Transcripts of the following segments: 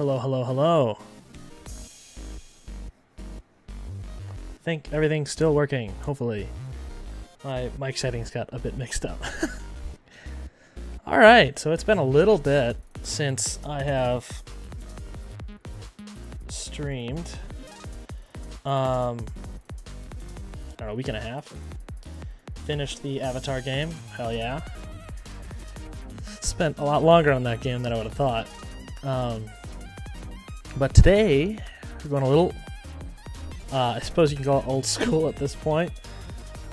Hello, hello, hello. I think everything's still working, hopefully. My mic settings got a bit mixed up. Alright, so it's been a little bit since I have streamed. Um, I don't know, a week and a half. Finished the Avatar game, hell yeah. Spent a lot longer on that game than I would have thought. Um, but today, we're going a little, uh, I suppose you can call it old school at this point.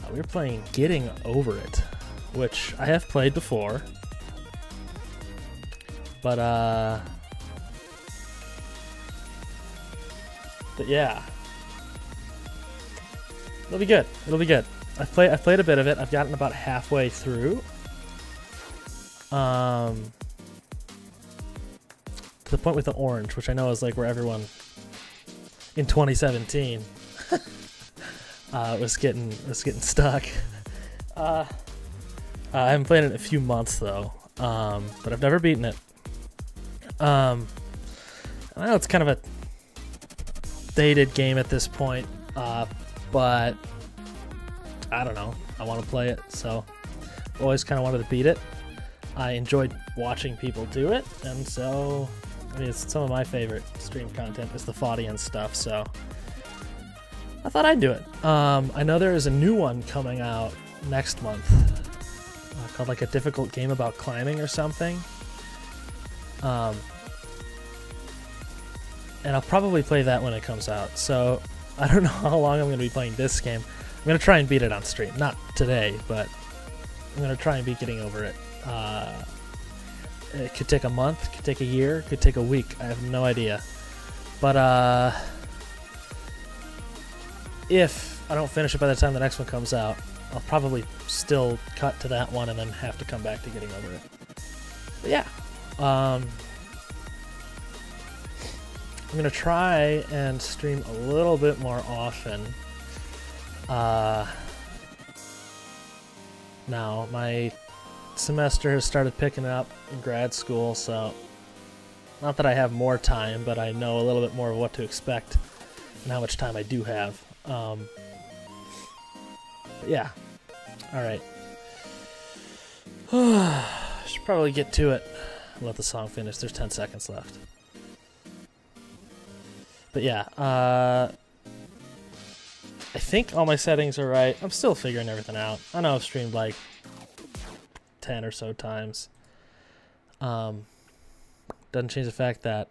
Uh, we're playing Getting Over It, which I have played before. But, uh, but yeah, it'll be good. It'll be good. I've played, I've played a bit of it. I've gotten about halfway through. Um, to the point with the orange, which I know is like where everyone in 2017 uh, was getting was getting stuck. Uh, I haven't played it in a few months though, um, but I've never beaten it. Um, I know it's kind of a dated game at this point, uh, but I don't know. I want to play it, so always kind of wanted to beat it. I enjoyed watching people do it, and so I mean, it's some of my favorite stream content is the Foddian stuff. So I thought I'd do it. Um, I know there is a new one coming out next month uh, called like a difficult game about climbing or something. Um, and I'll probably play that when it comes out. So I don't know how long I'm going to be playing this game. I'm going to try and beat it on stream. Not today, but I'm going to try and be getting over it. Uh, it could take a month, could take a year, could take a week. I have no idea. But uh, if I don't finish it by the time the next one comes out, I'll probably still cut to that one and then have to come back to getting over it. But yeah. Um, I'm going to try and stream a little bit more often. Uh, now, my semester has started picking up in grad school, so not that I have more time, but I know a little bit more of what to expect and how much time I do have. Um, yeah. All right. Should probably get to it. Let the song finish. There's 10 seconds left. But yeah, uh, I think all my settings are right. I'm still figuring everything out. I know I've streamed like 10 or so times. Um, doesn't change the fact that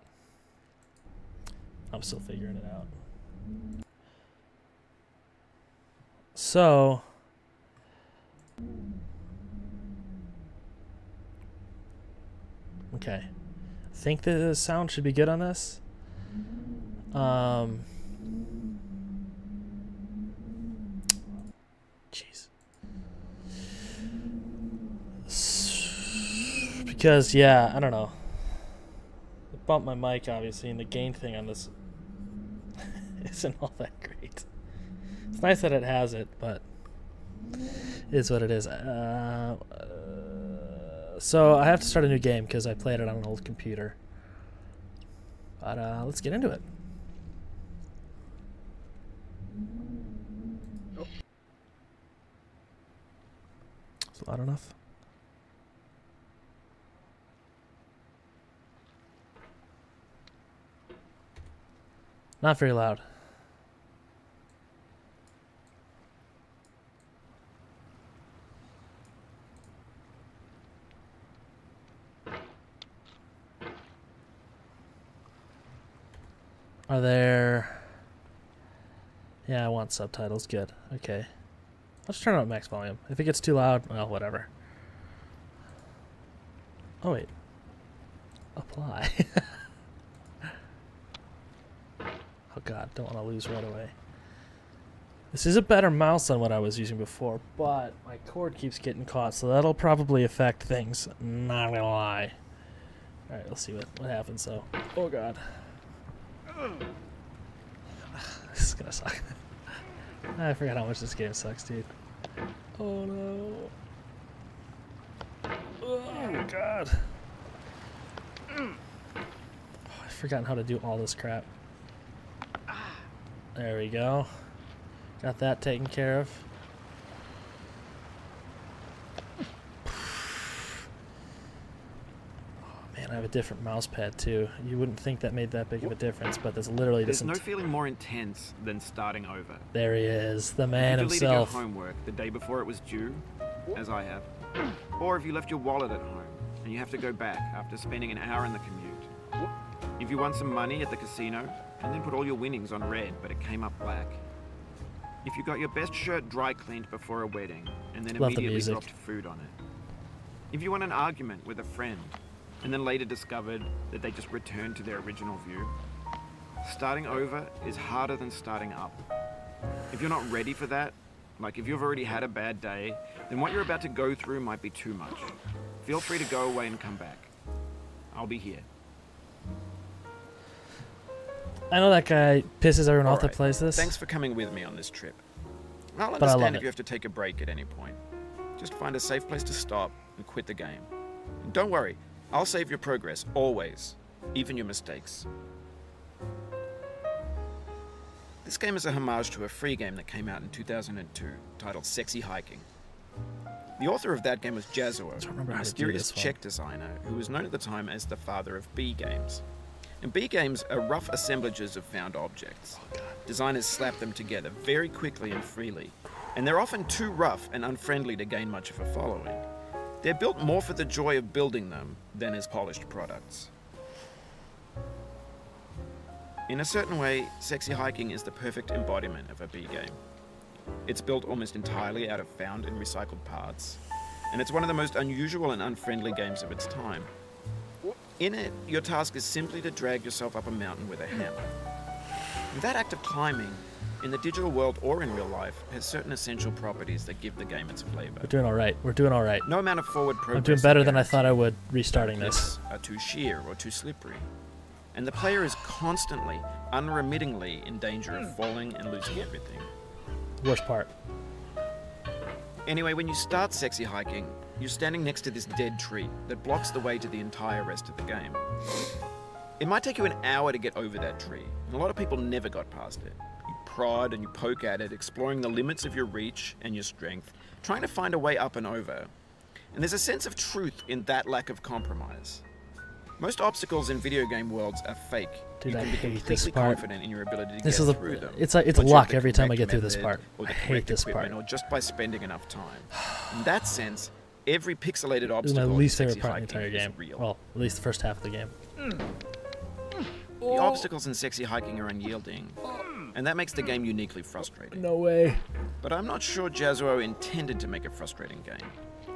I'm still figuring it out. So, okay. I think the sound should be good on this. Um, jeez. Because, yeah, I don't know. I bumped my mic, obviously, and the gain thing on this isn't all that great. It's nice that it has it, but it is what it is. Uh, uh, so I have to start a new game because I played it on an old computer. But uh, let's get into it. Is it loud enough? Not very loud. Are there... Yeah, I want subtitles. Good. Okay. Let's turn up max volume. If it gets too loud, well, whatever. Oh, wait. Apply. oh god, don't want to lose right away. This is a better mouse than what I was using before, but my cord keeps getting caught, so that'll probably affect things. Not gonna lie. Alright, let's see what, what happens, so. Oh god. this is gonna suck. I forgot how much this game sucks, dude. Oh no. Oh god. Oh, I forgotten how to do all this crap. There we go. Got that taken care of. Oh, man, I have a different mouse pad too. You wouldn't think that made that big of a difference, but that's literally There's no feeling more intense than starting over. there he is, the man if you himself. your homework the day before it was due, as I have, or if you left your wallet at home and you have to go back after spending an hour in the commute. If you won some money at the casino and then put all your winnings on red but it came up black. If you got your best shirt dry cleaned before a wedding and then Love immediately music. dropped food on it. If you won an argument with a friend and then later discovered that they just returned to their original view. Starting over is harder than starting up. If you're not ready for that, like if you've already had a bad day, then what you're about to go through might be too much. Feel free to go away and come back. I'll be here. I know that guy pisses everyone off that Alright, plays this. Thanks for coming with me on this trip. I'll understand if it. you have to take a break at any point. Just find a safe place to stop and quit the game. And don't worry, I'll save your progress, always, even your mistakes. This game is a homage to a free game that came out in 2002 titled Sexy Hiking. The author of that game was Jazzuo, a mysterious. Czech designer who was known at the time as the father of B games. And B games are rough assemblages of found objects. Oh, Designers slap them together very quickly and freely, and they're often too rough and unfriendly to gain much of a following. They're built more for the joy of building them than as polished products. In a certain way, Sexy Hiking is the perfect embodiment of a B game. It's built almost entirely out of found and recycled parts, and it's one of the most unusual and unfriendly games of its time. In it, your task is simply to drag yourself up a mountain with a hammer. And that act of climbing, in the digital world or in real life, has certain essential properties that give the game its flavor. We're doing all right. We're doing all right. No amount of forward progress. I'm doing better than I thought I would restarting this. Are too sheer or too slippery, and the player is constantly, unremittingly in danger of falling and losing everything. Worst part. Anyway, when you start sexy hiking, you're standing next to this dead tree that blocks the way to the entire rest of the game. It might take you an hour to get over that tree, and a lot of people never got past it. You prod and you poke at it, exploring the limits of your reach and your strength, trying to find a way up and over. And there's a sense of truth in that lack of compromise. Most obstacles in video game worlds are fake. Dude, you I can be hate completely this part. confident in your ability to This get is a- through them. it's like- it's luck every time I get through this part. or the I hate this part. Or just by spending enough time. In that sense, every pixelated is my obstacle least favorite part in the entire is game. real. Well, at least the first half of the game. The obstacles in Sexy Hiking are unyielding, and that makes the game uniquely frustrating. No way. But I'm not sure Jazzuo intended to make a frustrating game.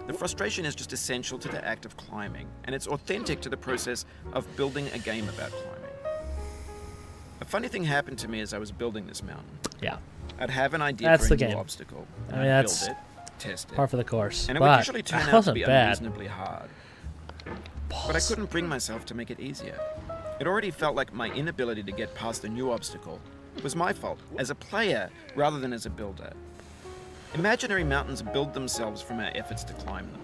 The frustration is just essential to the act of climbing, and it's authentic to the process of building a game about climbing. A funny thing happened to me as I was building this mountain. Yeah. I'd have an idea That's for a the new game. obstacle, I mean, I'd that's build it, test it, Par for the course. and it would but usually turn that out to wasn't be bad. unreasonably hard. But I couldn't bring myself to make it easier. It already felt like my inability to get past a new obstacle was my fault as a player rather than as a builder. Imaginary mountains build themselves from our efforts to climb them,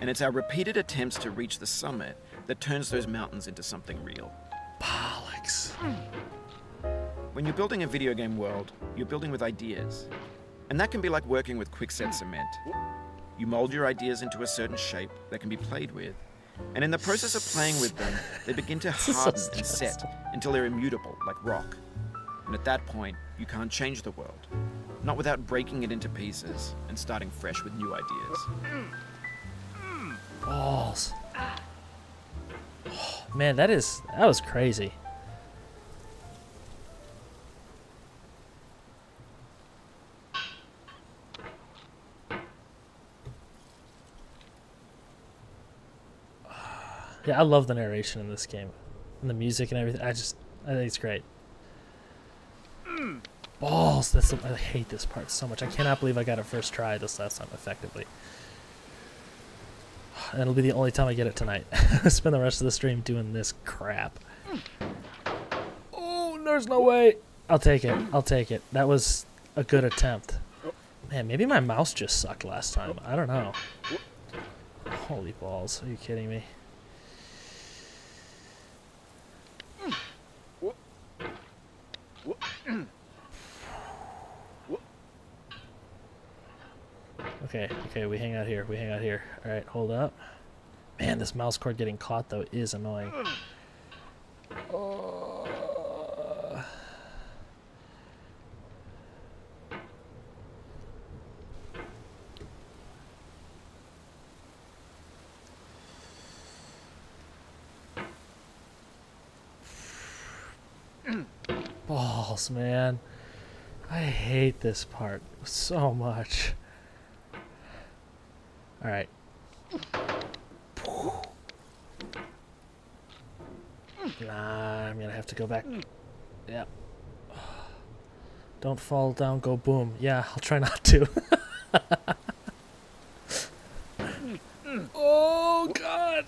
and it's our repeated attempts to reach the summit that turns those mountains into something real. Bollocks. When you're building a video game world, you're building with ideas. And that can be like working with quickset hmm. cement. You mold your ideas into a certain shape that can be played with. And in the process of playing with them, they begin to is so harden and set until they're immutable, like rock. And at that point, you can't change the world. Not without breaking it into pieces and starting fresh with new ideas. Balls. Oh, man, that is that was crazy. Yeah, I love the narration in this game, and the music and everything. I just, I think it's great. Balls. That's I hate this part so much. I cannot believe I got it first try this last time effectively. And it'll be the only time I get it tonight. Spend the rest of the stream doing this crap. Oh, there's no way. I'll take it. I'll take it. That was a good attempt. Man, maybe my mouse just sucked last time. I don't know. Holy balls. Are you kidding me? Okay, okay, we hang out here. We hang out here. All right, hold up. Man, this mouse cord getting caught, though, is annoying. Oh. Balls, man. I hate this part so much. Alright. Nah, I'm gonna have to go back. Yep. Don't fall down, go boom. Yeah, I'll try not to. oh, God!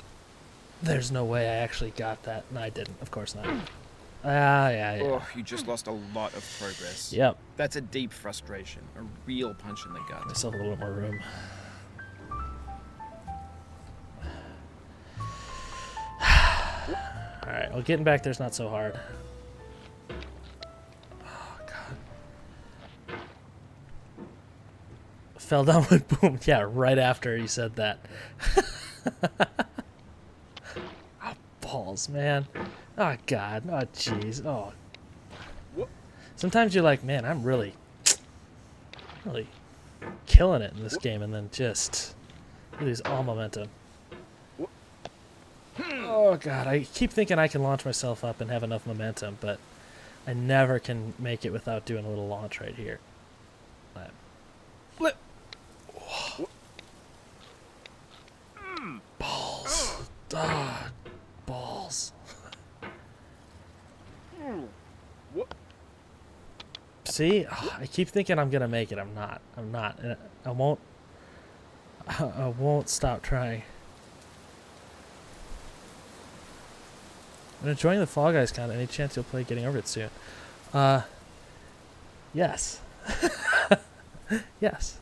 There's no way I actually got that. No, I didn't. Of course not. Ah, yeah, yeah. Oh, you just lost a lot of progress. Yep. That's a deep frustration, a real punch in the gut. myself a little bit more room. Alright, well, getting back there's not so hard. Oh, God. Fell down with boom. Yeah, right after he said that. oh, balls, man. Oh, God. Oh, jeez. Oh. Sometimes you're like, man, I'm really, really killing it in this game, and then just lose all momentum. Oh god, I keep thinking I can launch myself up and have enough momentum, but I never can make it without doing a little launch right here. Flip. Balls. Ah, balls. See, I keep thinking I'm gonna make it. I'm not. I'm not. I won't. I won't stop trying. I'm enjoying the Fall Guys content. Any chance you'll play Getting Over It soon? Uh, yes. yes.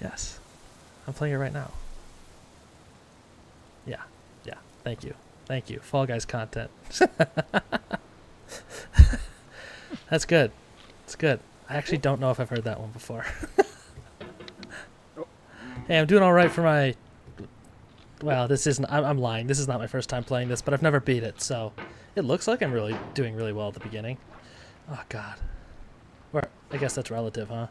Yes. I'm playing it right now. Yeah. Yeah. Thank you. Thank you. Fall Guys content. That's good. It's good. I actually don't know if I've heard that one before. hey, I'm doing all right for my. Well, this isn't. I'm, I'm lying. This is not my first time playing this, but I've never beat it, so it looks like I'm really doing really well at the beginning. Oh God. Or I guess that's relative, huh?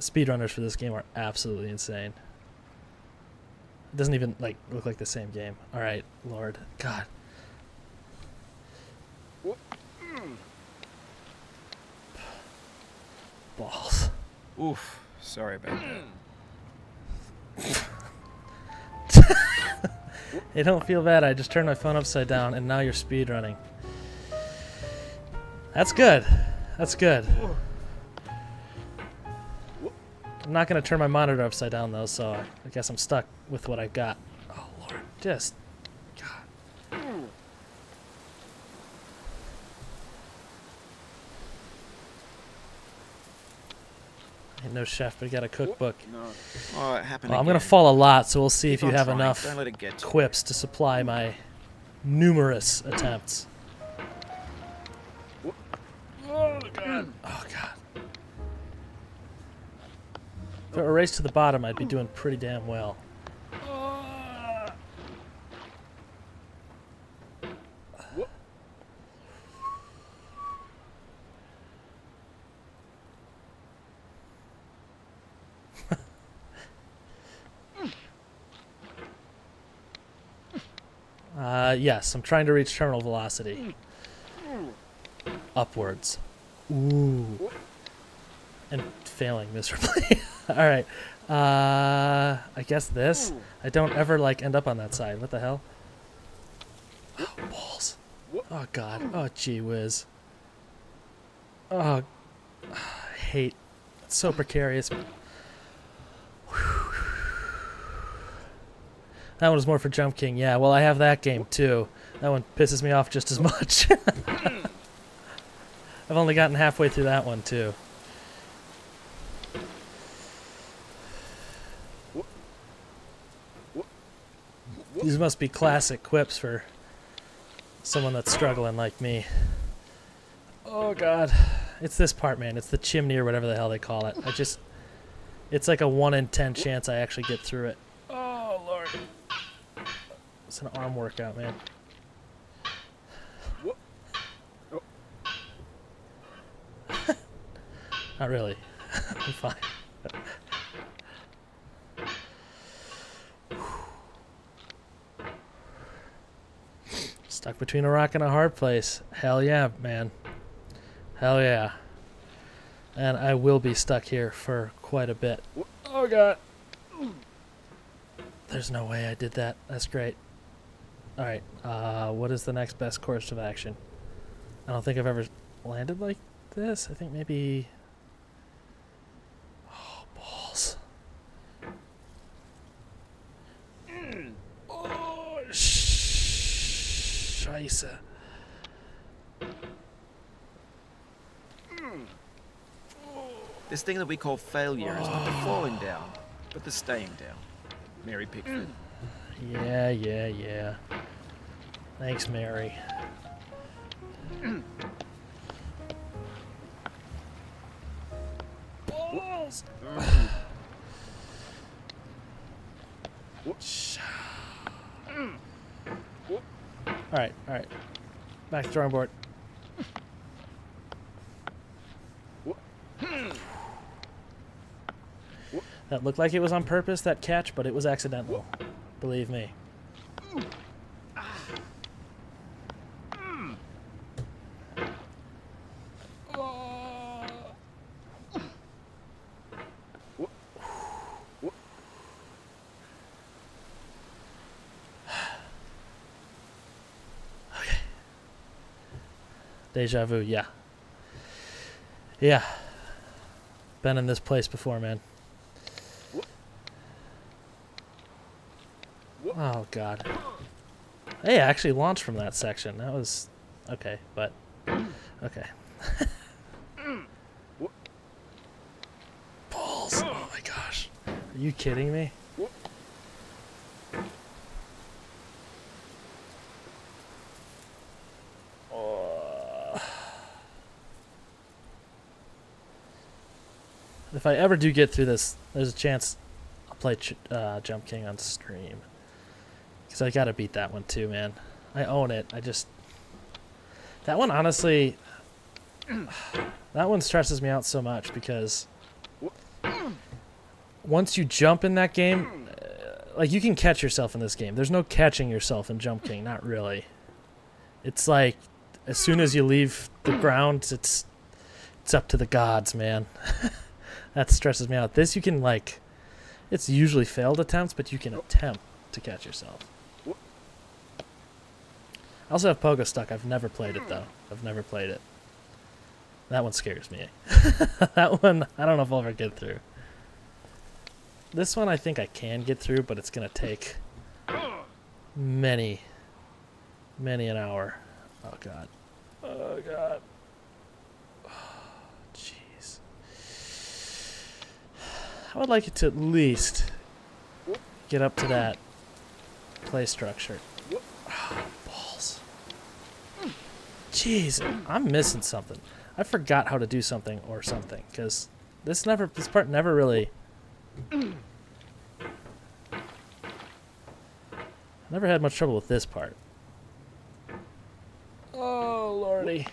Speedrunners for this game are absolutely insane. It doesn't even like look like the same game. All right, Lord, God. Balls. Oof. Sorry about that. Hey, don't feel bad. I just turned my phone upside down, and now you're speed running. That's good. That's good. I'm not gonna turn my monitor upside down though, so I guess I'm stuck with what I got. Oh lord, just God. Ain't no chef, but I got a cookbook. Oh, it happened Well, I'm gonna fall a lot, so we'll see Keep if you have trying. enough let it get to you. quips to supply my numerous attempts. Oh god. Oh god. If it were a race to the bottom, I'd be doing pretty damn well. Uh, yes, I'm trying to reach terminal velocity. Upwards. Ooh. And failing miserably. Alright. Uh, I guess this. I don't ever, like, end up on that side. What the hell? Oh, balls. Oh, God. Oh, gee whiz. Oh, I hate. It's so precarious. That one was more for Jump King. Yeah, well, I have that game too. That one pisses me off just as much. I've only gotten halfway through that one too. These must be classic quips for someone that's struggling like me. Oh god. It's this part, man. It's the chimney or whatever the hell they call it. I just It's like a one in ten chance I actually get through it. Oh lord. It's an arm workout, man. Oh. Not really. I'm fine. Stuck between a rock and a hard place. Hell yeah, man. Hell yeah. And I will be stuck here for quite a bit. Oh god. There's no way I did that. That's great. Alright, uh, what is the next best course of action? I don't think I've ever landed like this. I think maybe. Oh, balls. Oh, sh- Scheiße. This thing that we call failure is not the oh. falling down, but the staying down. Mary Pickford. Yeah, yeah, yeah. Thanks, Mary. Balls. all right, all right. Back to drawing board. That looked like it was on purpose, that catch, but it was accidental. Believe me. Okay. Deja vu, yeah. Yeah. Been in this place before, man. Oh god. Hey, I actually launched from that section. That was okay, but okay. Balls! Oh my gosh. Are you kidding me? If I ever do get through this, there's a chance I'll play uh, Jump King on stream. Because I gotta beat that one too, man. I own it. I just. That one, honestly. that one stresses me out so much because. Once you jump in that game, uh, like you can catch yourself in this game. There's no catching yourself in Jump King, not really. It's like as soon as you leave the ground, it's it's up to the gods, man. that stresses me out. This you can like it's usually failed attempts, but you can attempt to catch yourself. I also have Pogostuck. I've never played it though. I've never played it. That one scares me. that one I don't know if I'll ever get through. This one I think I can get through, but it's gonna take many, many an hour. Oh god. Oh god. Jeez. I would like it to at least get up to that play structure. Balls. Jeez, I'm missing something. I forgot how to do something or something because this never, this part never really. Never had much trouble with this part. Oh lordy!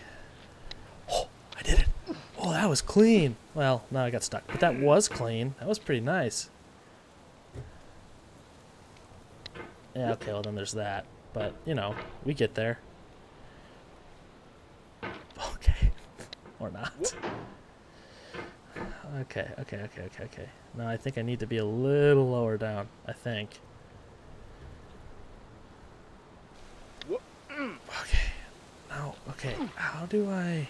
Oh, I did it! Oh, that was clean. Well, now I got stuck, but that was clean. That was pretty nice. Yeah, okay, well then there's that. But, you know, we get there. Okay. or not. Okay, okay, okay, okay, okay. No, I think I need to be a little lower down. I think. Okay. Now, okay. How do I...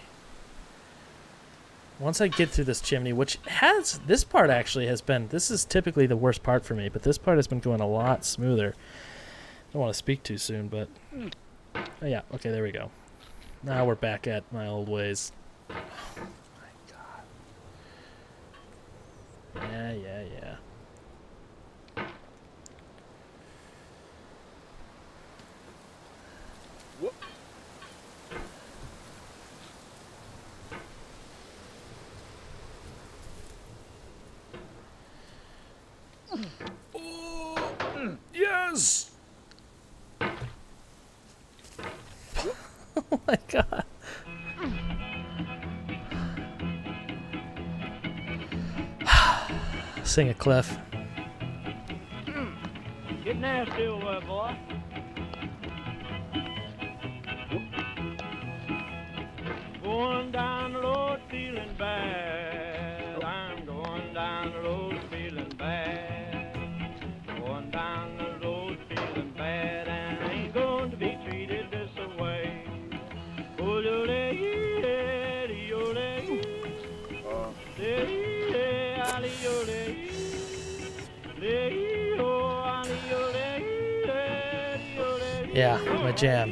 Once I get through this chimney, which has... This part actually has been... This is typically the worst part for me, but this part has been going a lot smoother. Don't want to speak too soon, but... Oh, yeah, okay, there we go. Now we're back at my old ways. Oh, my God. Yeah, yeah, yeah. Oh, yes. oh my god. Sing a cliff. Get nasty over there, boy. Going down the road feeling bad. My jam.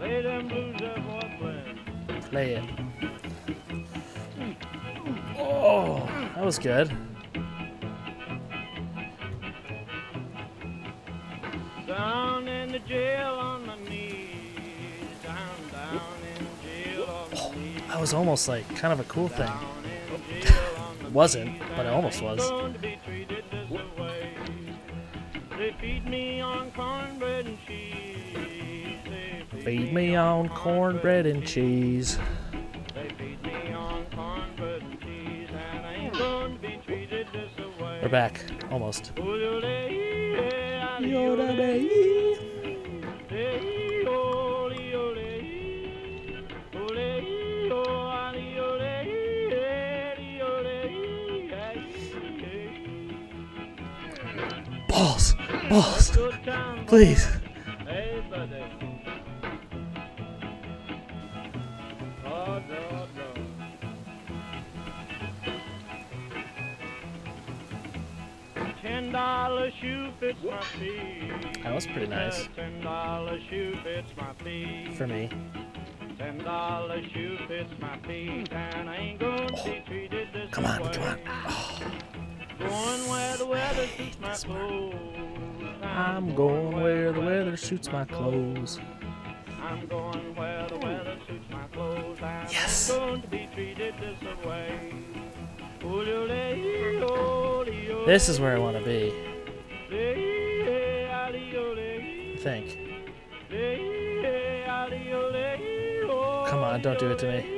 Lay them blues up, boy, playing. Play it. Oh, that was good. Down in the jail on my knees. Down, down in jail on my oh, knees. That was almost like kind of a cool thing. Down in jail on my It wasn't, but it almost And I ain't was. Feed me on cornbread and cheese. We're back, almost. Balls, balls, please. Going where the weather suits my clothes. I'm going where the weather suits my clothes. Yes. I'm going to be treated this way. This is where I want to be, I think. Come on, don't do it to me.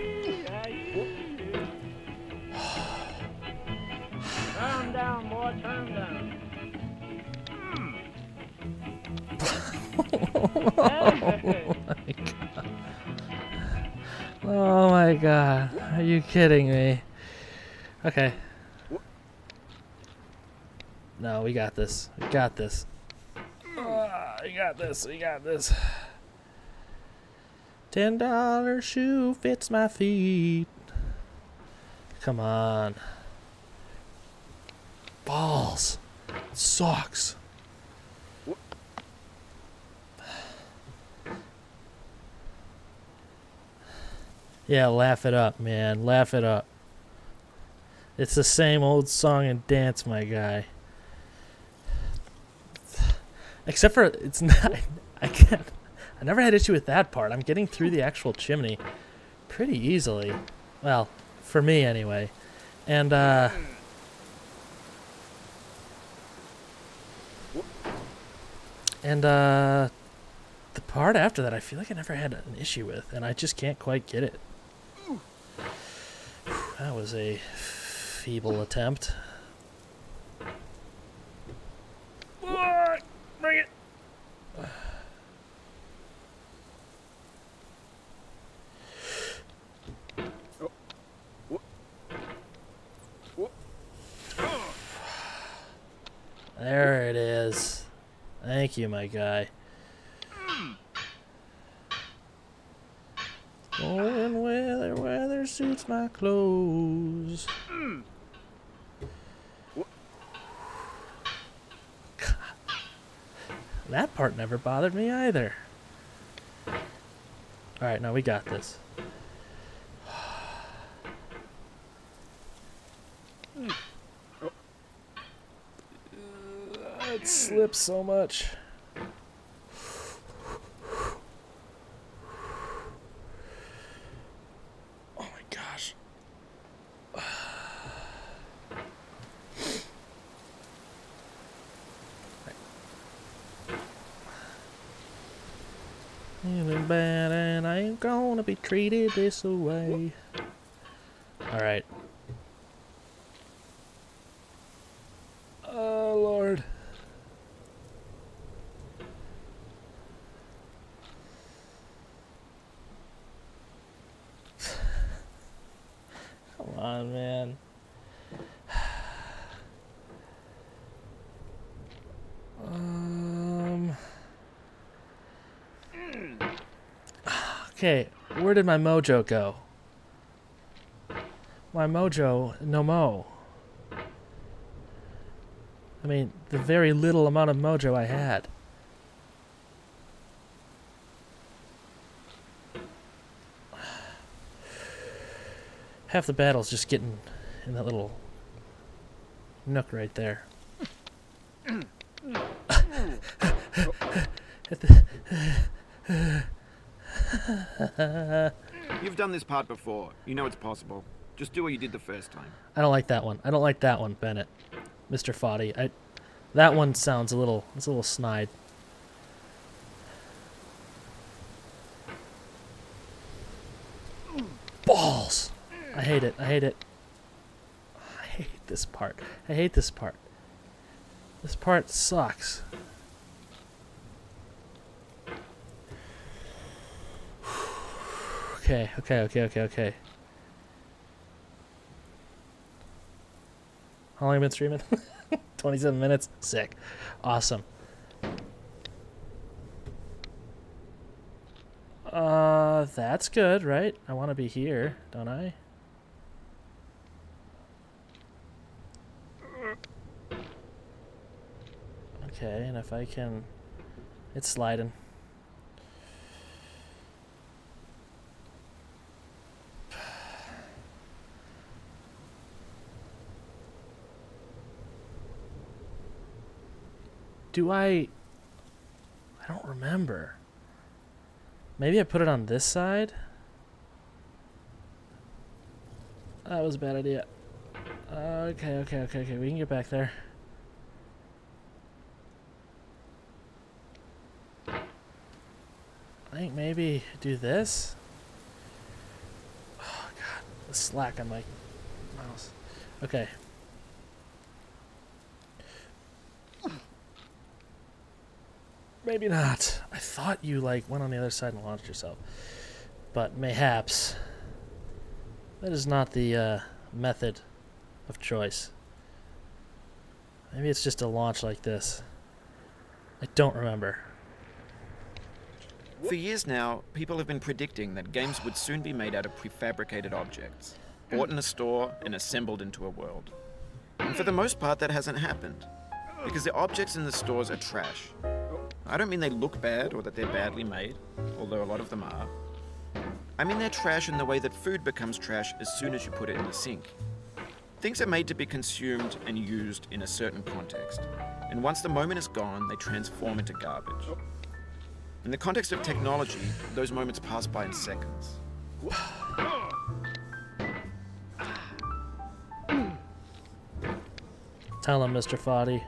Oh my god. Oh my god. Are you kidding me? Okay. No, we got this. We got this. Ah, we got this. We got this. Ten dollar shoe fits my feet. Come on. Balls. Socks. Yeah, laugh it up, man. Laugh it up. It's the same old song and dance, my guy. Except for it's not. I can't. I never had issue with that part. I'm getting through the actual chimney pretty easily. Well, for me anyway. And uh And uh the part after that I feel like I never had an issue with and I just can't quite get it. That was a feeble attempt. Bring it. There it is. Thank you, my guy. Going weather, weather suits my clothes. Hmm. God. That part never bothered me either. Alright, now we got this. Hmm. It slips so much. Gonna be treated this way. Alright. Oh, Lord. Come on, man. Um. Okay, where did my mojo go? My mojo, no mo. I mean, the very little amount of mojo I had. Half the battle's just getting in that little nook right there. You've done this part before. You know it's possible. Just do what you did the first time. I don't like that one. I don't like that one, Bennett. Mr. Foddy. I that one sounds a little it's a little snide. Balls. I hate it. I hate it. I hate this part. I hate this part. This part sucks. Okay, okay, okay, okay, okay. How long have you been streaming? 27 minutes? Sick. Awesome. Uh, that's good, right? I want to be here, don't I? Okay, and if I can... It's sliding. Do I... I don't remember. Maybe I put it on this side? That was a bad idea. Okay, okay, okay, okay. We can get back there. I think maybe do this. Oh god, the slack on my mouse. Okay. Maybe not. I thought you like went on the other side and launched yourself. But mayhaps that is not the uh, method of choice. Maybe it's just a launch like this. I don't remember. For years now, people have been predicting that games would soon be made out of prefabricated objects, bought in a store and assembled into a world. And for the most part, that hasn't happened. Because the objects in the stores are trash. I don't mean they look bad or that they're badly made, although a lot of them are. I mean they're trash in the way that food becomes trash as soon as you put it in the sink. Things are made to be consumed and used in a certain context, and once the moment is gone, they transform into garbage. In the context of technology, those moments pass by in seconds. Tell him, Mr. Foddy.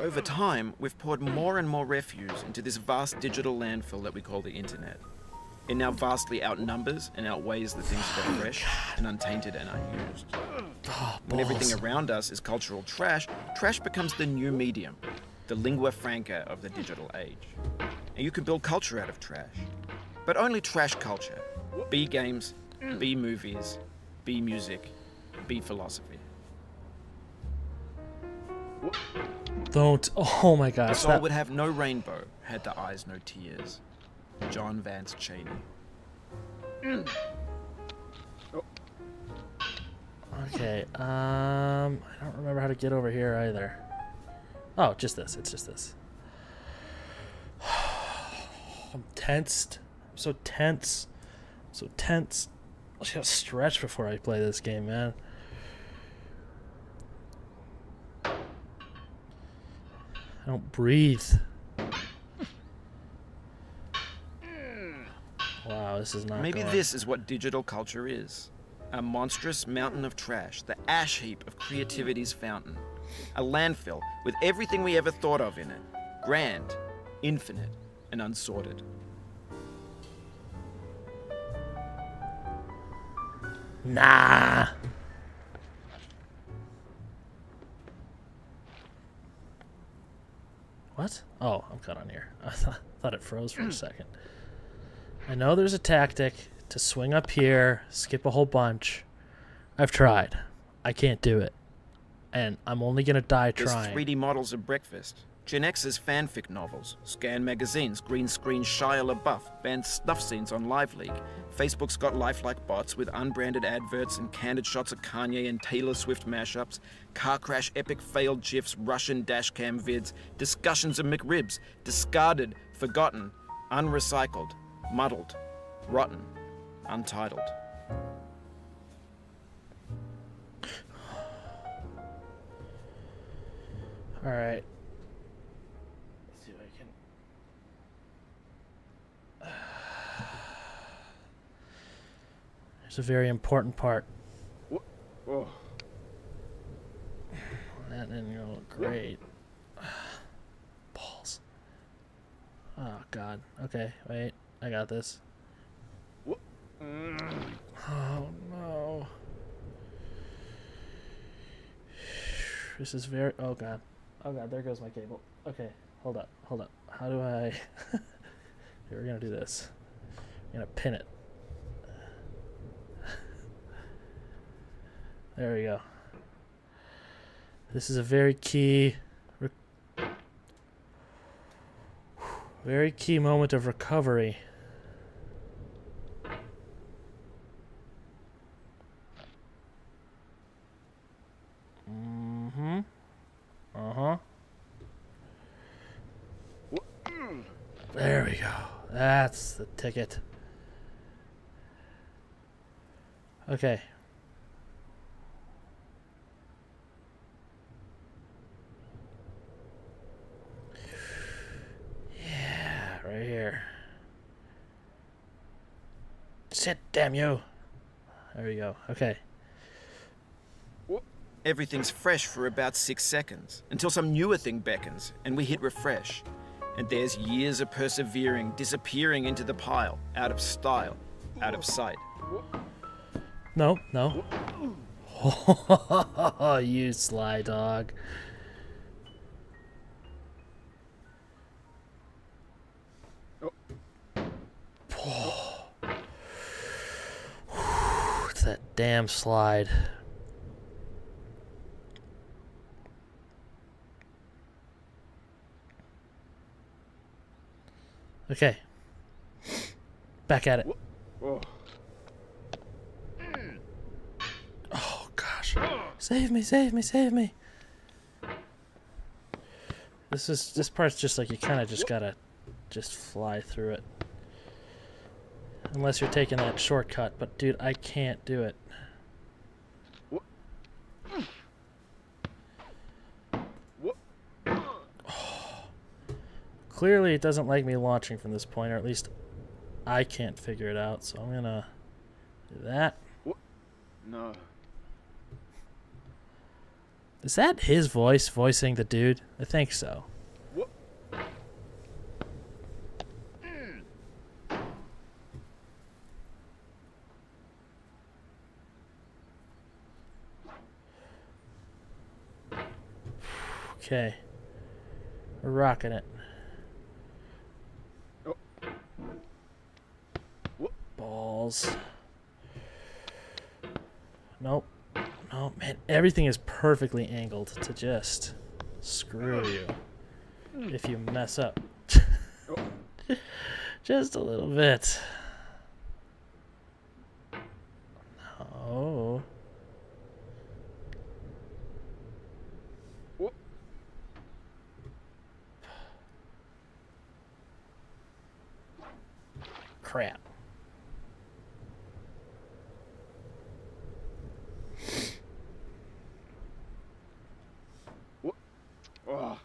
Over time, we've poured more and more refuse into this vast digital landfill that we call the internet. It now vastly outnumbers and outweighs the things that are fresh and untainted and unused. When oh, everything around us is cultural trash, trash becomes the new medium, the lingua franca of the digital age. And you can build culture out of trash. But only trash culture. B games, B movies, B music, B philosophy. Don't. Oh my The gosh. soul That, would have no rainbow, had the eyes no tears. John Vance Cheney. okay. Um, I don't remember how to get over here either. Oh, just this. It's just this. I'm tensed. I'm so tense. I'm so tense. I just gotta stretch before I play this game, man. I don't breathe. Wow, this is not Maybe going. this is what digital culture is. A monstrous mountain of trash, the ash heap of creativity's fountain. A landfill with everything we ever thought of in it. Grand, infinite, and unsorted. Nah. What? Oh, I'm cut on here. I thought, thought it froze for a second. I know there's a tactic to swing up here, skip a whole bunch. I've tried. I can't do it. And I'm only going to die trying. 3D models of breakfast. Gen X's fanfic novels, scan magazines, green screen Shia LaBeouf, banned snuff scenes on LiveLeak. Facebook's got lifelike bots with unbranded adverts and candid shots of Kanye and Taylor Swift mashups, car crash epic failed gifs, Russian dashcam vids, discussions of McRibs, discarded, forgotten, unrecycled, muddled, rotten, untitled. All right. Let's see if I can. There's a very important part. Oh. That didn't go great. Balls. Oh God. Okay, wait. I got this. Oh no. This is very. Oh God. Oh God. There goes my cable. Okay. Hold up. Hold up. How do I? We're gonna do this. I'm gonna pin it. There we go. This is a very key, very key moment of recovery. Mm-hmm. Uh-huh. There we go. That's the ticket. Okay. Yeah, right here. Sit, damn you. There we go. Okay. Everything's fresh for about six seconds, until some newer thing beckons, and we hit refresh. And there's years of persevering disappearing into the pile, out of style, out of sight. No, no. you sly dog. It's that damn slide. Okay. Back at it. Oh gosh. Save me, save me, save me. This is this part's just like you kind of just gotta just fly through it. Unless you're taking that shortcut, but dude, I can't do it. Clearly, it doesn't like me launching from this point, or at least I can't figure it out. So I'm gonna do that. No. Is that his voice voicing the dude? I think so. Okay. We're rocking it. Oh. Balls. Nope. No, man, everything is perfectly angled to just screw oh. you if you mess up. Oh. just a little bit. No. crap. What? Oh.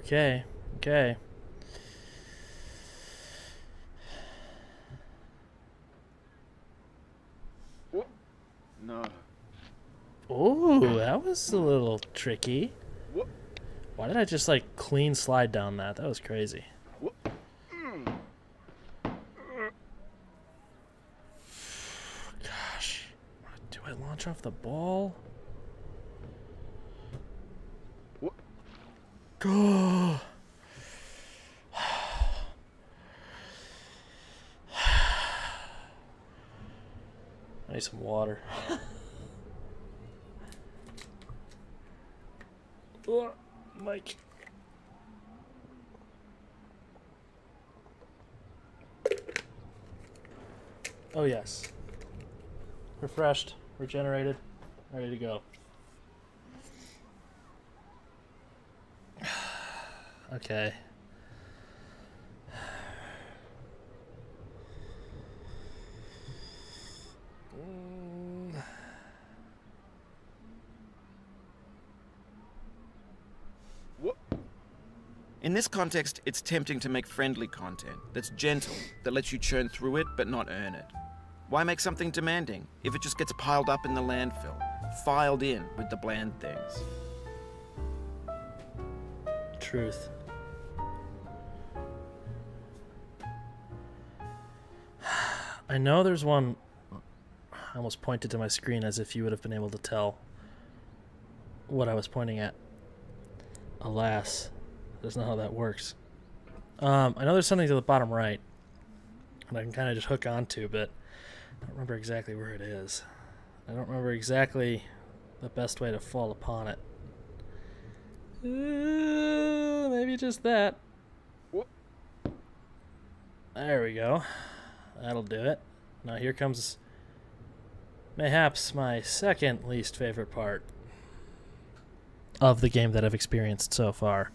Okay, okay. No. Oh, that was a little tricky. Why did I just like clean slide down that? That was crazy. Gosh. Do I launch off the ball? Go. I need some water. Mike. Oh, yes. Refreshed, regenerated, ready to go. okay. This context, it's tempting to make friendly content that's gentle, that lets you churn through it but not earn it. Why make something demanding if it just gets piled up in the landfill, filed in with the bland things? Truth. I know there's one. I almost pointed to my screen as if you would have been able to tell what I was pointing at. Alas, that's not how that works. Um, I know there's something to the bottom right, and I can kind of just hook onto, but I don't remember exactly where it is. I don't remember exactly the best way to fall upon it. Uh, maybe just that. There we go. That'll do it. Now here comes mayhaps my second least favorite part of the game that I've experienced so far.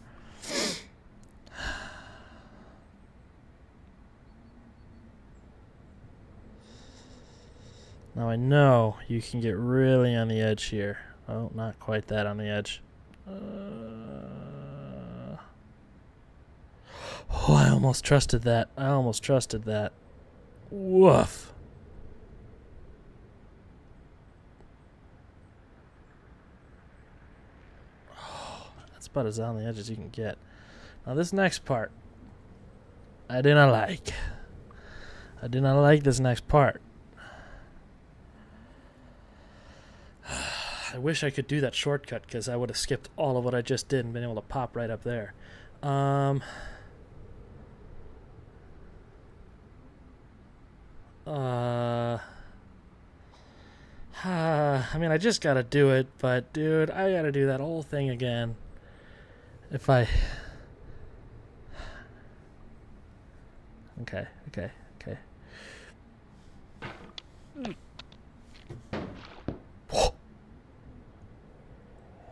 Now I know you can get really on the edge here. Oh, not quite that on the edge. Uh, oh, I almost trusted that. I almost trusted that. Woof. Oh, that's about as on the edge as you can get. Now this next part, I do not like. I do not like this next part. I wish I could do that shortcut because I would have skipped all of what I just did and been able to pop right up there. Um, uh, I mean, I just gotta do it, but dude, I gotta do that whole thing again. If I. Okay, okay,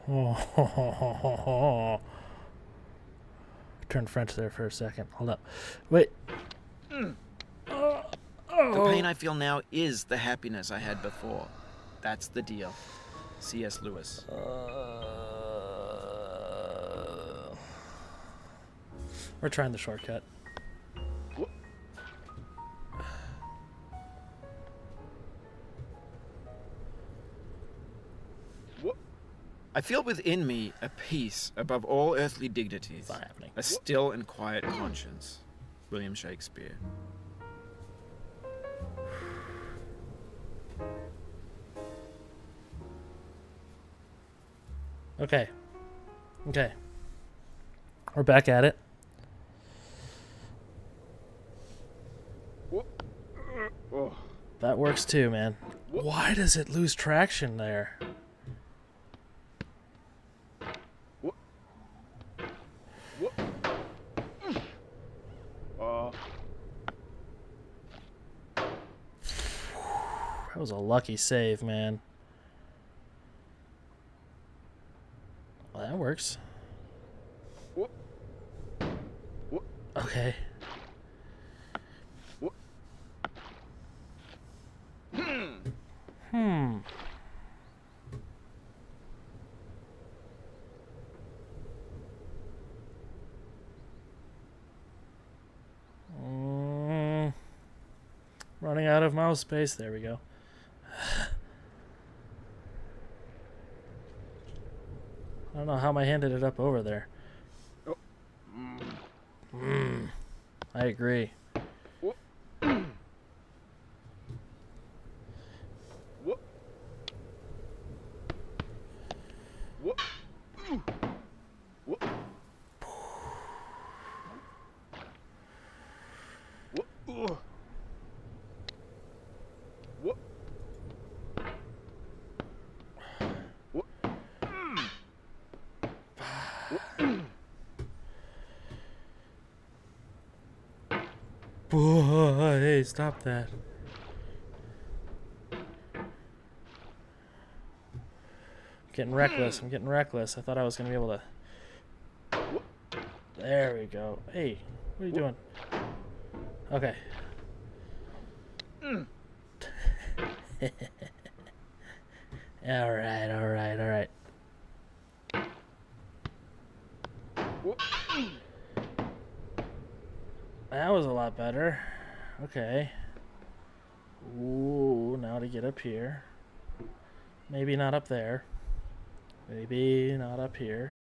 okay. Turned French there for a second. Hold up. Wait. The Oh. pain I feel now is the happiness I had before. That's the deal. C.S. Lewis. Uh, we're trying the shortcut. I feel within me a peace above all earthly dignities, It's not happening. a still and quiet conscience. William Shakespeare. Okay. Okay. We're back at it. Oh. That works too, man. Why does it lose traction there? That was a lucky save, man. Well, that works. Okay. Hmm. hmm. Running out of mouse space. There we go. I don't know how my hand ended up over there. Oh. Mm. I agree. Whoop. Whoop. Whoop. Whoop. Whoop. Ugh. Whoop. Whoop. Mm. Boy, stop that. I'm Getting reckless. I'm getting reckless. I thought I was going to be able to. There we go. Hey, what are you doing? Okay. Mm. all right, all right, all right. Whoop. That was a lot better. Okay. Ooh, now to get up here. Maybe not up there. Maybe not up here.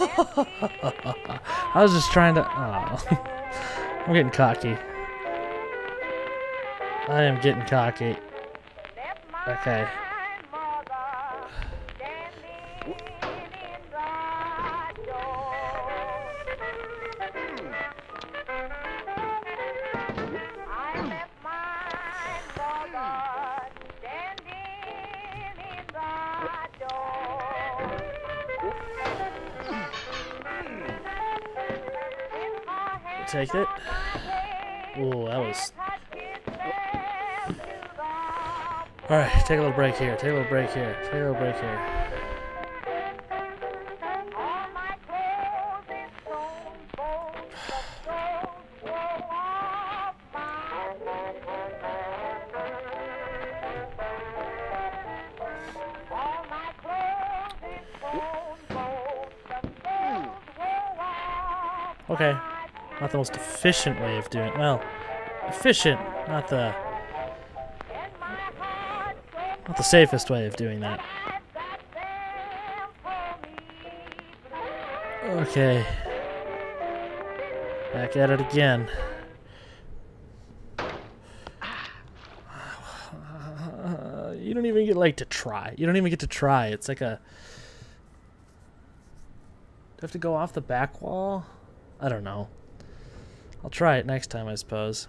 I was just trying to. Oh. I'm getting cocky. I am getting cocky. Okay. take it. Oh, that was... Alright, take a little break here, take a little break here, take a little break here. Most efficient way of doing. Well, efficient, not the not the safest way of doing that. Okay. Back at it again. You don't even get like to try. You don't even get to try. It's like a. Do I have to go off the back wall? I don't know. I'll try it next time, I suppose.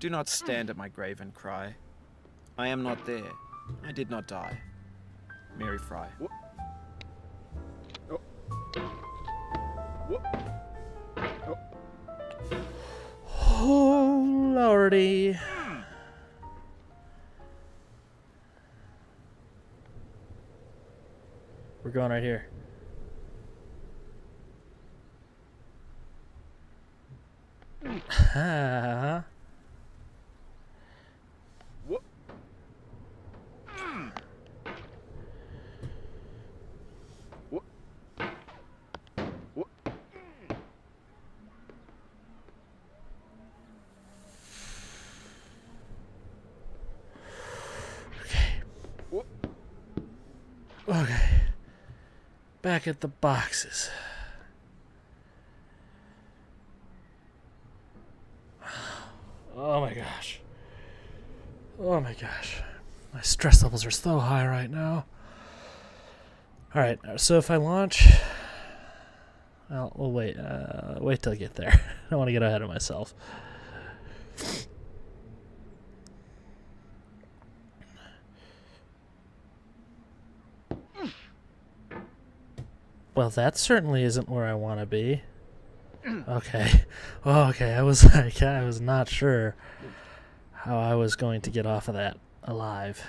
Do not stand at my grave and cry. I am not there. I did not die. Mary Frye. Oh. oh lordy. We're going right here. Ah. Okay. Back at the boxes. Oh my gosh. Oh my gosh. My stress levels are so high right now. Alright, so if I launch. Well, we'll wait. Uh, wait till I get there. I don't want to get ahead of myself. Well, that certainly isn't where I want to be. Okay. Oh, okay. I was like, I was not sure how I was going to get off of that alive.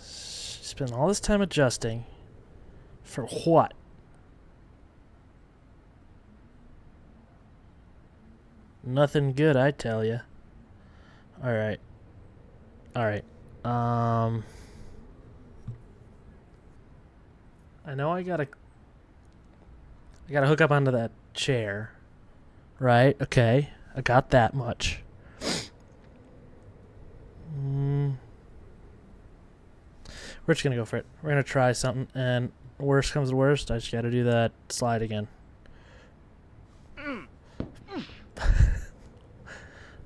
Spend all this time adjusting for what? Nothing good, I tell you. All right. All right. Um I know I gotta I gotta hook up onto that chair. Right, okay. I got that much. Mm. We're just gonna go for it. We're gonna try something and worst comes to worst, I just gotta do that slide again.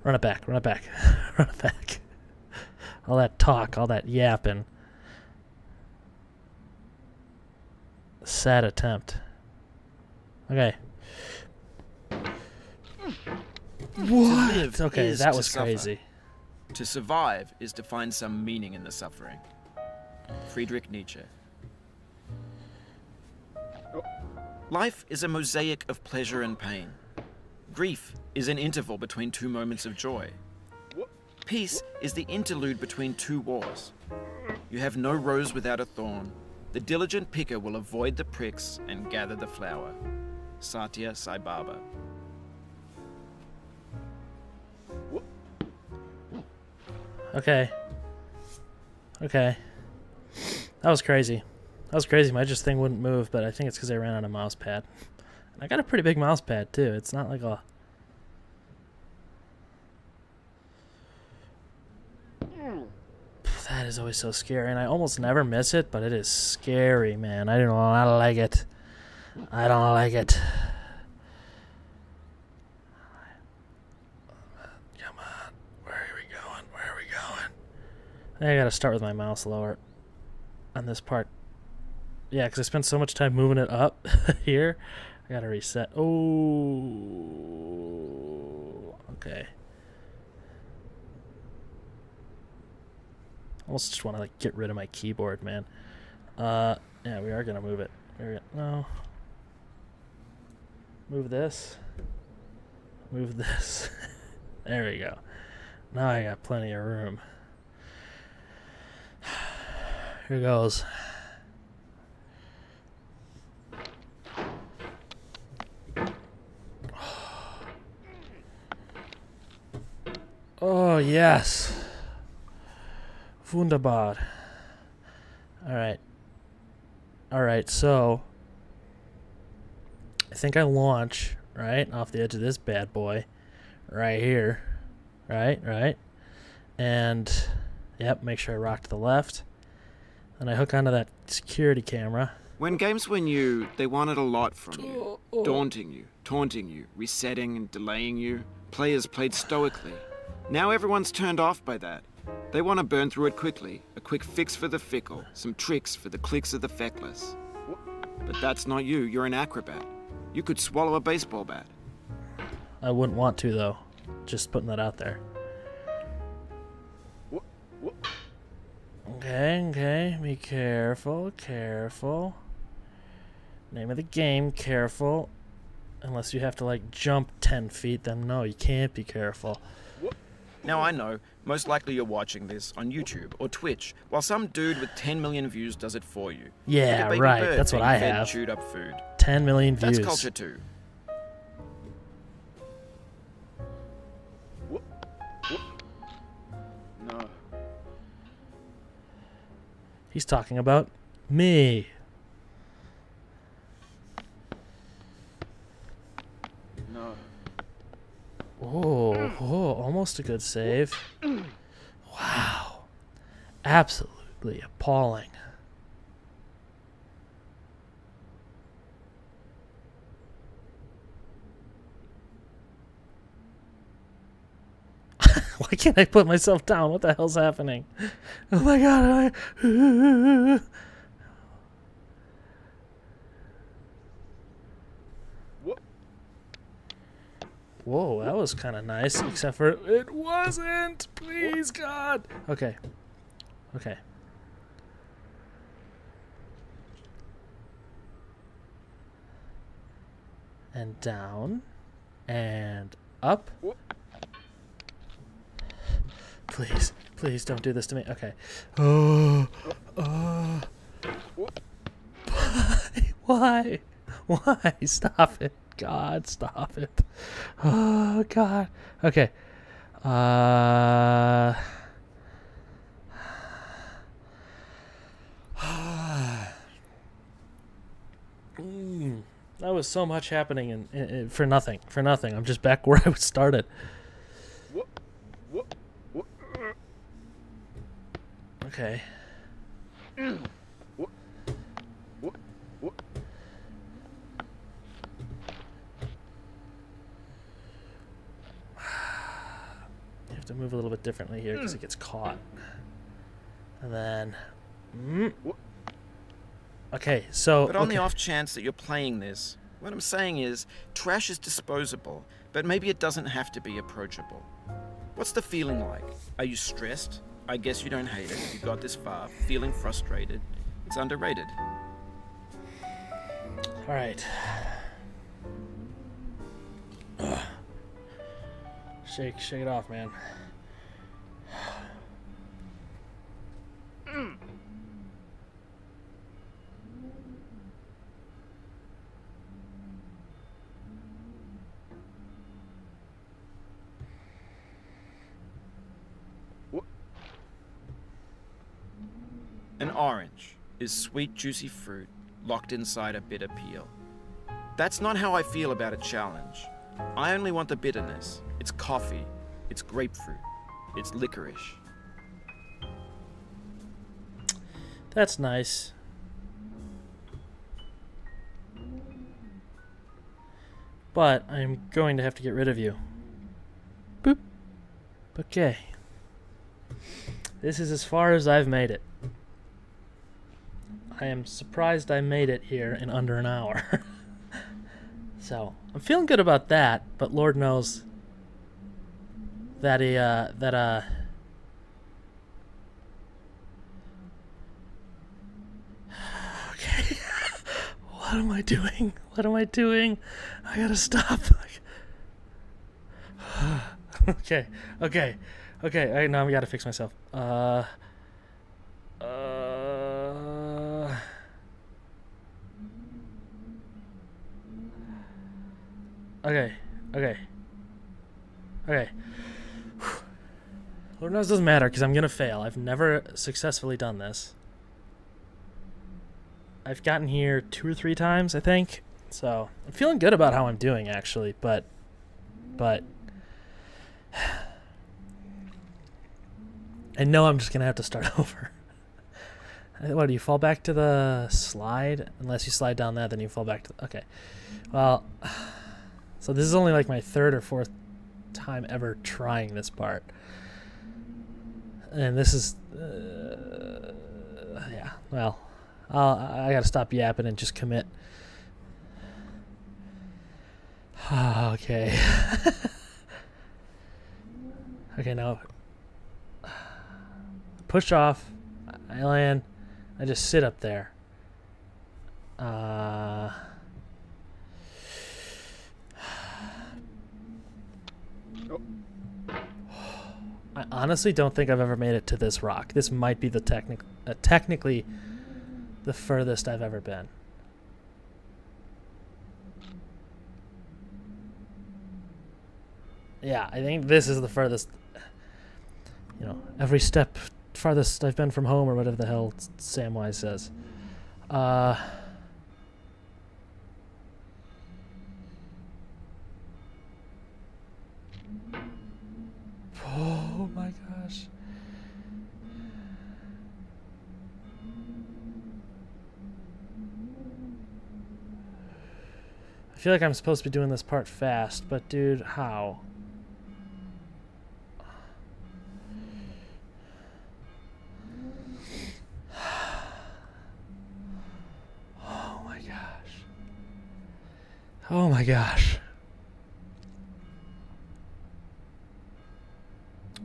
run it back, run it back, run it back. All that talk, all that yapping. Sad attempt. Okay. What? Okay, that was suffer. crazy. To survive is to find some meaning in the suffering. Friedrich Nietzsche. Life is a mosaic of pleasure and pain. Grief is an interval between two moments of joy. Peace is the interlude between two wars. You have no rose without a thorn. The diligent picker will avoid the pricks and gather the flower. Satya Sai Baba. Okay. Okay. That was crazy. That was crazy. My just thing wouldn't move, but I think it's because I ran out of mouse pad. And I got a pretty big mouse pad too. It's not like a. That is always so scary, and I almost never miss it, but it is scary, man. I don't I don't like it. I don't like it. Come on, where are we going? Where are we going? I gotta start with my mouse lower on this part. Yeah, because I spent so much time moving it up here. I gotta reset. Oh, okay. Almost just want to like get rid of my keyboard, man. Uh, yeah, we are gonna move it. We're no. Move this. move this. there we go. Now I got plenty of room. Here goes. Oh, yes. Wunderbar. Alright. Alright, so. I think I launch, right, off the edge of this bad boy. Right here. Right, right. And, yep, make sure I rock to the left. And I hook onto that security camera. When games were new, they wanted a lot from you. Oh, oh. Daunting you, taunting you, resetting and delaying you. Players played stoically. Now everyone's turned off by that. They want to burn through it quickly. A quick fix for the fickle, some tricks for the clicks of the feckless. But that's not you, you're an acrobat. You could swallow a baseball bat. I wouldn't want to, though. Just putting that out there. Okay, okay. Be careful, careful. Name of the game, careful. Unless you have to, like, jump 10 feet, then no, you can't be careful. Now I know, most likely you're watching this on YouTube or Twitch, while some dude with 10 million views does it for you. Yeah, right. That's what I have. Chewed up food. 10 million views. That's culture too. No. He's talking about me. No. Oh, oh, almost a good save. Wow. Absolutely appalling. Why can't I put myself down? What the hell's happening? Oh my god. I... Whoa, that was kind of nice, except for it wasn't. Please, God. Okay. Okay. And down. And up. Please, please don't do this to me. Okay. Oh, oh. Why? Why? Why? Stop it. God, stop it. Oh, God. Okay. Uh. Mm, that was so much happening in, in, in- for nothing. For nothing. I'm just back where I started. Okay. You have to move a little bit differently here because it gets caught. And then. Mm. Okay, so. But on the off chance that you're playing this, what I'm saying is, trash is disposable, but maybe it doesn't have to be approachable. What's the feeling like? Are you stressed? I guess you don't hate it. You got this far, feeling frustrated. It's underrated. All right. Ugh. Shake, shake it off, man. Mm. An orange is sweet, juicy fruit locked inside a bitter peel. That's not how I feel about a challenge. I only want the bitterness. It's coffee. It's grapefruit. It's licorice. That's nice. But I'm going to have to get rid of you. Boop. Okay. This is as far as I've made it. I am surprised I made it here in under an hour. so I'm feeling good about that, but Lord knows that he, uh, that uh, okay. what am I doing? What am I doing? I gotta stop. okay, okay, okay. Right, now I gotta fix myself. Uh. Okay, okay, okay. Lord knows doesn't matter because I'm gonna fail. I've never successfully done this. I've gotten here two or three times, I think. So I'm feeling good about how I'm doing actually, but but I know I'm just gonna have to start over. Uh, what do you fall back to the slide? Unless you slide down that, then you fall back to. The, okay, well, so this is only like my third or fourth time ever trying this part, and this is, uh, yeah. Well, I'll, I gotta stop yapping and just commit. okay. okay, now push off. I land. I just sit up there. Uh, I honestly don't think I've ever made it to this rock. This might be the technic, uh, technically, the furthest I've ever been. Yeah, I think this is the furthest. You know, every step farthest I've been from home, or whatever the hell Samwise says. Uh. Oh Oh my gosh. I feel like I'm supposed to be doing this part fast, but dude, how? Oh my gosh. Oh my gosh.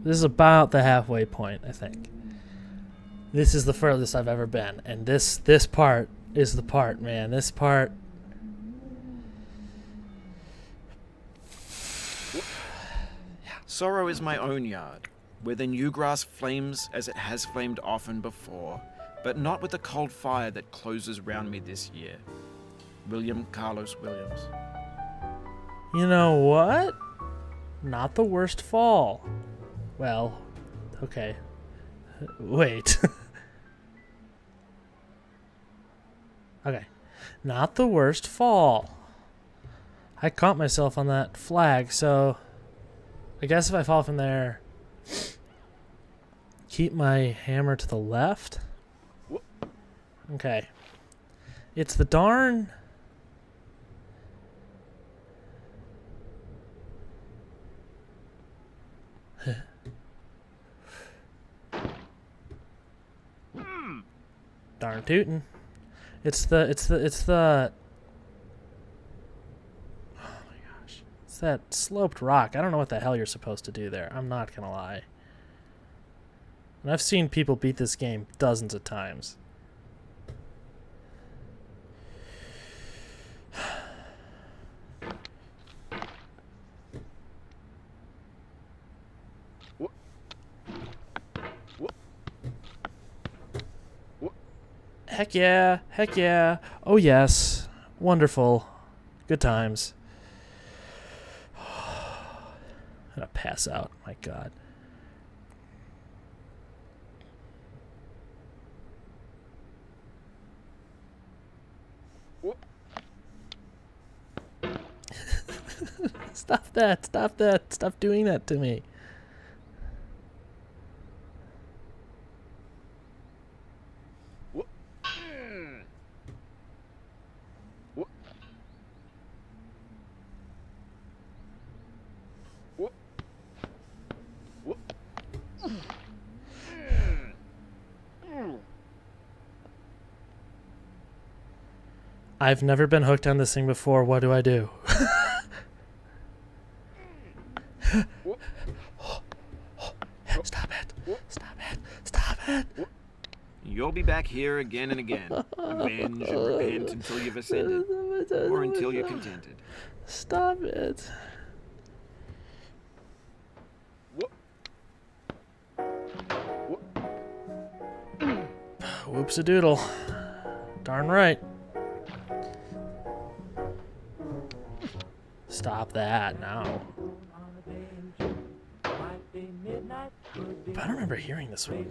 This is about the halfway point, I think. This is the furthest I've ever been, and this this part is the part, man. This part Sorrow is my own yard, where the new grass flames as it has flamed often before, but not with the cold fire that closes round me this year. William Carlos Williams. You know what? Not the worst fall. Well, okay. Wait. okay. Not the worst fall. I caught myself on that flag, so I guess if I fall from there, keep my hammer to the left. Okay. It's the darn. Darn tootin'. It's the it's the it's the Oh my gosh. It's that sloped rock. I don't know what the hell you're supposed to do there. I'm not gonna lie. And I've seen people beat this game dozens of times. Heck yeah, heck yeah. Oh yes. Wonderful. Good times. I'm gonna pass out. My god. Stop that. Stop that. Stop doing that to me. I've never been hooked on this thing before. What do I do? Stop it. Stop it. Stop it. You'll be back here again and again. Avenge and repent until you've ascended. Or until you're contented. Stop it. Whoops a doodle. Darn right. Stop that now. But I don't remember hearing this one.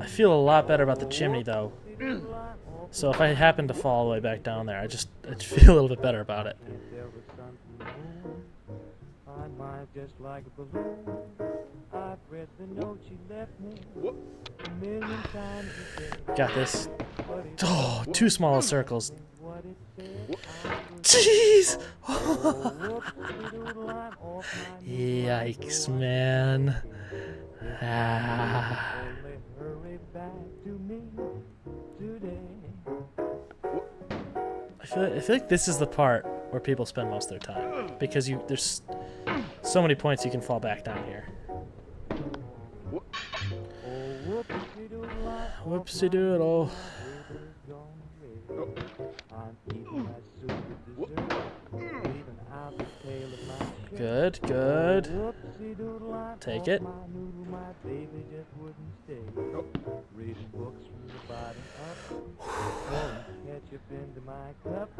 I feel a lot better about the chimney though. So if I happen to fall all the way back down there, I just I feel a little bit better about it. I might just like a balloon. I've read the note she left me a million times a day. Got this. Oh, two small circles. what it said. Jeez. Whoop-de-doodle, I'm off my Yikes, man. Ah. I feel, I feel like this is the part where people spend most of their time because you there's so many points you can fall back down here. Whoopsie doodle. Good, good. Take it. My noodle, my baby just wouldn't stay. Reading books from the bottom up, pouring ketchup into my cup.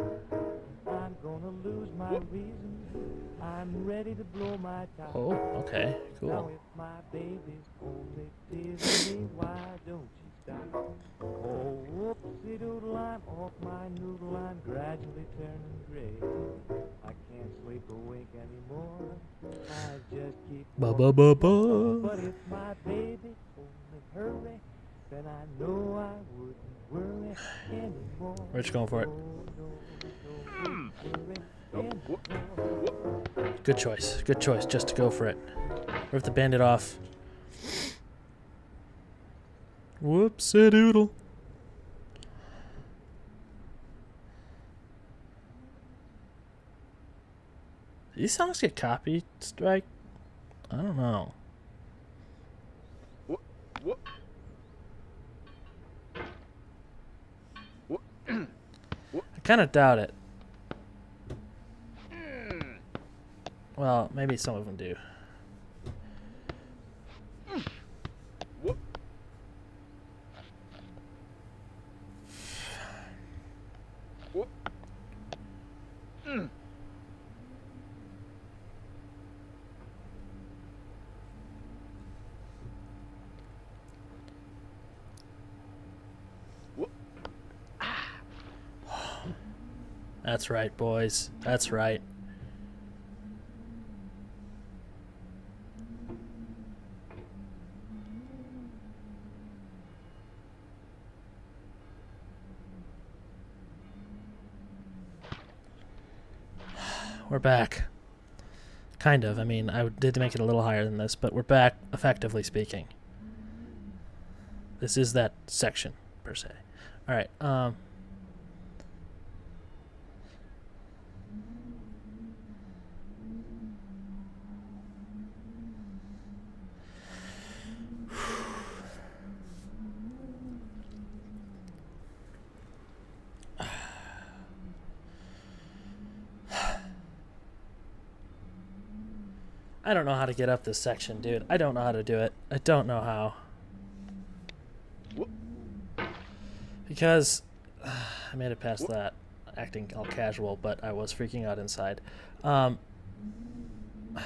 I'm gonna lose my reason. I'm ready to blow my top. Oh, okay, Now cool. if my baby's only teasing me, why don't you stop? Oh, whoopsie doodle, I'm off my noodle, I'm gradually turning gray. I can't sleep awake anymore. I just keep Ba ba ba ba. But if my baby only hurry, then I know I wouldn't worry anymore. Rich going for it. Good choice. Good choice. Just to go for it. Rip the bandit off. Whoopsie doodle. These songs get copy strike? I don't know. I kind of doubt it. Well, maybe some of them do. That's right, boys. That's right. We're back. Kind of. I mean, I did to make it a little higher than this, but we're back, effectively speaking. This is that section, per se. All right. Um, I don't know how to get up this section, dude. I don't know how to do it. I don't know how. Because I made it past that, acting all casual, but I was freaking out inside. Um,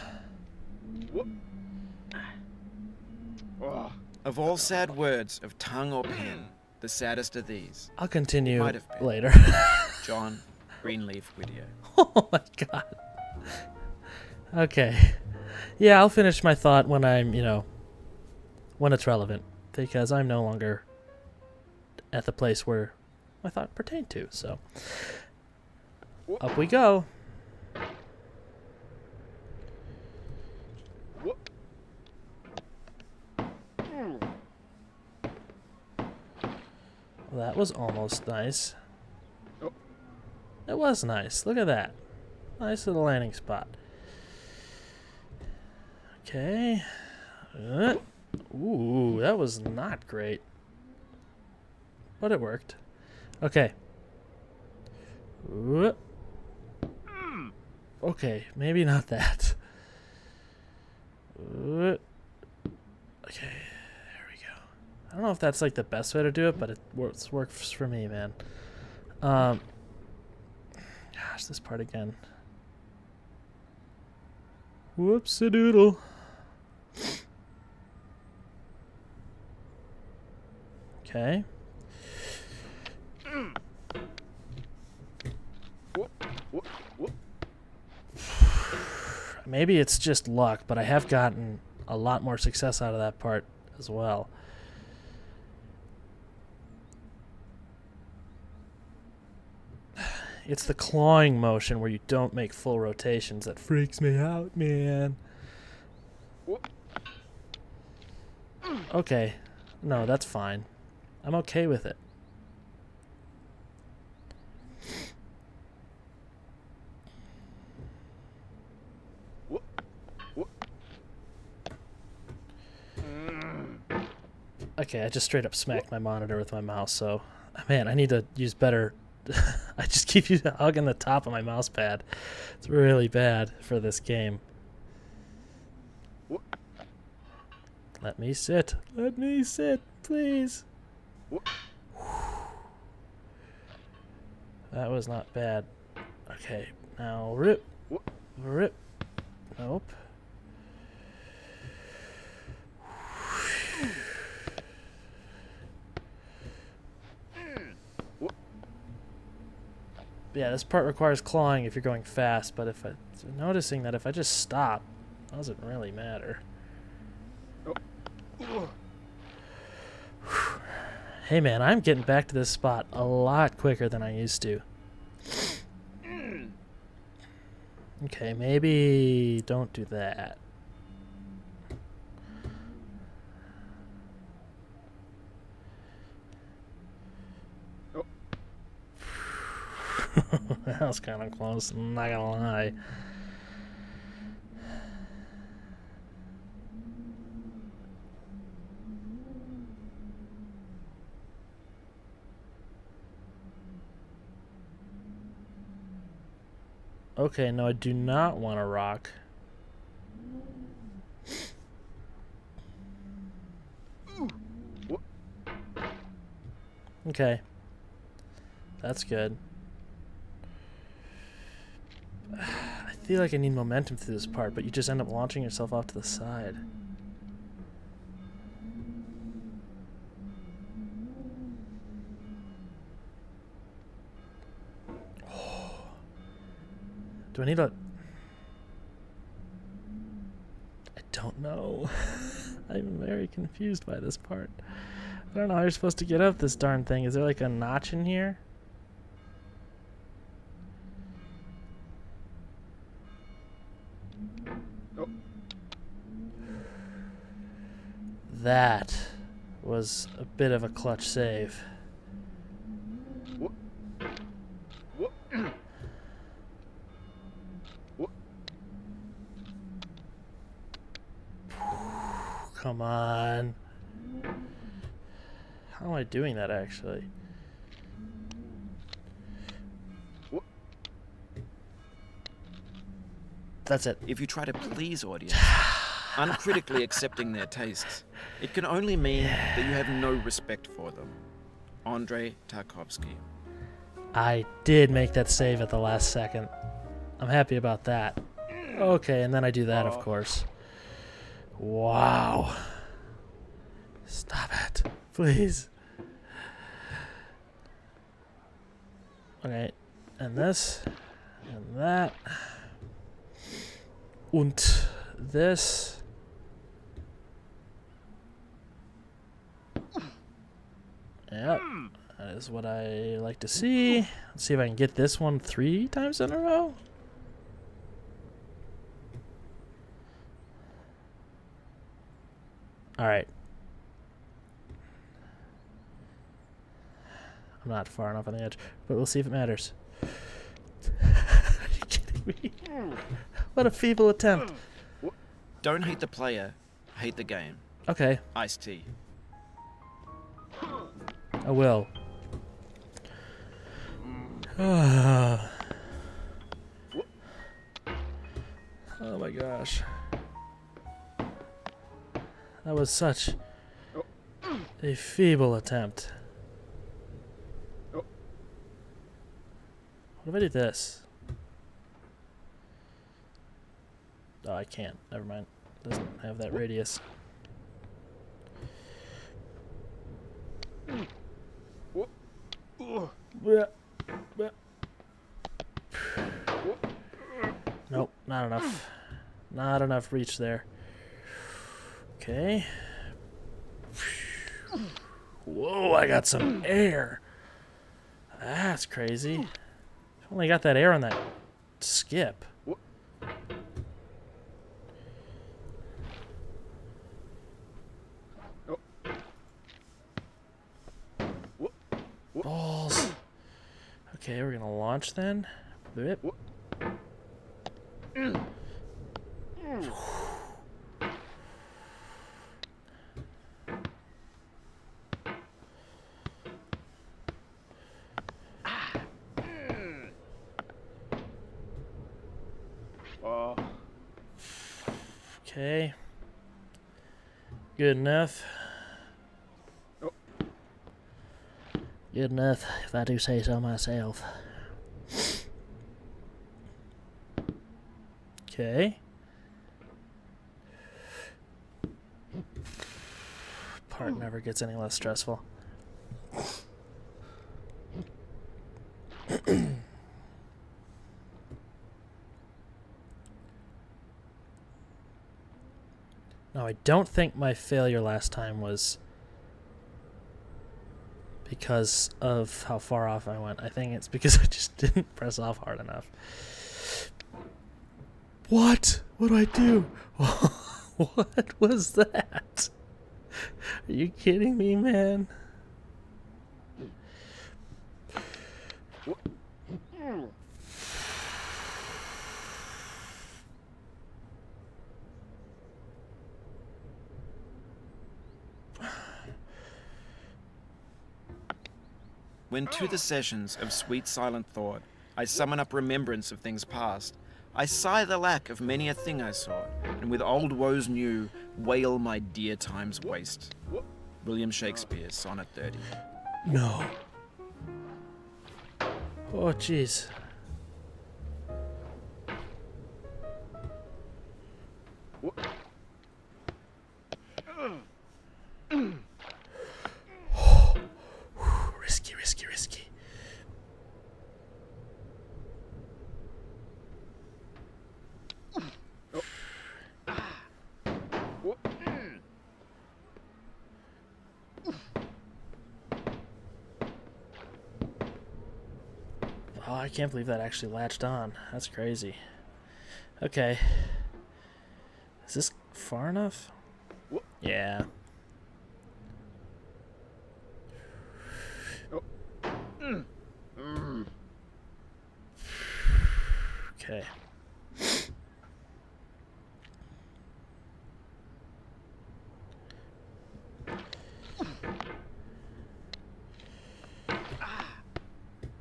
Of all sad words of tongue or pen, the saddest are these. I'll continue Might have been. later. John Greenleaf Whittier. oh my god. Okay. Yeah, I'll finish my thought when I'm, you know, when it's relevant, because I'm no longer at the place where my thought pertained to. So, up we go. That was almost nice. Oh. It was nice. Look at that. Nice little landing spot. Okay. Uh, ooh, that was not great. But it worked. Okay. Whoop. Okay, maybe not that. Whoop. Okay, there we go. I don't know if that's like the best way to do it, but it works works for me, man. Um. Gosh, this part again. Whoops a doodle. Okay. Maybe it's just luck, but I have gotten a lot more success out of that part as well. It's the clawing motion where you don't make full rotations that freaks me out, man. Okay. No, that's fine. I'm okay with it. Okay, I just straight up smacked my monitor with my mouse, so man, I need to use better I just keep hugging the top of my mouse pad. It's really bad for this game. Let me sit. Let me sit, please. That was not bad. Okay, now rip. Rip. Nope. yeah, this part requires clawing if you're going fast, but if I noticing that if I just stop, doesn't really matter. Hey man, I'm getting back to this spot a lot quicker than I used to. Okay, maybe don't do that. Oh. that was kind of close, I'm not gonna lie. Okay, no, I do not want to rock. Okay. That's good. I feel like I need momentum through this part, but you just end up launching yourself off to the side. Do I need a... I don't know. I'm very confused by this part. I don't know how you're supposed to get up this darn thing. Is there like a notch in here? Oh. That was a bit of a clutch save. Come on. How am I doing that actually? That's it. If you try to please audience, uncritically accepting their tastes, it can only mean that you have no respect for them. Andrei Tarkovsky. I did make that save at the last second. I'm happy about that. Okay, and then I do that, of course. Wow. Stop it. Please. Okay, and this, and that, und this. Yep, that is what I like to see. Let's see if I can get this one three times in a row. All right. I'm not far enough on the edge, but we'll see if it matters. Are you kidding me? What a feeble attempt. Don't hate the player, hate the game. Okay, Ice I will. oh my gosh. That was such a feeble attempt. What if I do this? Oh, I can't. Never mind. Doesn't have that radius. Nope, not enough. Not enough reach there. Okay. Whoa, I got some air. That's crazy. Only got that air on that skip. Balls. Okay, we're gonna launch then. Oh. Okay. Good enough. Oh. Good enough, if I do say so myself. Okay. Part hmm. never gets any less stressful. No, I don't think my failure last time was because of how far off I went. I think it's because I just didn't press off hard enough. What? What do I do? what was that? Are you kidding me, man? When to the oh. sessions of sweet silent thought I summon up remembrance of things past, I sigh the lack of many a thing I sought, and with old woes new wail my dear time's waste. William Shakespeare, Sonnet 30. No. Oh, jeez. risky, risky, risky. Oh, I can't believe that actually latched on. That's crazy. Okay. Is this far enough? Yeah. Oh. Mm. Mm. Okay.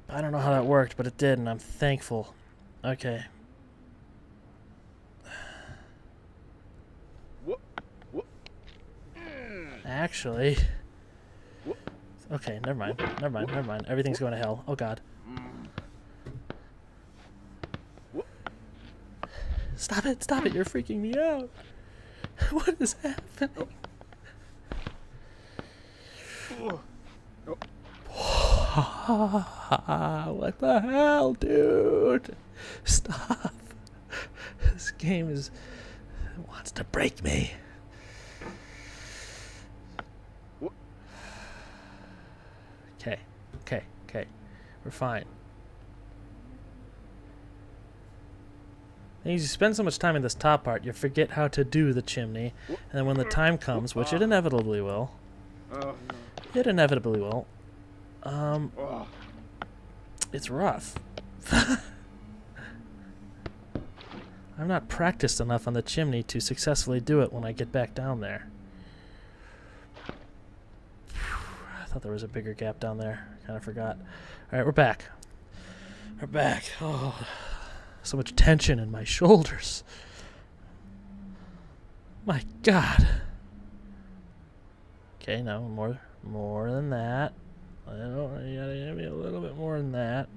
I don't know how that worked, but it did, and I'm thankful. Okay. Actually. Okay, never mind. Never mind. Never mind. Everything's going to hell. Oh god. Stop it! Stop it! You're freaking me out. What is happening? what the hell, dude? Stop. This game is wants to break me. Okay, okay, okay. We're fine. Things you spend so much time in this top part, you forget how to do the chimney, and then when the time comes, which it inevitably will, Oh, it inevitably will, um, oh. It's rough. I'm not practiced enough on the chimney to successfully do it when I get back down there. I thought there was a bigger gap down there. Kind of forgot. All right, we're back. We're back. Oh, so much tension in my shoulders. My God. Okay, no more, more than that. I don't. You gotta give me a little bit more than that.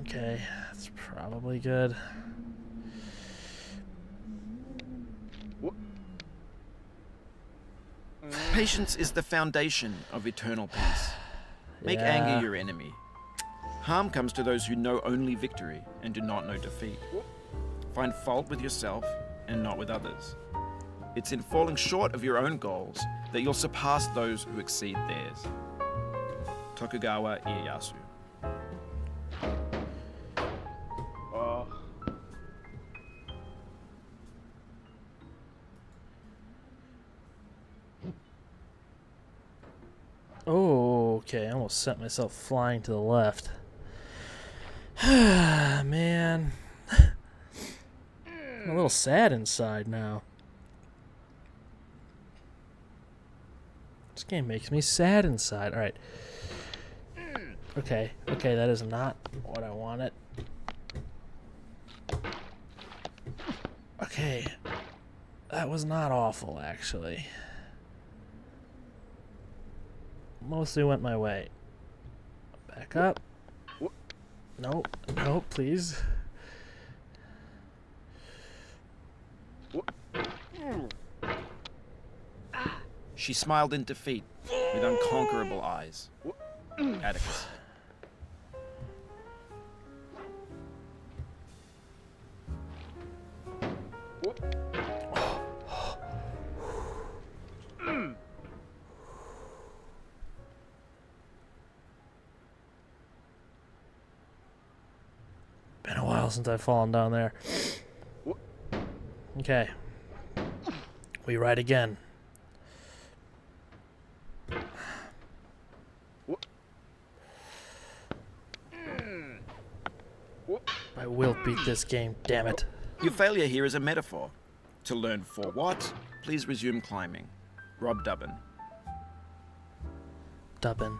Okay, that's probably good. Patience is the foundation of eternal peace. Make Yeah. anger your enemy. Harm comes to those who know only victory and do not know defeat. Find fault with yourself and not with others. It's in falling short of your own goals that you'll surpass those who exceed theirs. Tokugawa Ieyasu. Oh, okay. I almost sent myself flying to the left. Man. I'm a little sad inside now. This game makes me sad inside. Alright. Okay, okay, that is not what I wanted. Okay. That was not awful, actually mostly went my way. Back up. Nope, nope, please. She smiled in defeat with unconquerable eyes. Atticus. Been a while since I've fallen down there. Okay. We ride again. I will beat this game, damn it. Your failure here is a metaphor. To learn for what, please resume climbing. Rob Dubbin. Dubbin.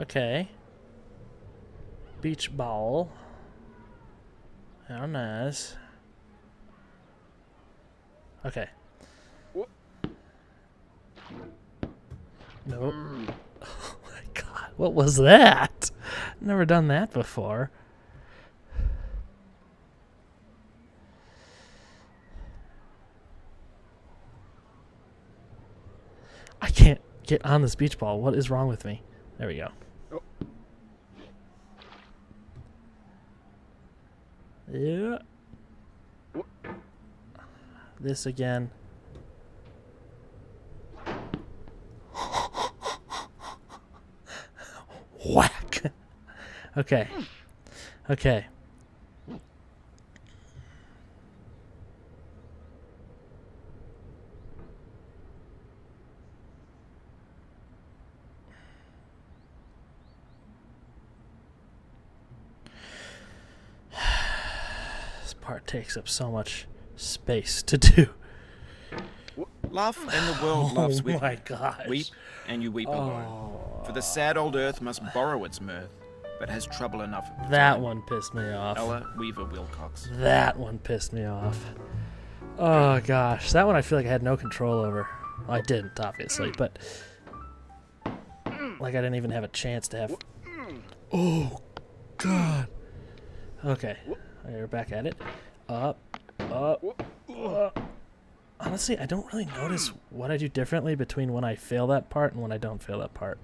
Okay. Beach ball. How nice. Okay. Nope. Oh my god, what was that? Never done that before. I can't get on this beach ball. What is wrong with me? There we go. Yeah. This again. Whack. Okay. Okay. This part takes up so much space to do. Laugh and the world oh with my gosh. Weep and you weep alone. Oh, For the sad old earth must borrow its mirth, but has trouble enough that one pissed me off. Ella Wheeler Wilcox. That one pissed me off. Oh gosh, that one I feel like I had no control over. Well, I didn't, obviously, but like I didn't even have a chance to have. Oh god. Okay, okay, we're back at it. Up, up, up. Honestly, I don't really notice what I do differently between when I fail that part and when I don't fail that part.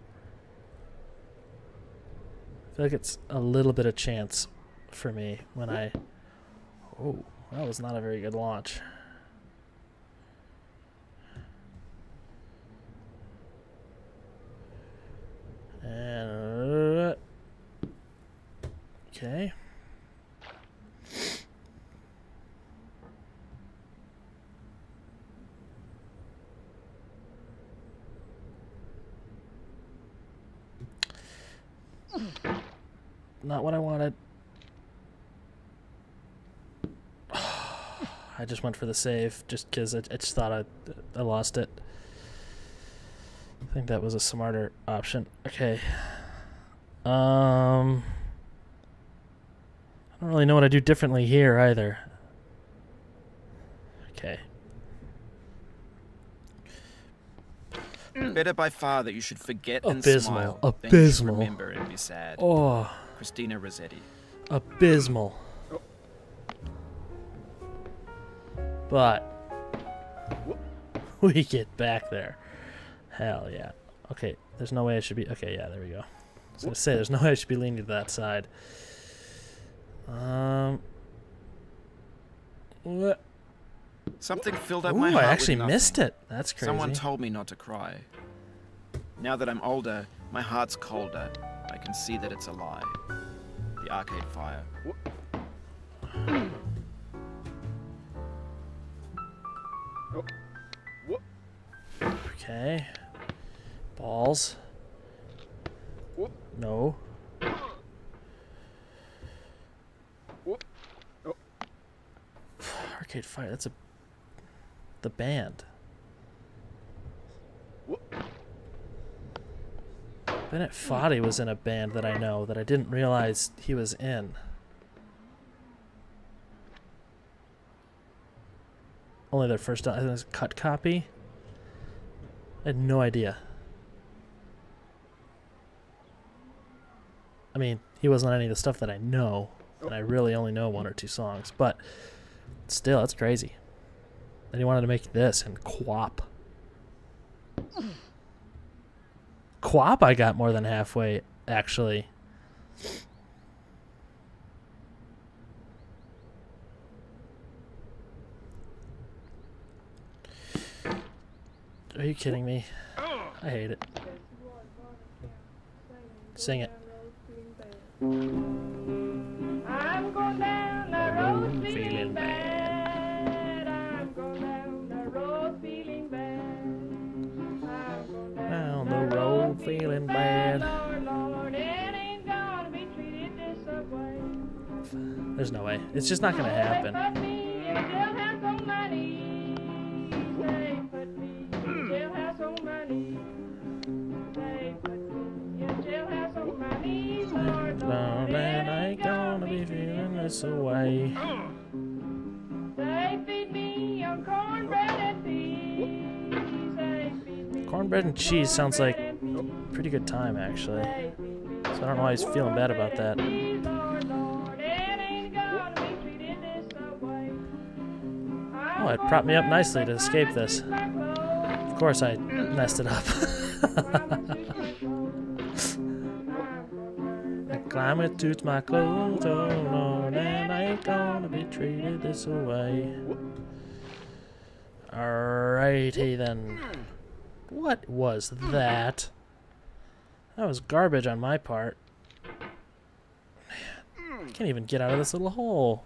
I feel like it's a little bit of chance for me when I. Oh, that was not a very good launch. And uh, Okay. Not what I wanted. I just went for the save just because I, I just thought I, I lost it. I think that was a smarter option. Okay. Um. I don't really know what I do differently here either. Okay. Better by far that you should forget and Abysmal. smile than you Abysmal. remember and be sad. Oh, Christina Rossetti. abysmal. But we get back there. Hell yeah. Okay, there's no way I should be. Okay, yeah, there we go. I was gonna say there's no way I should be leaning to that side. Um. What? Something filled up Ooh, my I heart. with actually nothing. missed it. That's crazy. Someone told me not to cry. Now that I'm older, my heart's colder. I can see that it's a lie. The arcade fire. Okay. Balls. No. Arcade Fire. That's a. The band. Bennett Foddy was in a band that I know that I didn't realize he was in. Only their first. I think it was cut copy. I had no idea. I mean, he wasn't on any of the stuff that I know, and I oh. really only know one or two songs. But still, that's crazy. Then he wanted to make this and Quap. Quap, I got more than halfway actually. Are you kidding me? I hate it. Sing it. I'm going down the road feeling bad. Bad. Lord, Lord, it ain't gonna be treated this way. There's no way. It's just not gonna happen. It and I ain't gonna be feeling this away. They feed me on cornbread and peas. They feed me Cornbread and cheese sounds like cornbread and peas. Pretty good time actually. So I don't know why he's feeling bad about that. Oh, it propped me up nicely to escape this. Of course, I messed it up. I climb it to my clothes, oh Lord, and I ain't gonna be treated this way. Alrighty then. What was that? That was garbage on my part. Man, I can't even get out of this little hole.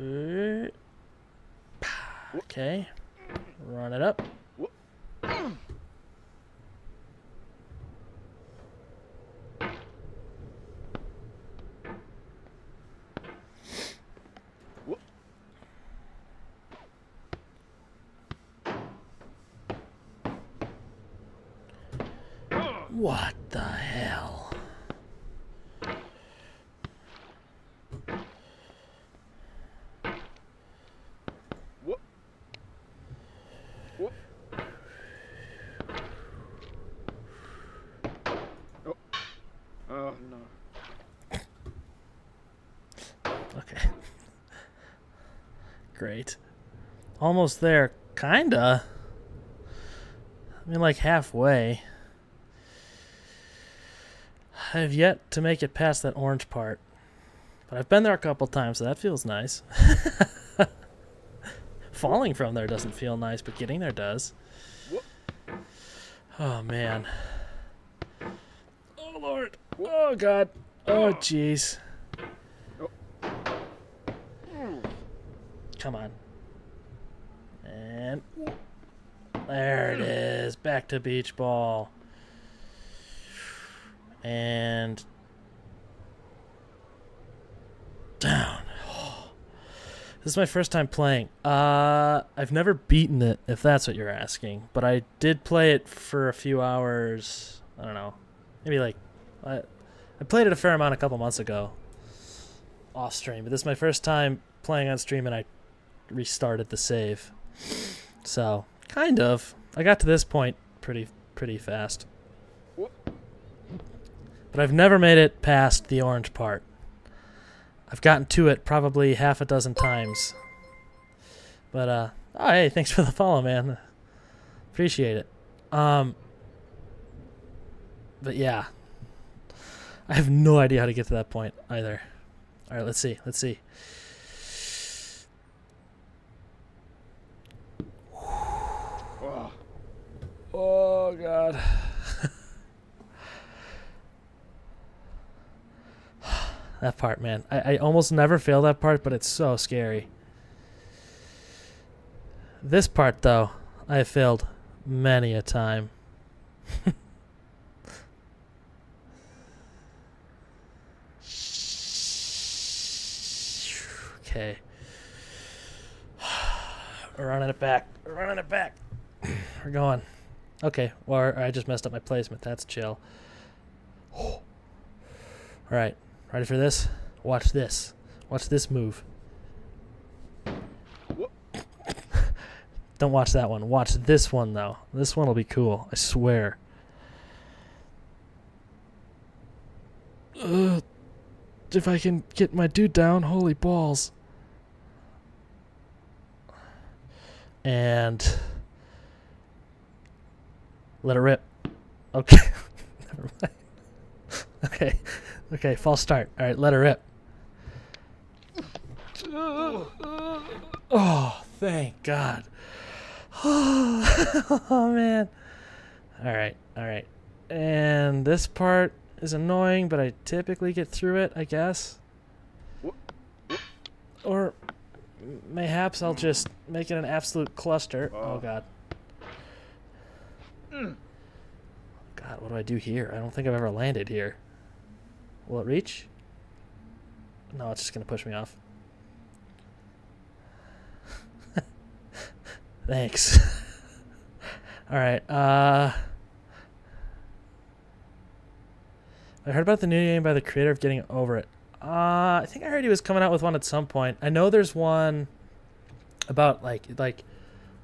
Uh, Okay. Run it up. What the hell? Oh. oh no. Okay. Great. Almost there. Kinda. I mean, like halfway. I have yet to make it past that orange part, but I've been there a couple times, so that feels nice. Falling from there doesn't feel nice, but getting there does. Oh man. Oh lord. Oh god. Oh jeez. Oh. Come on. And there it is. Back to beach ball. And down. This is my first time playing. Uh, I've never beaten it, if that's what you're asking. But I did play it for a few hours. I don't know, maybe like I, I played it a fair amount a couple months ago, off stream. But this is my first time playing on stream, and I restarted the save. So kind of, I got to this point pretty pretty fast. But I've never made it past the orange part. I've gotten to it probably half a dozen times. But uh oh hey, thanks for the follow, man. Appreciate it. Um But yeah. I have no idea how to get to that point either. Alright, let's see. Let's see. Oh, Oh god. That part, man. I, I almost never fail that part, but it's so scary. This part, though, I failed many a time. okay. We're running it back. We're running it back. We're going. Okay, or I just messed up my placement. That's chill. All right, ready for this? Watch this. Watch this move. Don't watch that one. Watch this one though. This one will be cool. I swear. Ugh. If I can get my dude down, holy balls. And let it rip. Okay. Never mind. Okay. Okay, false start. All right, let her rip. Oh, thank God. Oh, man. All right, all right. And this part is annoying, but I typically get through it, I guess. Or mayhaps I'll just make it an absolute cluster. Oh, God. Hmm. God, what do I do here? I don't think I've ever landed here. Will it reach? No, it's just gonna push me off. Thanks. Alright, uh I heard about the new game by the creator of Getting Over It. Uh I think I heard he was coming out with one at some point. I know there's one about like like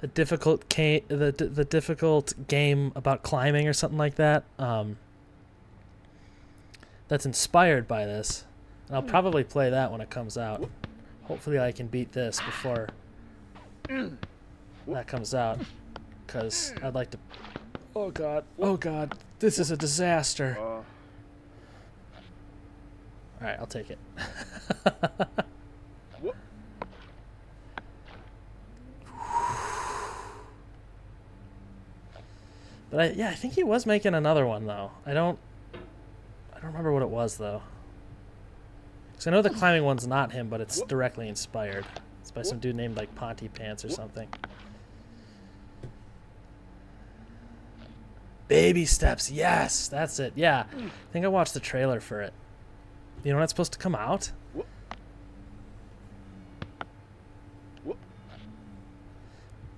the difficult ca- the the difficult game about climbing or something like that. Um, that's inspired by this, and I'll probably play that when it comes out. Hopefully, I can beat this before that comes out, because I'd like to. Oh God! Oh God! This is a disaster. uh, All right, I'll take it. But I, yeah, I think he was making another one though. I don't, I don't remember what it was though. Cause I know the climbing one's not him, but it's directly inspired. It's by some dude named like Ponty Pants or something. Baby steps, yes, that's it. Yeah, I think I watched the trailer for it. You know when it's supposed to come out?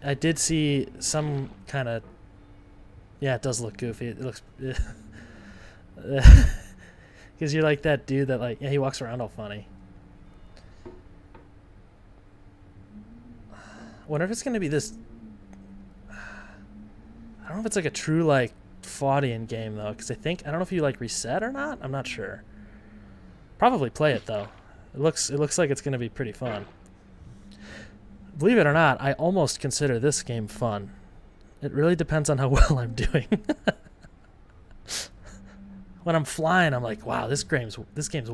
I did see some kind of. Yeah, it does look goofy. It looks. Because you're like that dude that, like, yeah, he walks around all funny. wonder if it's going to be this. I don't know if it's like a true, like, Foddian game, though. Because I think. I don't know if you, like, reset or not. I'm not sure. Probably play it, though. It looks, it looks like it's going to be pretty fun. Believe it or not, I almost consider this game fun. It really depends on how well I'm doing. when I'm flying, I'm like, wow, this game's this game's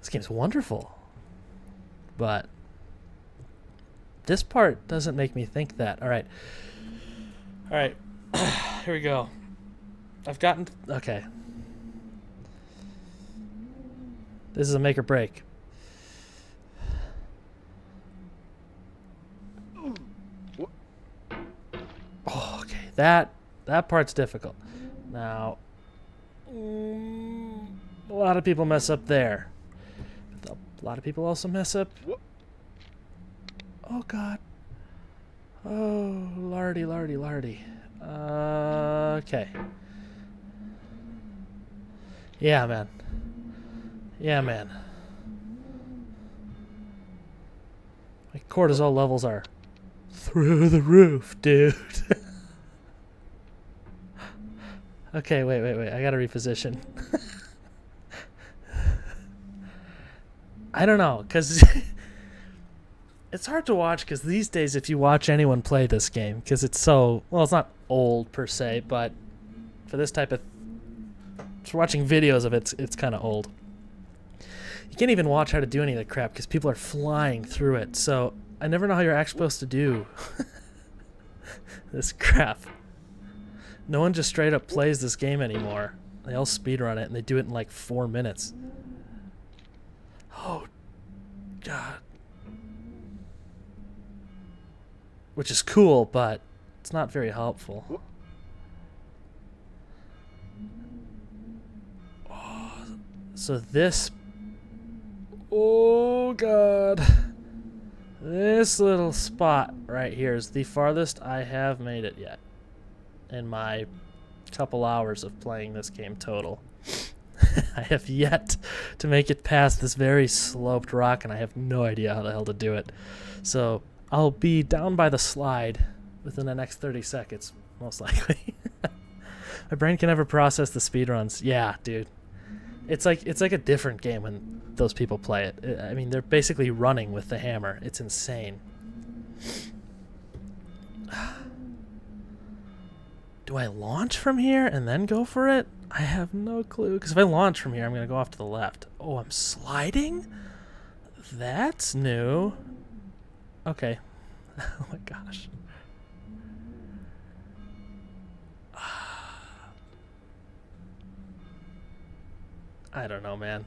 this game's wonderful. But this part doesn't make me think that. All right. All right. Here we go. I've gotten okay. This is a make or break. Oh, okay. That that part's difficult. Now, mm, a lot of people mess up there. But a lot of people also mess up. Oh God. Oh, lardy, lardy, lardy. Uh, okay. Yeah, man. Yeah, man. My cortisol levels are through the roof, dude. okay, wait, wait, wait. I gotta reposition. I don't know, because it's hard to watch because these days, if you watch anyone play this game, because it's so well, it's not old per se, but for this type of for watching videos of it, it's, it's kind of old. You can't even watch how to do any of the crap because people are flying through it. So I never know how you're actually supposed to do this crap. No one just straight up plays this game anymore. They all speedrun it and they do it in like four minutes. Oh, God. Which is cool, but it's not very helpful. Oh, so this. Oh, God. This little spot right here is the farthest I have made it yet in my couple hours of playing this game total. I have yet to make it past this very sloped rock, and I have no idea how the hell to do it. So I'll be down by the slide within the next 30 seconds, most likely. My brain can never process the speedruns. Yeah, dude. It's like it's like a different game when those people play it. I mean, they're basically running with the hammer. It's insane. Do I launch from here and then go for it? I have no clue. Because if I launch from here, I'm going to go off to the left. Oh, I'm sliding? That's new. Okay. oh my gosh. I don't know, man.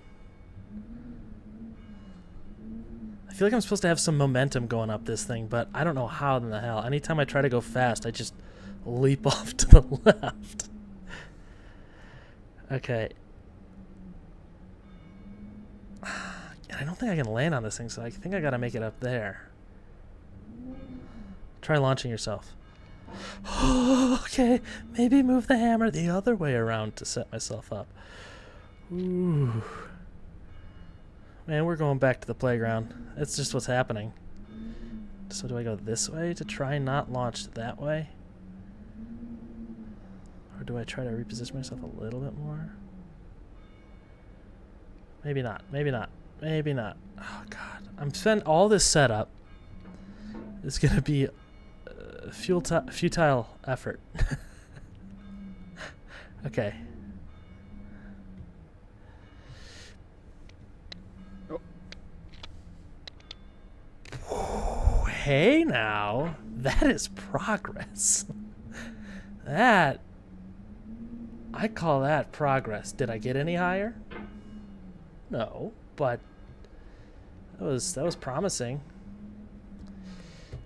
I feel like I'm supposed to have some momentum going up this thing, but I don't know how in the hell. Anytime I try to go fast, I just leap off to the left. Okay. I don't think I can land on this thing, so I think I gotta make it up there. Try launching yourself. okay, maybe move the hammer the other way around to set myself up. Ooh. Man, we're going back to the playground. That's just what's happening. So do I go this way to try not launch that way? Or do I try to reposition myself a little bit more? Maybe not. Maybe not. Maybe not. Oh god. I'm spent all this setup. It's gonna be a futile, futile effort. okay. Hey now, that is progress. that I call that progress. Did I get any higher? No, but that was that was promising.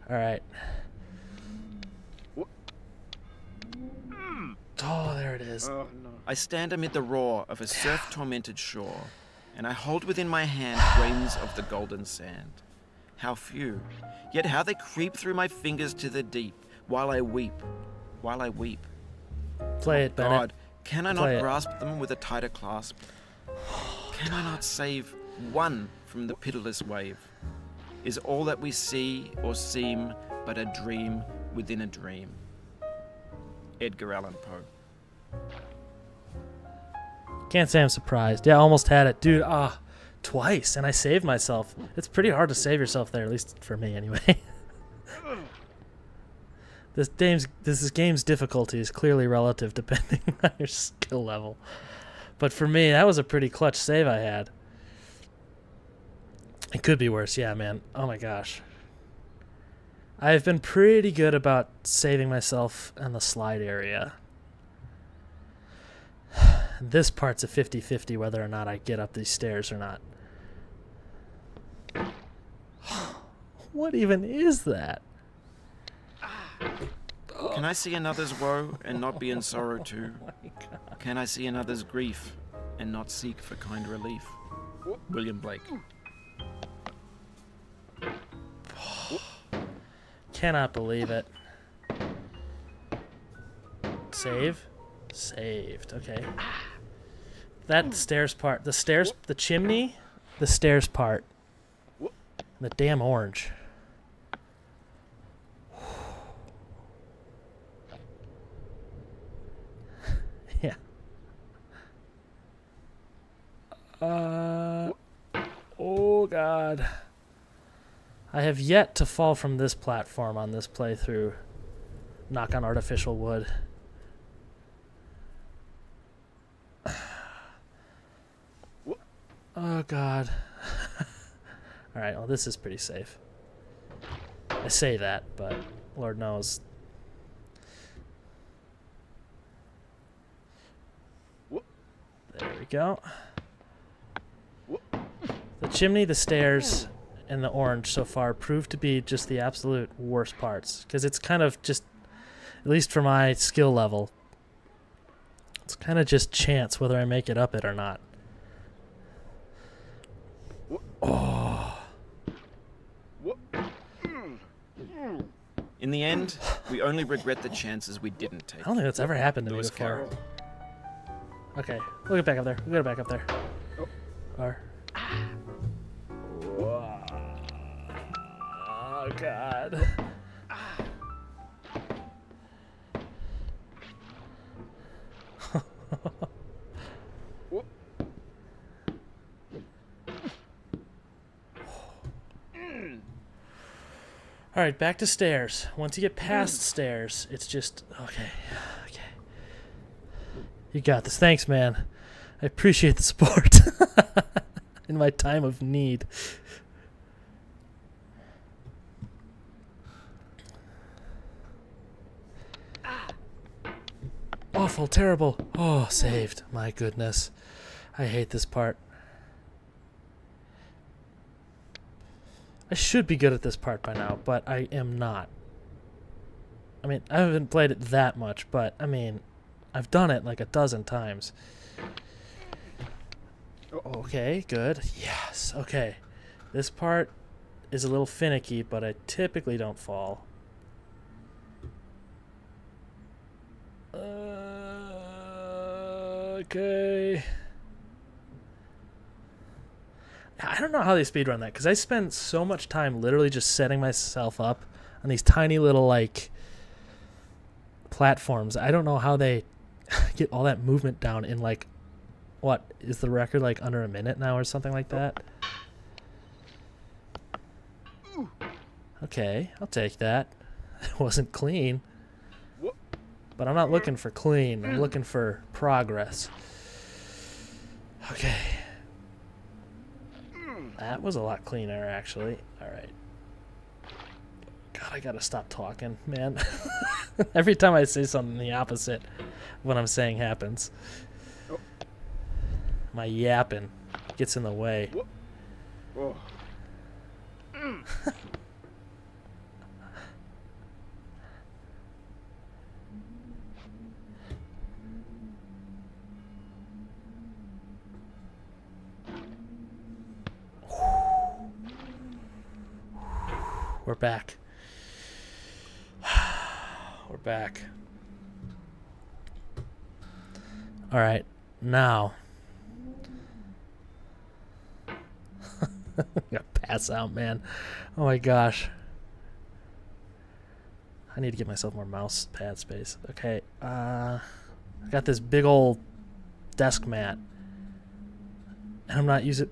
All right. Oh, there it is. Oh, no. I stand amid the roar of a surf tormented shore, and I hold within my hand grains of the golden sand. How few, yet how they creep through my fingers to the deep, while I weep, while I weep. Play it, oh, Bennett. God, can I not it. grasp them with a tighter clasp? Can I not save one from the pitiless wave? Is all that we see or seem but a dream within a dream? Edgar Allan Poe. Can't say I'm surprised. Yeah, I almost had it, dude. Ah, twice, and I saved myself. It's pretty hard to save yourself there, at least for me, anyway. This game's this game's difficulty is clearly relative depending on your skill level. But for me, that was a pretty clutch save I had. It could be worse, yeah, man. Oh my gosh. I've been pretty good about saving myself in the slide area. This part's a 50-50 whether or not I get up these stairs or not. What even is that? Can I see another's woe and not be in sorrow too? Oh Can I see another's grief and not seek for kind relief? William Blake. Cannot believe it. Save? Saved. Okay. That stairs part. The stairs. The chimney. The stairs part. The damn orange. yeah. Uh. Oh, God. I have yet to fall from this platform on this playthrough. Knock on artificial wood. Oh god. Alright, well this is pretty safe. I say that, but Lord knows. There we go. The chimney, the stairs, and the orange so far proved to be just the absolute worst parts because it's kind of just at least for my skill level it's kind of just chance whether i make it up it or not In the end, we only regret the chances we didn't take. i don't think that's ever happened to me Lewis before Carroll. okay we'll get back up there we'll get back up there Oh. Or- oh god All right, back to stairs. Once you get past stairs, it's just okay. Okay. You got this. Thanks, man. I appreciate the support in my time of need. Awful, terrible. Oh, saved. My goodness. I hate this part. I should be good at this part by now, but I am not. I mean, I haven't played it that much, but I mean, I've done it like a dozen times. Okay, good. Yes, okay. This part is a little finicky, but I typically don't fall. Uh, okay. I don't know how they speedrun that because I spend so much time literally just setting myself up on these tiny little like platforms. I don't know how they get all that movement down in like what is the record like under a minute now or something like that. Okay, I'll take that. It wasn't clean. But I'm not looking for clean. I'm looking for progress. Okay. That was a lot cleaner, actually. All right. God, I gotta stop talking, man. Every time I say something, the opposite of what I'm saying happens. My yapping gets in the way. Oh. We're back. We're back. All right, now. Gotta pass out, man. Oh my gosh. I need to get myself more mouse pad space. Okay, uh, I got this big old desk mat, and I'm not using.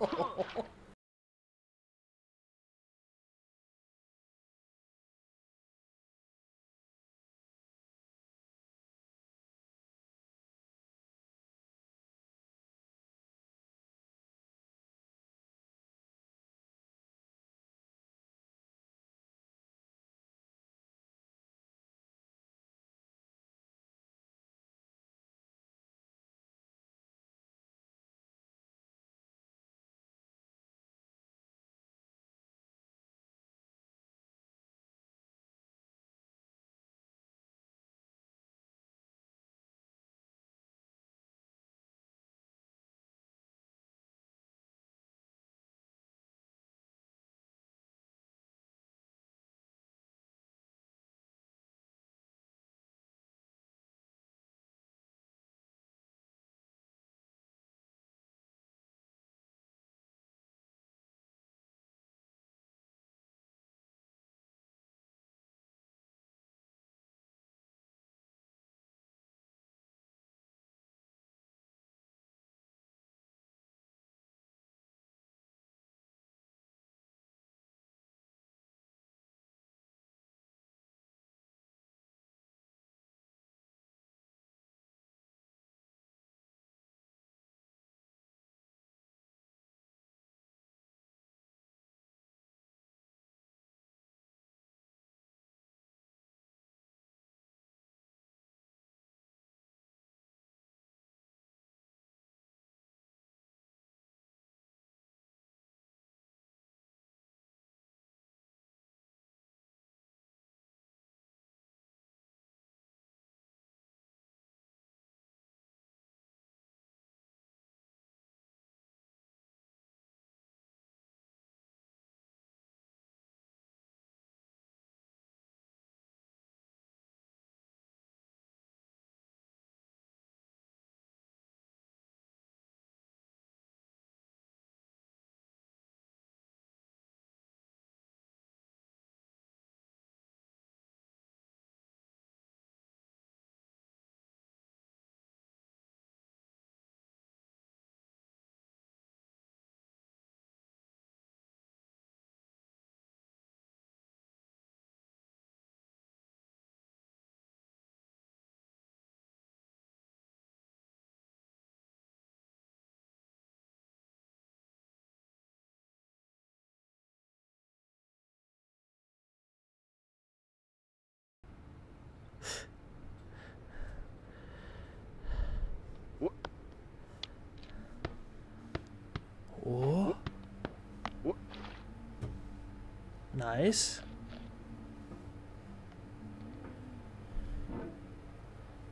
Nice.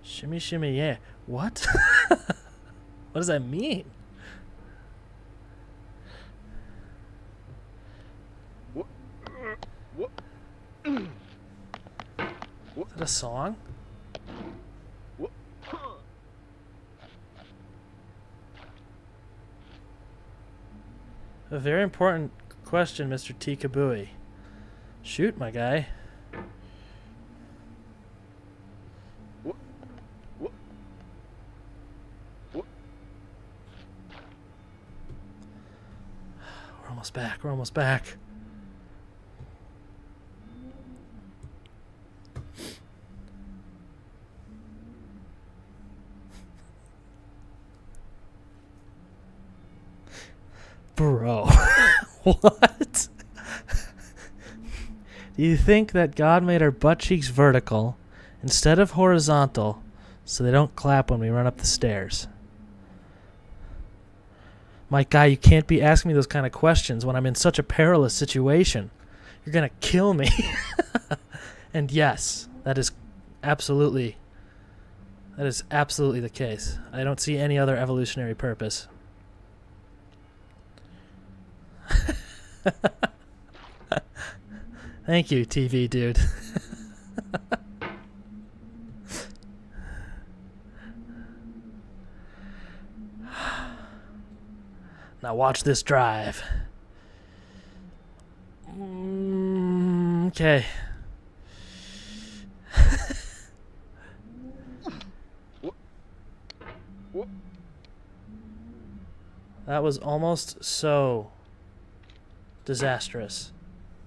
Shimmy, shimmy, yeah. What? what does that mean? What? Is that a song? A very important question, Mr. Tkabooey. Shoot, my guy. We're almost back. We're almost back. Bro. what? You think that God made our butt cheeks vertical instead of horizontal so they don't clap when we run up the stairs? My guy, you can't be asking me those kind of questions when I'm in such a perilous situation. You're going to kill me. and yes, that is absolutely that is absolutely the case. I don't see any other evolutionary purpose. Thank you, TV dude. now watch this drive. Okay. That was almost so disastrous,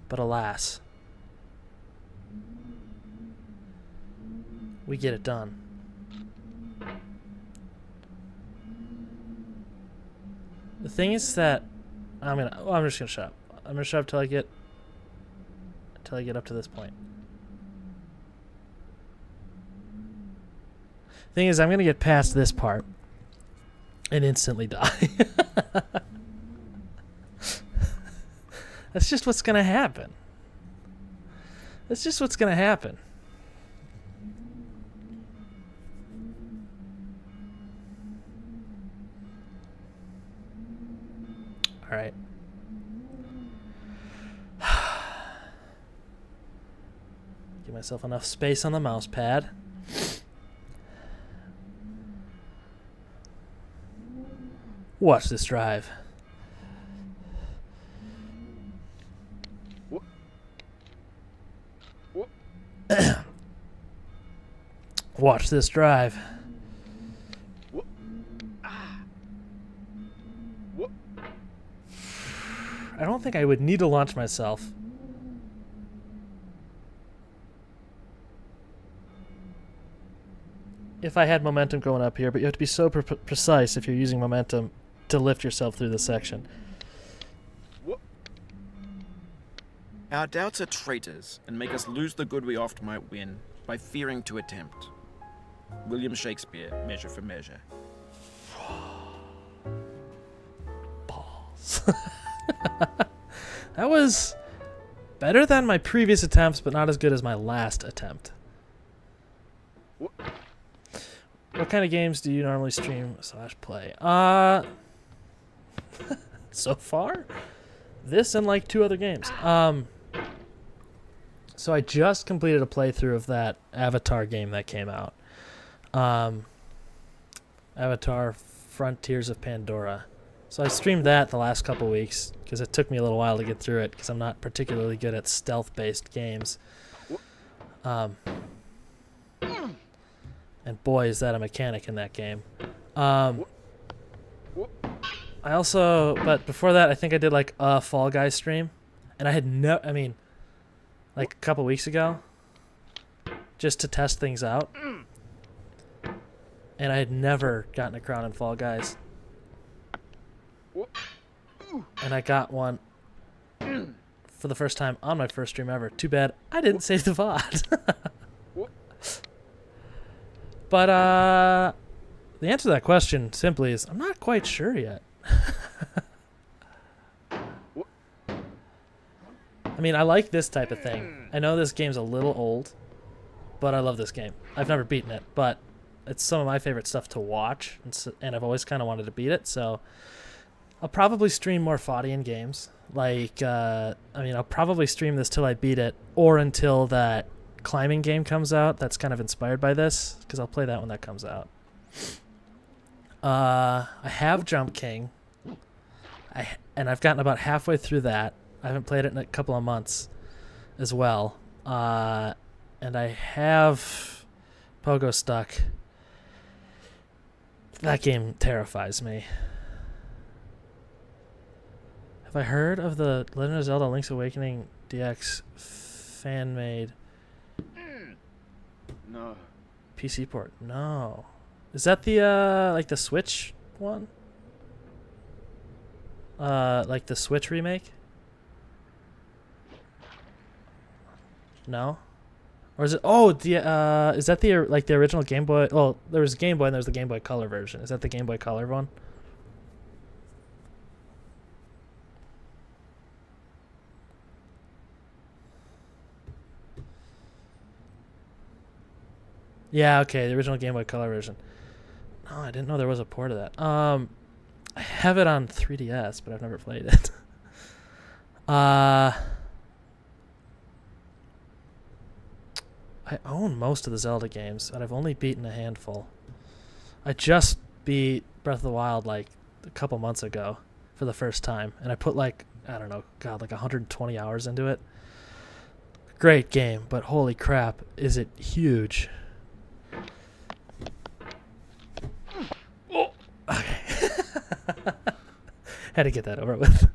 but alas, we get it done. The thing is that I'm gonna. Oh, I'm just gonna shut up. I'm gonna shut up till I get till I get up to this point. Thing is, I'm gonna get past this part and instantly die. That's just what's gonna happen. That's just what's gonna happen. All right. Give myself enough space on the mouse pad. Watch this drive. Watch this drive. I don't think I would need to launch myself. If I had momentum going up here, but you have to be so pre- precise if you're using momentum to lift yourself through this section. Our doubts are traitors and make us lose the good we oft might win by fearing to attempt. William Shakespeare, Measure for Measure. Balls. that was better than my previous attempts, but not as good as my last attempt. What kind of games do you normally stream slash play? Uh, so far, this and like two other games. Um, so I just completed a playthrough of that Avatar game that came out. Um, Avatar Frontiers of Pandora. So I streamed that the last couple weeks because it took me a little while to get through it because I'm not particularly good at stealth-based games. Um, and boy, is that a mechanic in that game. Um, I also, but before that, I think I did like a Fall Guys stream, and I had no, I mean, like a couple weeks ago, just to test things out, and I had never gotten a crown in Fall Guys, and I got one for the first time on my first stream ever. Too bad I didn't save the VOD. but uh, the answer to that question simply is I'm not quite sure yet. I mean, I like this type of thing. I know this game's a little old, but I love this game. I've never beaten it, but it's some of my favorite stuff to watch, and, s and I've always kind of wanted to beat it. So I'll probably stream more Foddian games. Like, uh, I mean, I'll probably stream this till I beat it, or until that climbing game comes out. That's kind of inspired by this, because I'll play that when that comes out. Uh, I have Jump King. I and I've gotten about halfway through that. I haven't played it in a couple of months, as well. Uh, and I have Pogostuck. That game terrifies me. Have I heard of the Legend of Zelda: Link's Awakening DX fan made No. PC port? No. Is that the uh like the Switch one? Uh like the Switch remake? No. Or is it Oh, the uh is that the like the original Game Boy? Well, there was Game Boy and there's the Game Boy Color version. Is that the Game Boy Color one? Yeah, okay, the original Game Boy Color version. No, I didn't know there was a port of that. Um, I have it on 3DS, but I've never played it. uh, I own most of the Zelda games, and I've only beaten a handful. I just beat Breath of the Wild like a couple months ago for the first time, and I put like I don't know, God, like 120 hours into it. Great game, but holy crap, is it huge! Oh, okay. Had to get that over with.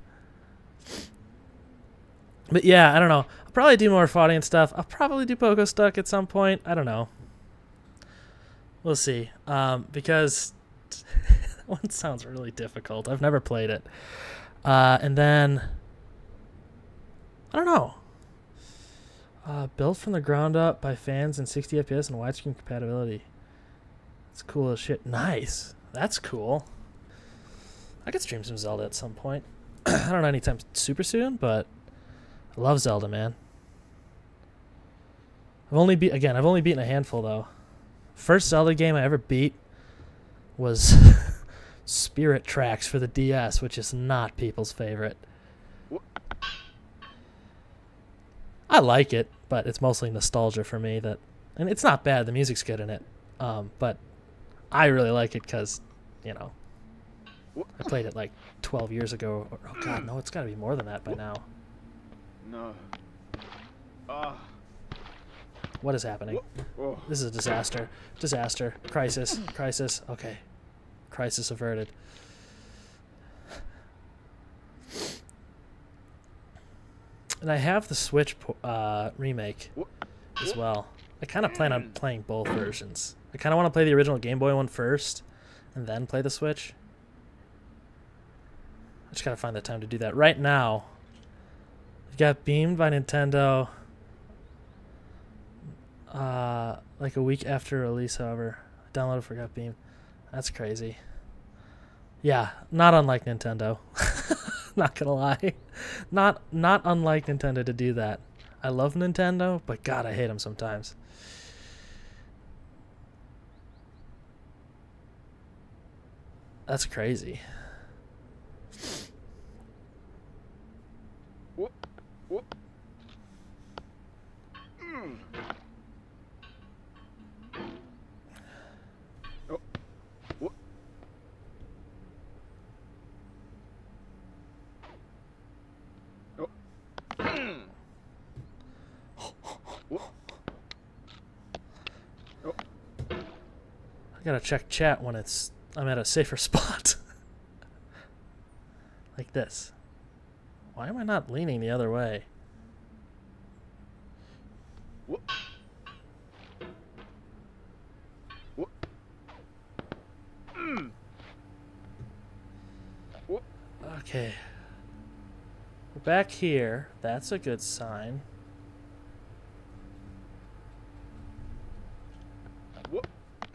But yeah, I don't know. I'll probably do more and stuff. I'll probably do Pogostuck at some point. I don't know. We'll see. Um, because that one sounds really difficult. I've never played it. Uh, and then I don't know. Uh, built from the ground up by fans in 60 FPS and widescreen compatibility. It's cool as shit. Nice. That's cool. I could stream some Zelda at some point. I don't know anytime super soon, but I love Zelda, man. I've only beat again. I've only beaten a handful though. First Zelda game I ever beat was Spirit Tracks for the DS, which is not people's favorite. I like it, but it's mostly nostalgia for me. That, and it's not bad. The music's good in it, um, but I really like it because, you know, I played it like 12 years ago. Or, oh God, no, it's got to be more than that by now. No. Ah. What is happening? Oh. This is a disaster. Disaster. Crisis. Crisis. Okay. Crisis averted. And I have the Switch uh, remake as well. I kind of plan on playing both versions. I kind of want to play the original Game Boy one first, and then play the Switch. I just gotta find the time to do that. Right now, it got beamed by Nintendo uh, like a week after release, however. Downloaded for Forgot Beam. That's crazy. Yeah, not unlike Nintendo. not gonna lie, not not unlike Nintendo to do that. I love Nintendo, but God, I hate them sometimes. That's crazy. Whoop. Whoop. Mm. Oh. Whoop. Oh. Mm. Oh. I gotta check chat when it's I'm at a safer spot. like this. Why am I not leaning the other way? Okay. We're back here. That's a good sign.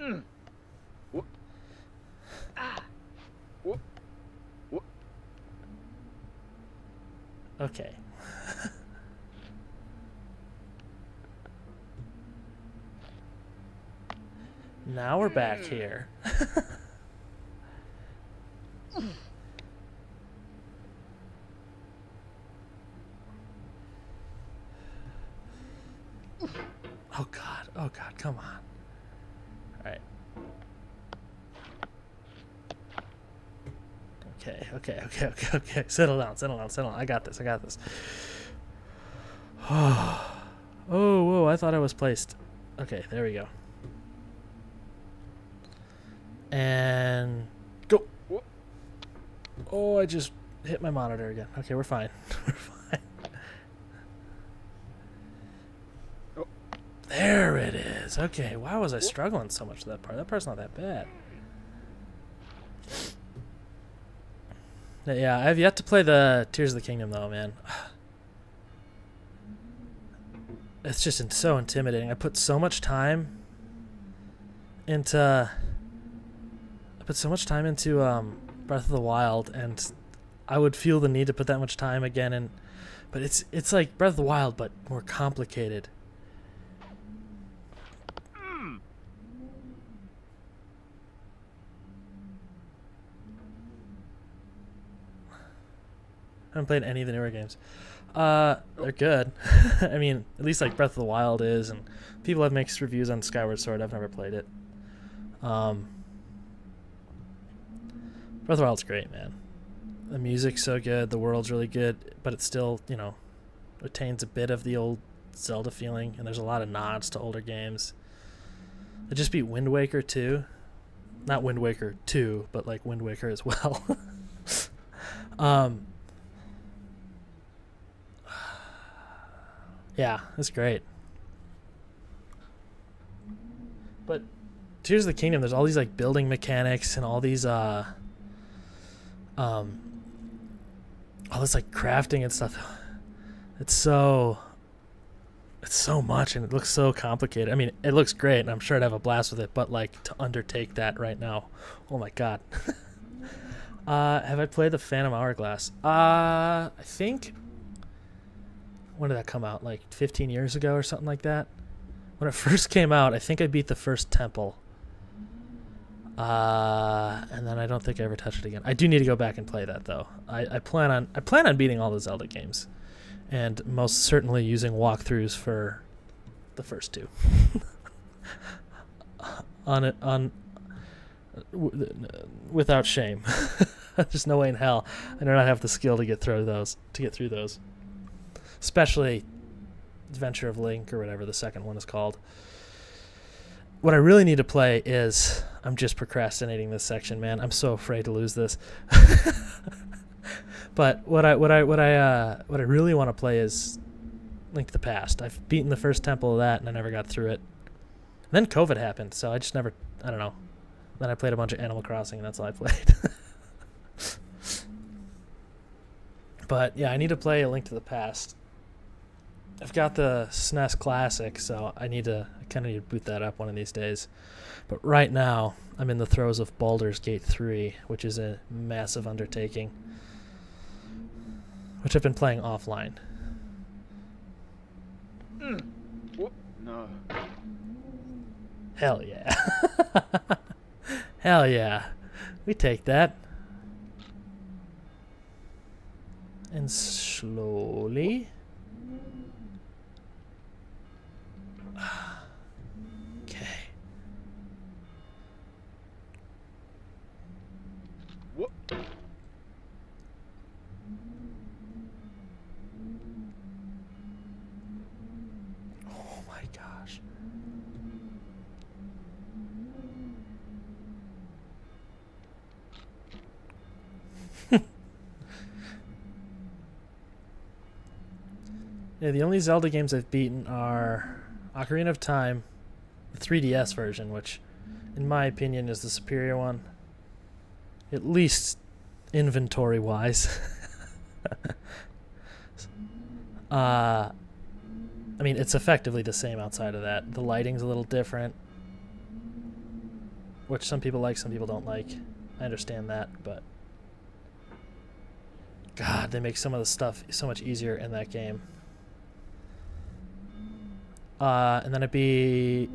Mm. Whoop. Ah. Whoop. Whoop. Okay. now we're back hmm. here. oh god. Oh god, come on. Okay, okay, okay, okay, okay. Settle down, settle down, settle down. I got this, I got this. Oh, whoa, I thought I was placed. Okay, there we go. And go. Oh, I just hit my monitor again. Okay, we're fine. we're fine. Oh. There it is. Okay, why was I struggling so much with that part? That part's not that bad. Yeah, I've yet to play the Tears of the Kingdom though, man. It's just so intimidating. I put so much time into I put so much time into um, Breath of the Wild, and I would feel the need to put that much time again. And but it's it's like Breath of the Wild, but more complicated. I haven't played any of the newer games. Uh, they're good. I mean, at least like Breath of the Wild is, and people have mixed reviews on Skyward Sword. I've never played it. Um, Breath of the Wild's great, man. The music's so good, the world's really good, but it still, you know, retains a bit of the old Zelda feeling, and there's a lot of nods to older games. I just beat Wind Waker 2. Not Wind Waker 2, but like Wind Waker as well. Um, yeah, it's great. But Tears of the Kingdom, there's all these like building mechanics and all these uh um all this like crafting and stuff. It's so it's so much and it looks so complicated. I mean, it looks great and I'm sure I'd have a blast with it, but like to undertake that right now, oh my god. uh have I played the Phantom Hourglass? Uh I think when did that come out? Like 15 years ago or something like that? When it first came out, I think I beat the first temple. Uh, and then I don't think I ever touched it again. I do need to go back and play that though. I, I plan on I plan on beating all the Zelda games, and most certainly using walkthroughs for the first two. on it on without shame. There's no way in hell I do not have the skill to get through those to get through those, especially Adventure of Link or whatever the second one is called. What I really need to play is I'm just procrastinating this section, man. I'm so afraid to lose this. but what I what I what I uh, what I really want to play is Link to the Past. I've beaten the first temple of that and I never got through it. And then COVID happened, so I just never I don't know. Then I played a bunch of Animal Crossing and that's all I played. but yeah, I need to play A Link to the Past. I've got the SNES Classic, so I need to I kind of need to boot that up one of these days. But right now, I'm in the throes of Baldur's Gate 3, which is a massive undertaking, which I've been playing offline. Hmm. No. Hell yeah. Hell yeah. We take that. And slowly. Okay. What? Oh my gosh. yeah, the only Zelda games I've beaten are Ocarina of Time, the 3DS version, which, in my opinion, is the superior one. At least inventory wise. uh, I mean, it's effectively the same outside of that. The lighting's a little different, which some people like, some people don't like. I understand that, but God, they make some of the stuff so much easier in that game. Uh, and then it'd be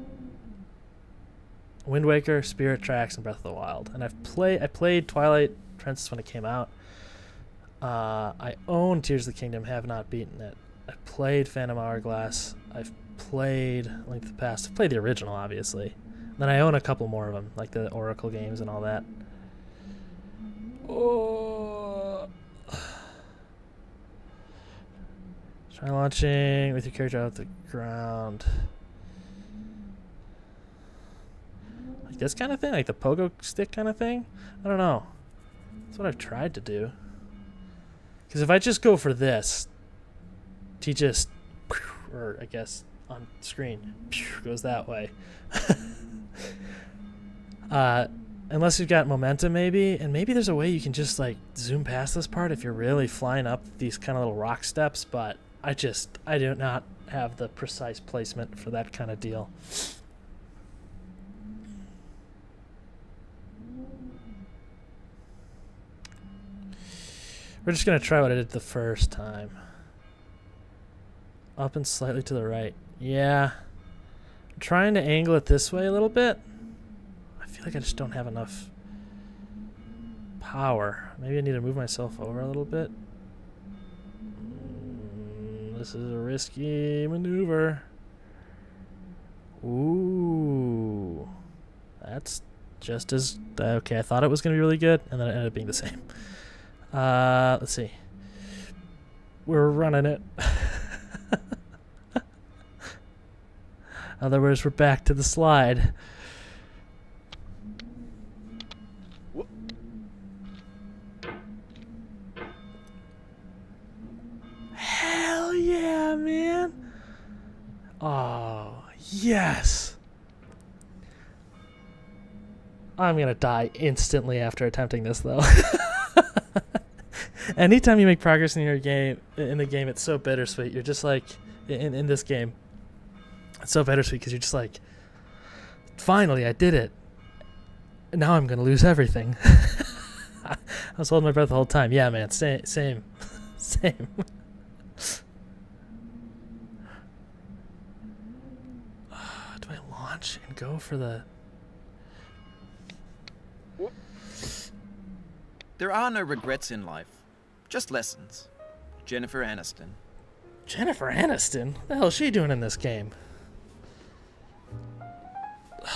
Wind Waker, Spirit Tracks, and Breath of the Wild. And I've play I played Twilight Princess when it came out. Uh, I own Tears of the Kingdom, have not beaten it. I've played Phantom Hourglass. I've played Link to the Past. I've played the original, obviously. Then I own a couple more of them, like the Oracle games and all that. Oh. Try launching with your character off the ground. Like this kind of thing? Like the pogo stick kind of thing? I don't know. That's what I've tried to do. Because if I just go for this, he just, or I guess on screen, goes that way. uh, unless you've got momentum, maybe, and maybe there's a way you can just like zoom past this part if you're really flying up these kind of little rock steps. But I just, I do not have the precise placement for that kind of deal. We're just gonna try what I did the first time. Up and slightly to the right. Yeah. I'm trying to angle it this way a little bit. I feel like I just don't have enough power. Maybe I need to move myself over a little bit. This is a risky maneuver. Ooh. That's just as okay. I thought it was going to be really good, and then it ended up being the same. Uh, let's see. We're running it. Other words, we're back to the slide. Oh, yes. I'm gonna die instantly after attempting this, though. Anytime you make progress in your game, in the game, it's so bittersweet. You're just like, in, in this game, it's so bittersweet because you're just like, finally, I did it. Now I'm gonna lose everything. I was holding my breath the whole time. Yeah, man, same, same, same. Do I launch and go for the? There are no regrets in life, just lessons. Jennifer Aniston. Jennifer Aniston? What the hell is she doing in this game?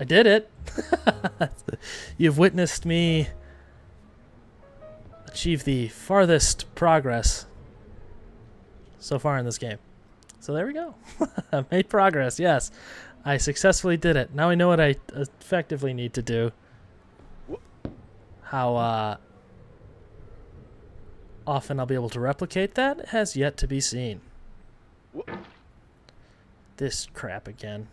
I did it. You've witnessed me achieve the farthest progress so far in this game. So there we go. I made progress, yes. I successfully did it. Now I know what I effectively need to do. How uh, often I'll be able to replicate that has yet to be seen. This crap again.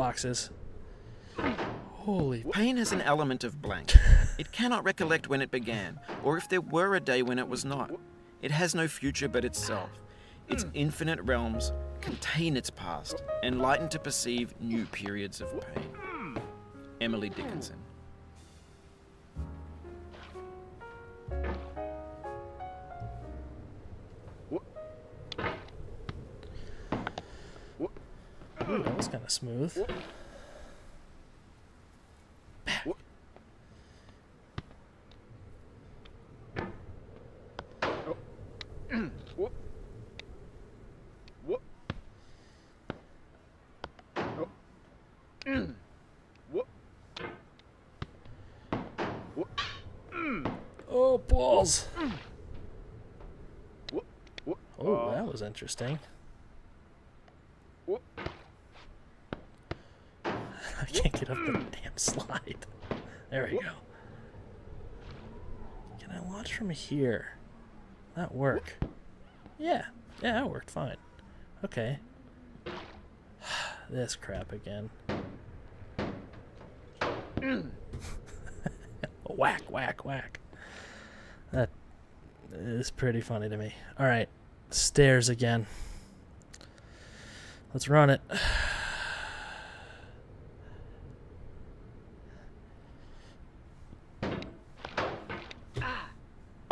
Boxes. Holy. Pain has an element of blank. It cannot recollect when it began, or if there were a day when it was not. It has no future but itself. Its hmm. infinite realms contain its past, enlightened to perceive new periods of pain. Emily Dickinson. Was kind of smooth. Oh. Balls! Oh, that was interesting. Whoop. I can't get up the damn slide. There we go. Can I launch from here? That work? Yeah, yeah, that worked fine. Okay. this crap again. whack, whack, whack. That is pretty funny to me. All right, stairs again. Let's run it.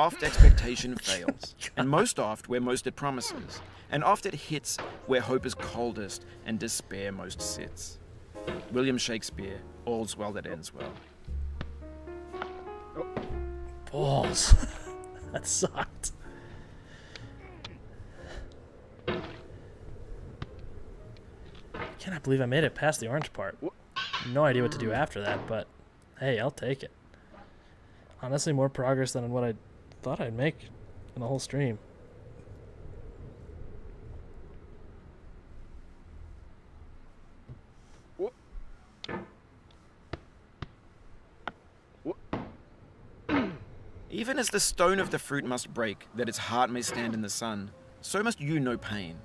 Oft expectation oh fails, and most oft where most it promises, and oft it hits where hope is coldest and despair most sits. William Shakespeare, all's well that ends well. Oh. Balls. that sucked. I cannot believe I made it past the orange part. No idea what to do after that, but hey, I'll take it. Honestly, more progress than what I thought I'd make in the whole stream. Even as the stone of the fruit must break, that its heart may stand in the sun, so must you know pain.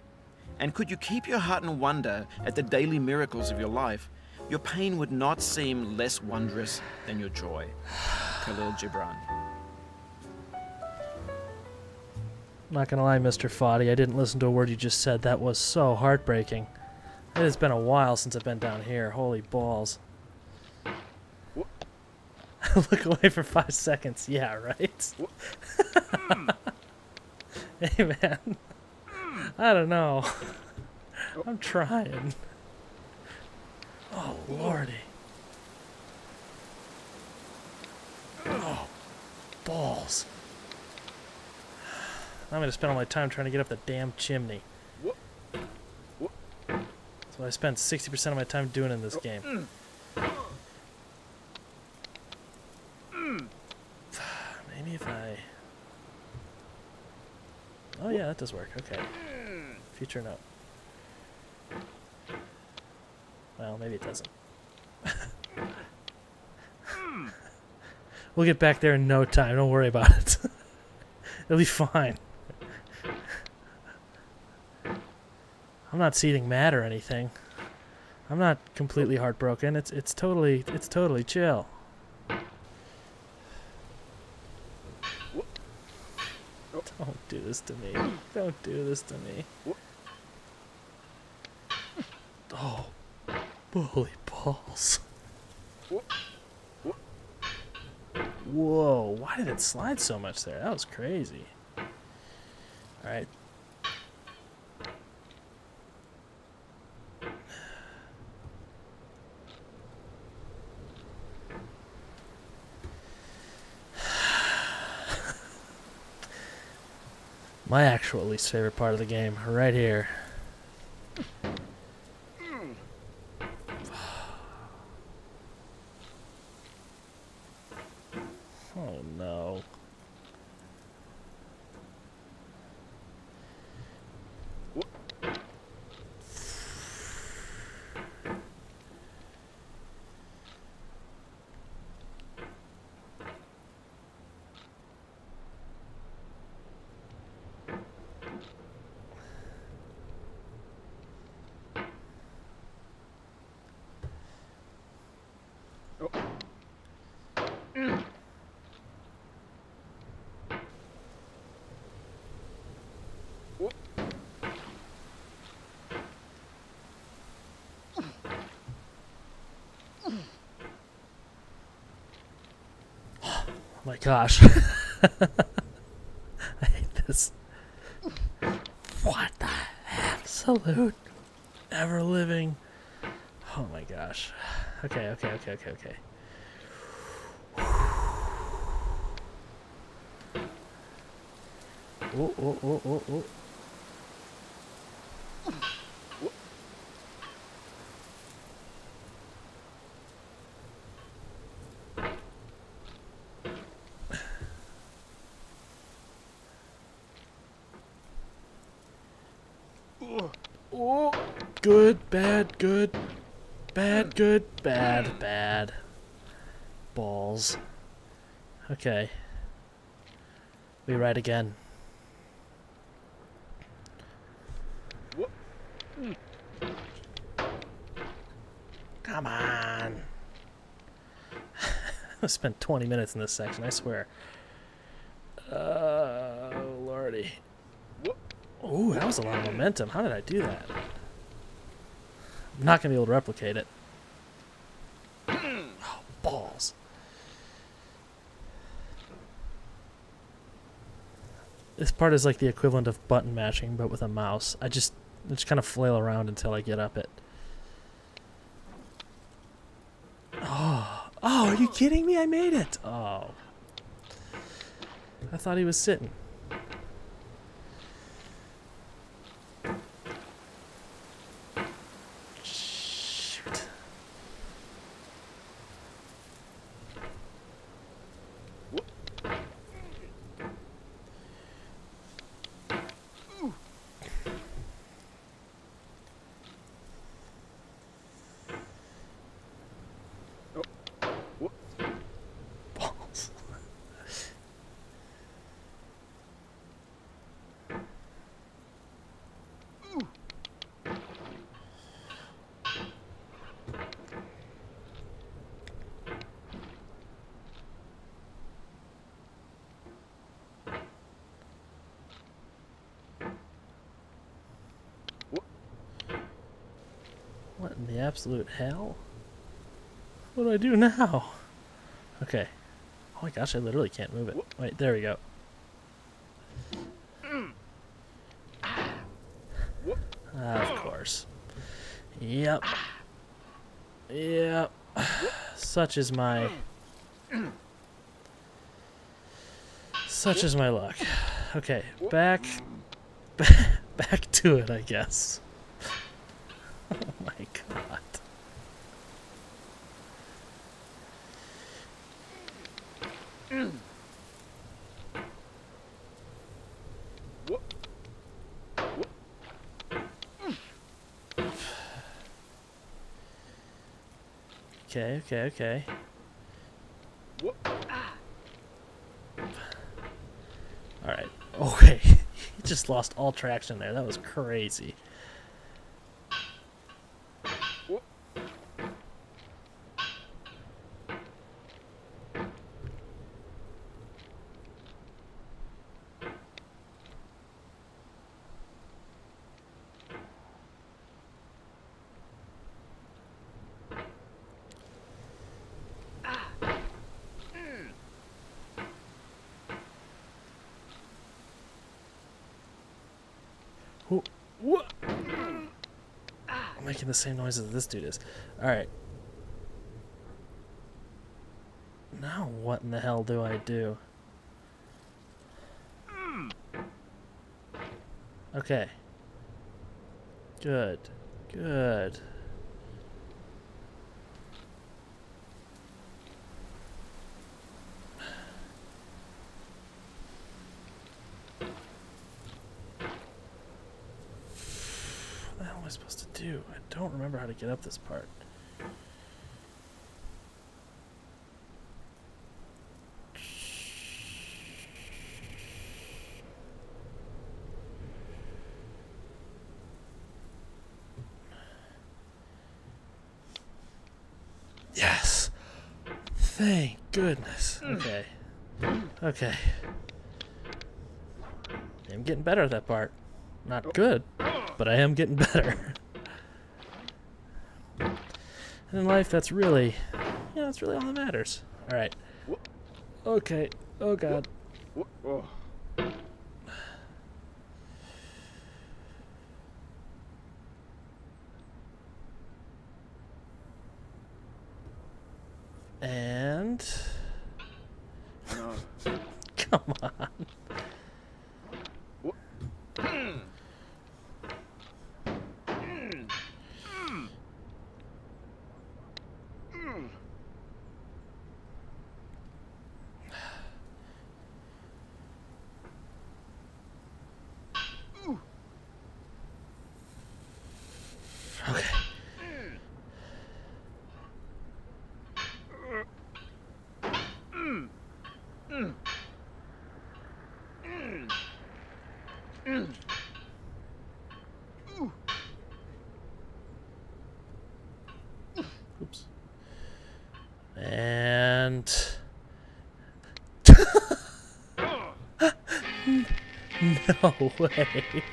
And could you keep your heart in wonder at the daily miracles of your life, your pain would not seem less wondrous than your joy. Kahlil Gibran. Not gonna lie, Mr. Foddy, I didn't listen to a word you just said. That was so heartbreaking. It has been a while since I've been down here. Holy balls. Look away for five seconds. Yeah, right? hey, man. I don't know. I'm trying. Oh, lordy. Oh, balls. I'm gonna spend all my time trying to get up the damn chimney. That's what I spent 60% of my time doing in this game. Mm. Maybe if I... Oh yeah, that does work. Okay. Future note. Well, maybe it doesn't. Mm. we'll get back there in no time. Don't worry about it. It'll be fine. I'm not seething mad or anything. I'm not completely heartbroken. It's it's totally it's totally chill. Don't do this to me. Don't do this to me. Oh, holy balls. Whoa, why did it slide so much there? That was crazy. Alright. My actual least favorite part of the game, right here. Oh no. Oh my gosh. I hate this. What the absolute ever living Oh my gosh. Okay, okay, okay, okay, okay good, bad, good, bad, good, bad, bad. Balls. Okay. We ride again. Come on. I spent 20 minutes in this section, I swear. Oh, lordy. Ooh, that was a lot of momentum. How did I do that? I'm not going to be able to replicate it. Oh, balls. This part is like the equivalent of button mashing, but with a mouse. I just, I just kind of flail around until I get up it. Oh, oh, are you kidding me? I made it. Oh. I thought he was sitting. Shoot. Balls. What in the absolute hell? What do I do now? Okay. Oh my gosh, I literally can't move it. Wait, there we go. Ah, of course. Yep. Yep. Such is my. Such is my luck. Okay, back. Back to it, I guess. Oh my god. Okay, okay, ah. okay. Alright. Okay. he just lost all traction there. That was crazy. Who? What? I'm making the same noise as this dude is. Alright. Now what in the hell do I do? Okay. Good. Good. What the hell am I supposed to do? I don't remember how to get up this part. Yes. Thank goodness. Hmm. Okay. Okay. I'm getting better at that part. Not oh. good, but I am getting better. And in life, that's really, yeah, that's really all that matters. All right. Okay. Oh God No. come on. Okay. Oops. And no way.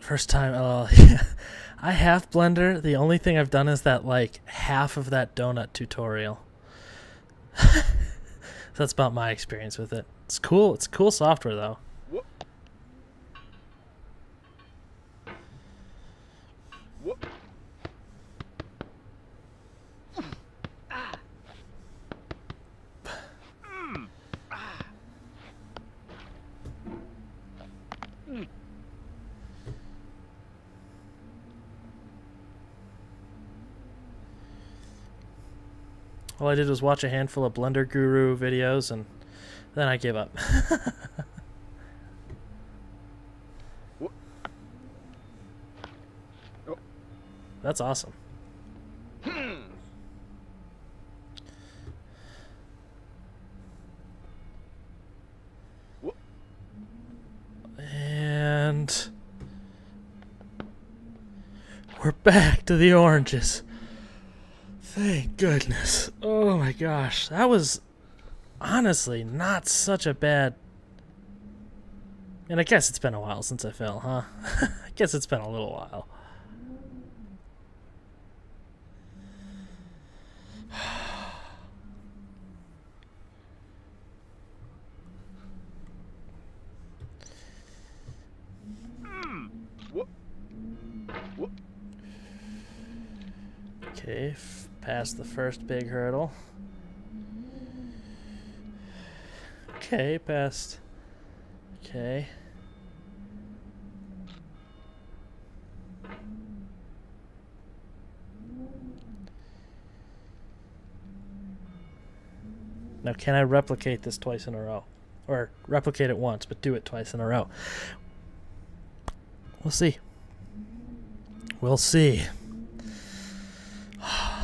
First time, oh, yeah. I have Blender. The only thing I've done is that like half of that donut tutorial. that's about my experience with it. It's cool. It's cool software though. What? What? All I did was watch a handful of Blender Guru videos and then I gave up. That's awesome. And we're back to the oranges. Thank goodness. Oh my gosh. That was honestly not such a bad. And I guess it's been a while since I fell, huh? I guess it's been a little while. Okay, past the first big hurdle. Okay, past. Okay. Now, can I replicate this twice in a row? Or replicate it once, but do it twice in a row? We'll see. We'll see.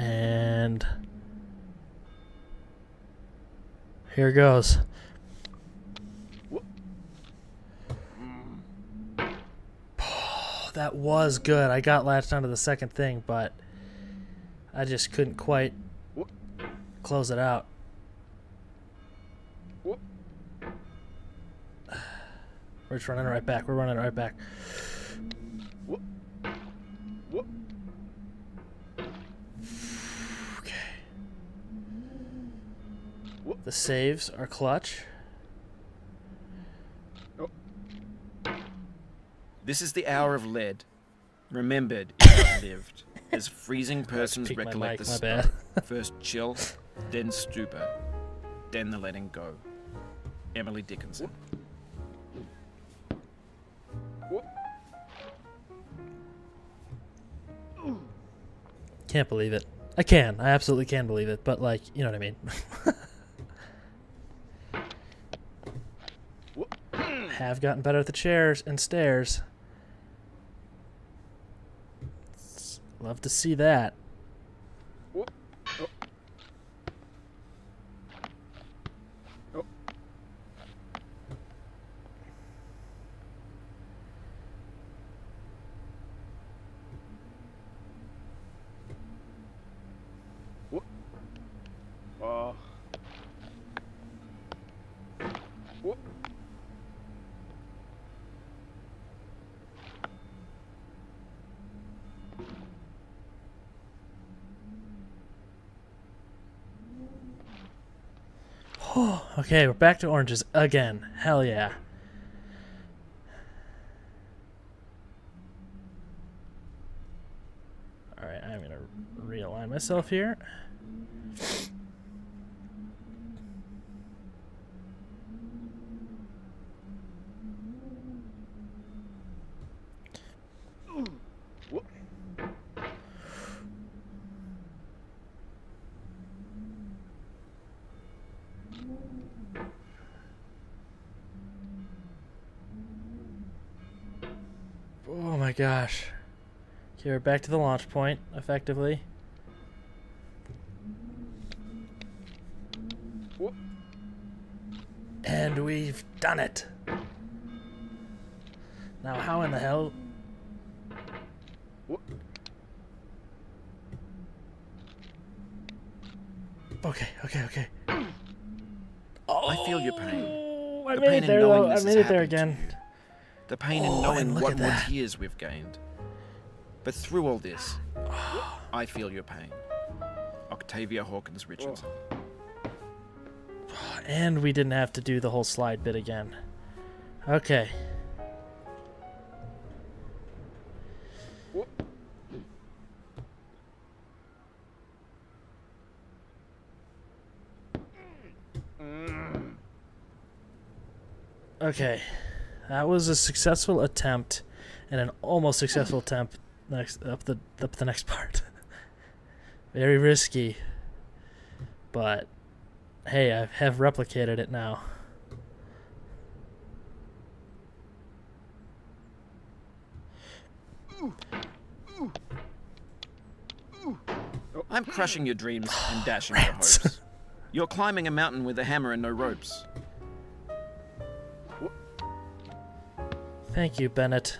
And here goes. that was good. I got latched onto the second thing, but I just couldn't quite close it out. We're just running right back. We're running right back. The saves are clutch. Oh. This is the hour of lead. Remembered, if lived. As freezing persons recollect mic, the. First chill, then stupor, then the letting go. Emily Dickinson. Can't believe it. I can. I absolutely can believe it. But like, you know what I mean. Have gotten better at the chairs and stairs. Love to see that. Oh. Okay, we're back to oranges again. Hell yeah. Alright, I'm gonna realign myself here. Oh my gosh. Okay, we're back to the launch point, effectively. And we've done it. Now, how in the hell? Okay, okay, okay. Oh, I feel your pain. Oh, I The made pain it there, though. I made it there happened again. The pain in Oh, knowing what at more tears we've gained. But through all this, I feel your pain. Octavia Hawkins Richardson. And we didn't have to do the whole slide bit again. Okay. Okay. That was a successful attempt and an almost successful attempt next up the up the next part. Very risky. But hey, I have replicated it now. Oh, I'm crushing your dreams and dashing your hopes. You're climbing a mountain with a hammer and no ropes. Thank you, Bennett.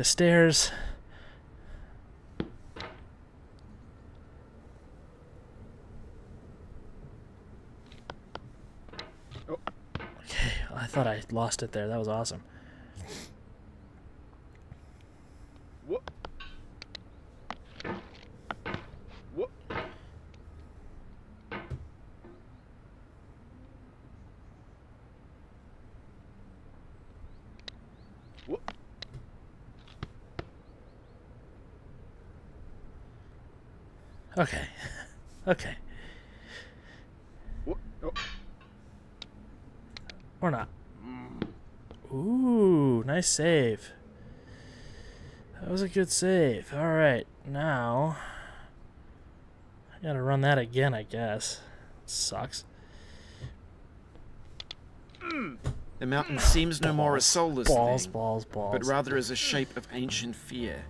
To stairs. Oh. Okay, I thought I lost it there. That was awesome. Okay. Okay. Or not. Ooh, nice save. That was a good save. Alright, now. I gotta run that again, I guess. Sucks. The mountain seems no more a soulless Balls, thing, balls, balls. but rather as a shape of ancient fear.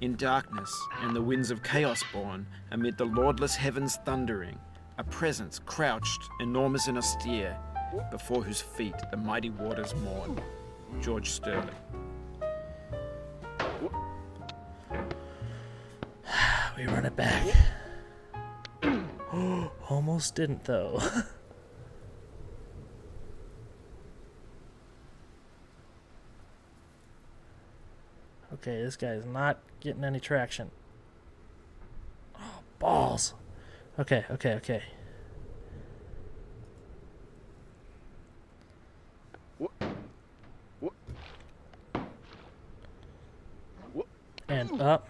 In darkness and the winds of chaos born, amid the lordless heavens thundering, a presence crouched, enormous and austere, before whose feet the mighty waters mourn. George Sterling. Back. Almost didn't, though. okay, this guy is not getting any traction. Oh, balls. Okay, okay, okay. And up.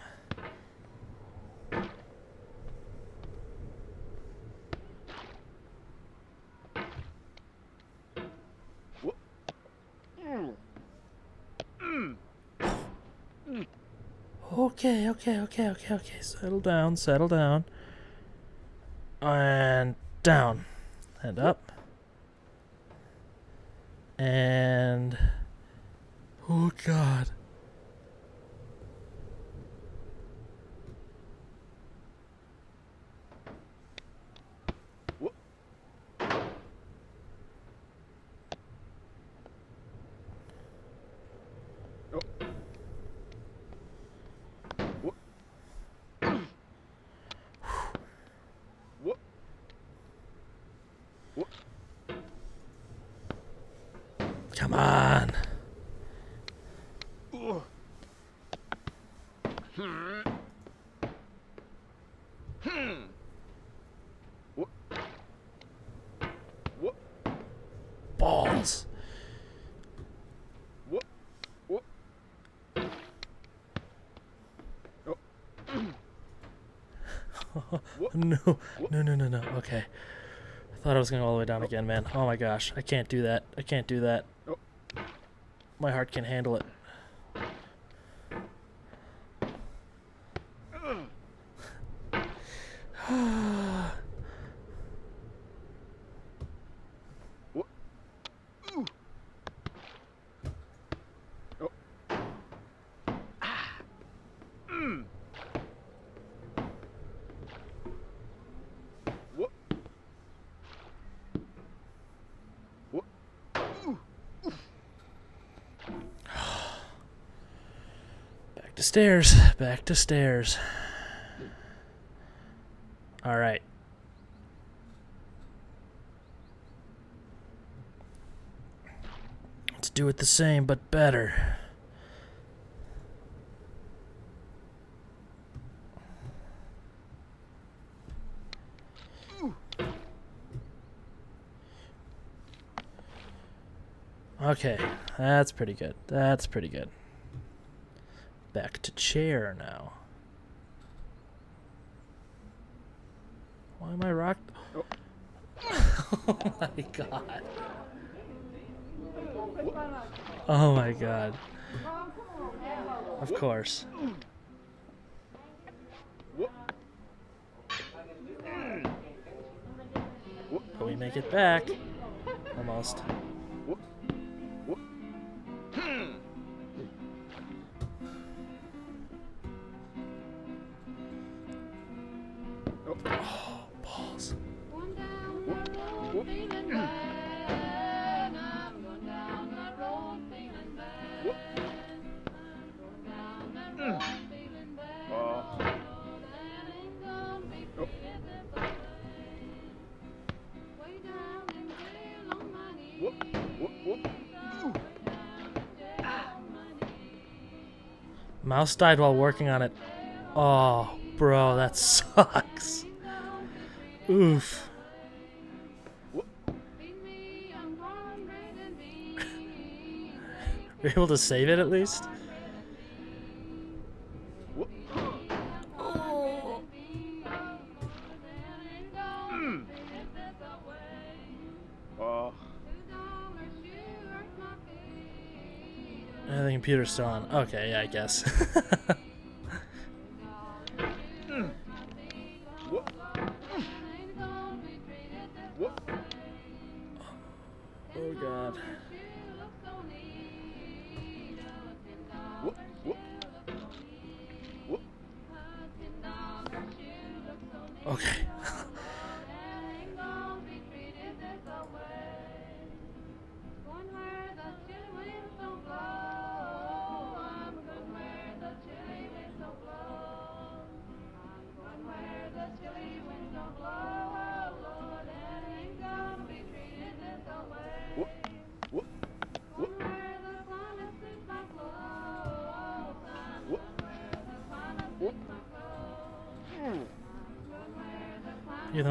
Okay, okay, okay, okay. Settle down, settle down. And down. And up. And. Oh, God. Come on. Balls. no, no, no, no, no. Okay. I thought I was going all the way down again, man. Oh my gosh. I can't do that. I can't do that. My heart can handle it. stairs, back to stairs. All right. Let's do it the same, but better. Okay, that's pretty good. That's pretty good. Chair now. Why am I rocked? Oh. oh my god. Oh my god. Of course. But we make it back. Almost. Mouse died while working on it. Oh, bro, that sucks. Oof. Were able to save it at least? Computer's still on. Okay, yeah, I guess.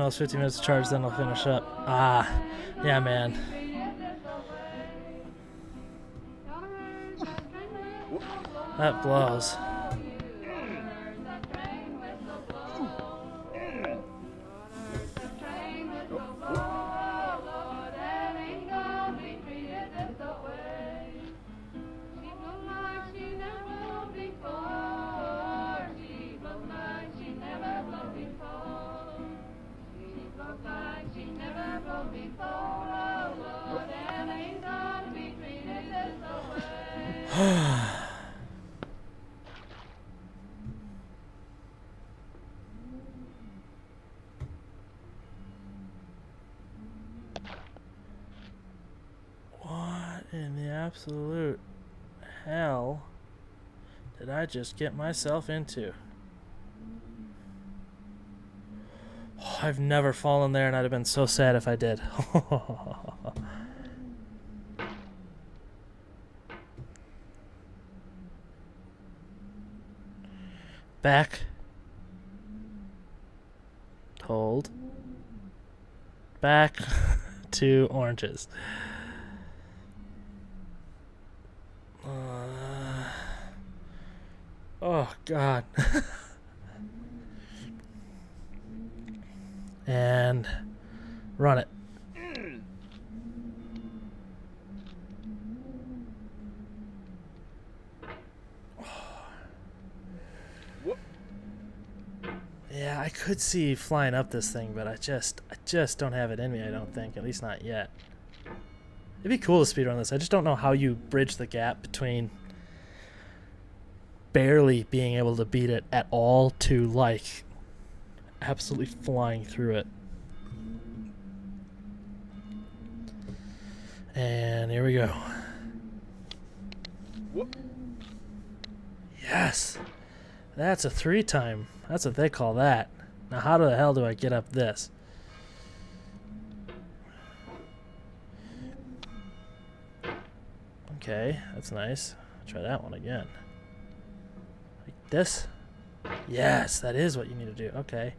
It's 15 minutes to charge, then I'll finish up. Ah, yeah, man. That blows. Just get myself into? Oh, I've never fallen there, and I'd have been so sad if I did. Back. Hold. Back to oranges. Uh, oh God. and run it. Yeah, I could see flying up this thing, but I just I just don't have it in me, I don't think. At least not yet. It'd be cool to speedrun this. I just don't know how you bridge the gap between barely being able to beat it at all to like absolutely flying through it. And here we go. Whoop. Yes. That's a three time. That's what they call that. Now, how the hell do I get up this? Okay, that's nice. Try that one again. This? Yes, that is what you need to do. Okay.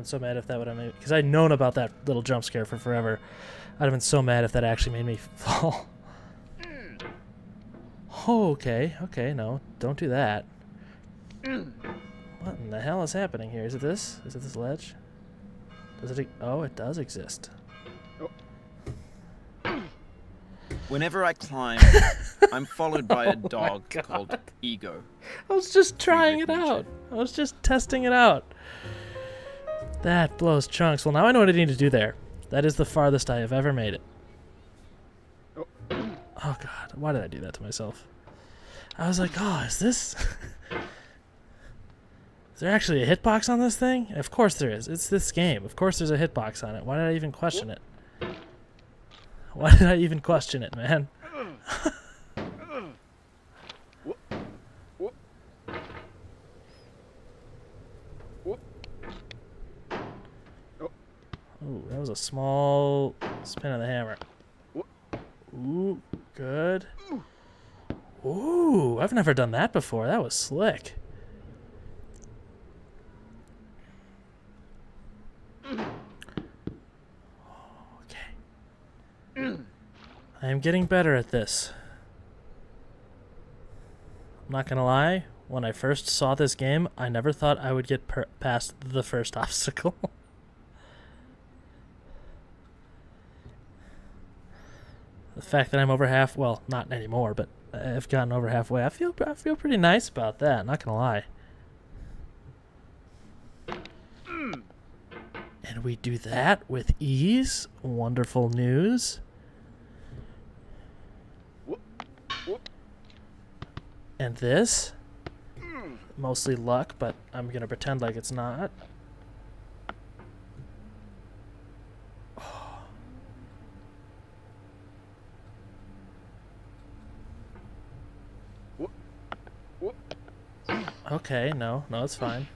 Been so mad if that would have made because I'd known about that little jump scare for forever. I'd have been so mad if that actually made me fall. Oh, okay, okay, no, don't do that. What in the hell is happening here? Is it this? Is it this ledge? Does it? e- Oh, it does exist. Whenever I climb, I'm followed by Oh a dog God. called Ego. I was just trying it out. I was just testing it out. That blows chunks. Well, now I know what I need to do there. That is the farthest I have ever made it. Oh. Oh god, why did I do that to myself? I was like, oh, is this? is there actually a hitbox on this thing? Of course there is. It's this game. Of course there's a hitbox on it. Why did I even question it? Why did I even question it, man? Ooh, that was a small spin of the hammer. Ooh, good. Ooh, I've never done that before. That was slick. Okay. I am getting better at this. I'm not gonna lie, when I first saw this game, I never thought I would get past the first obstacle. The fact that I'm over half well, not anymore, but I've gotten over halfway. I feel I feel pretty nice about that, not gonna lie. And we do that with ease. Wonderful news. And this mostly luck, but I'm gonna pretend like it's not. Okay, no, no, it's fine.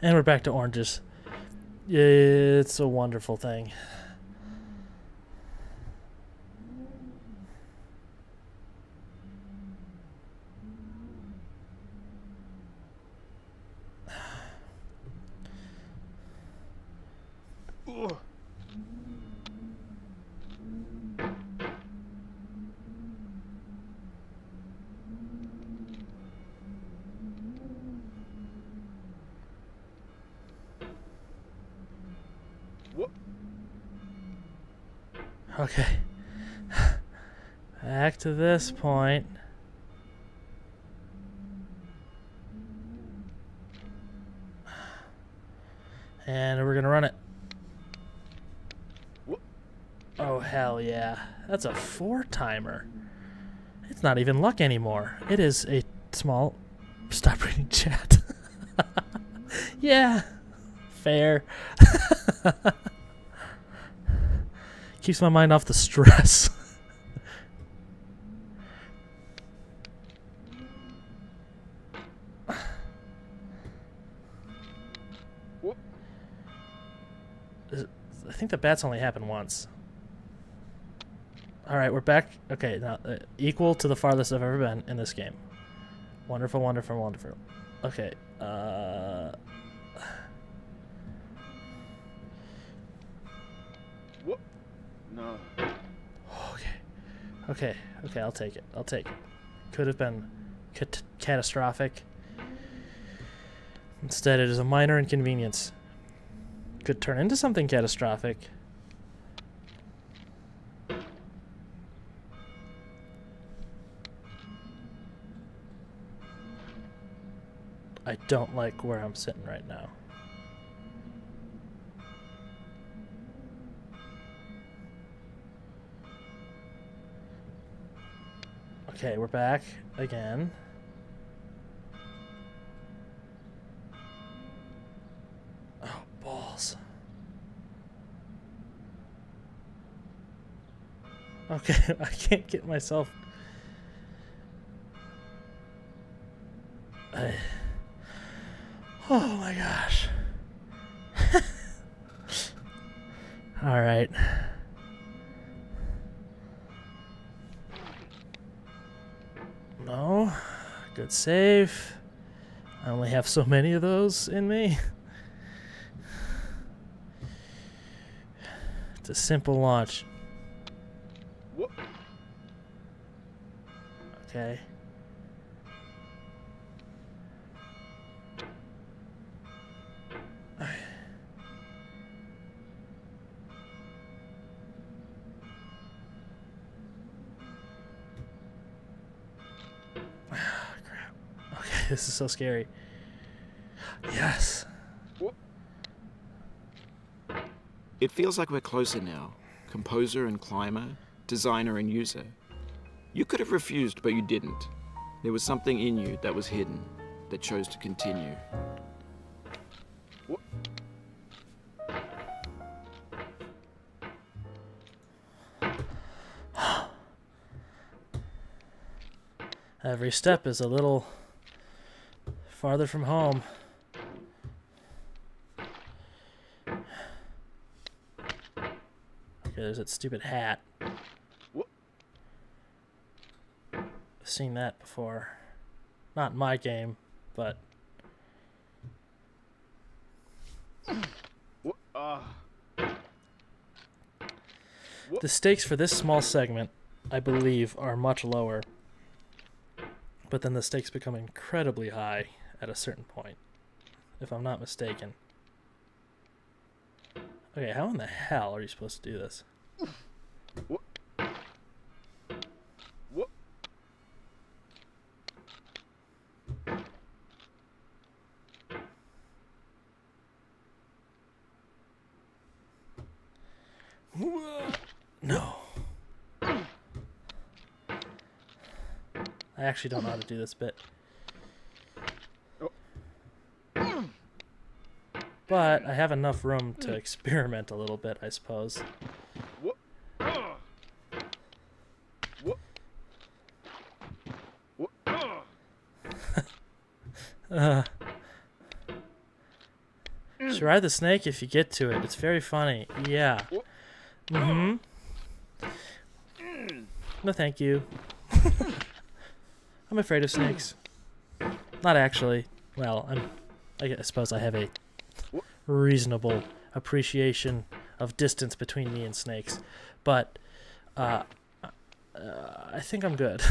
And we're back to oranges. It's a wonderful thing. Okay. Back to this point. And we're gonna run it. Oh hell yeah. That's a four timer. It's not even luck anymore. It is a small stop reading chat. yeah. Fair. Keeps my mind off the stress. think the bats only happen once. All right, we're back. Okay, now uh, equal to the farthest I've ever been in this game. Wonderful, wonderful, wonderful. Okay. Uh, No. Okay. Okay. Okay, I'll take it. I'll take it. Could have been cat- catastrophic. Instead, it is a minor inconvenience. Could turn into something catastrophic. I don't like where I'm sitting right now. Okay, we're back again. Oh, balls. Okay, I can't get myself. Oh my gosh. All right. No. Good save. I only have so many of those in me. It's a simple launch. Okay. This is so scary. Yes. It feels like we're closer now. Composer and climber, designer and user. You could have refused, but you didn't. There was something in you that was hidden, that chose to continue. Every step is a little farther from home. Okay, there's that stupid hat. Whoop. I've seen that before. Not in my game, but ah. the stakes for this small segment, I believe, are much lower. But then the stakes become incredibly high at a certain point, if I'm not mistaken. Okay, how in the hell are you supposed to do this? Wha- Wha- No. I actually don't know how to do this bit. But I have enough room to experiment a little bit, I suppose. Uh, ride the snake if you get to it. It's very funny. Yeah. Mm-hmm. No, thank you. I'm afraid of snakes. Not actually. Well, I'm. I suppose I have a reasonable appreciation of distance between me and snakes, but uh, uh, I think I'm good.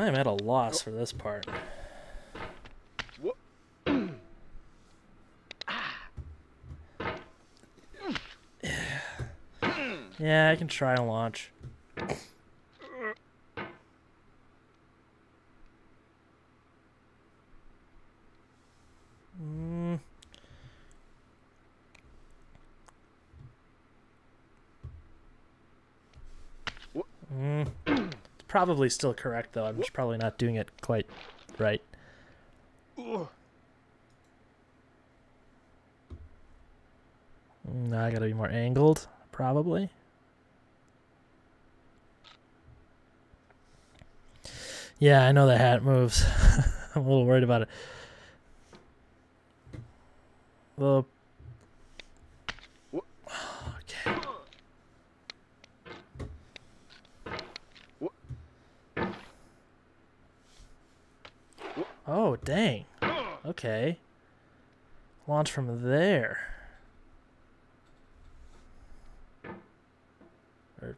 I am at a loss for this part. Yeah, I can try and launch. Mm. Mm. It's probably still correct though. I'm just probably not doing it quite right. Mm, I gotta be more angled, probably. Yeah, I know the hat moves. I'm a little worried about it. Well, Wha- okay. Oh, dang. Okay. Launch from there. Or...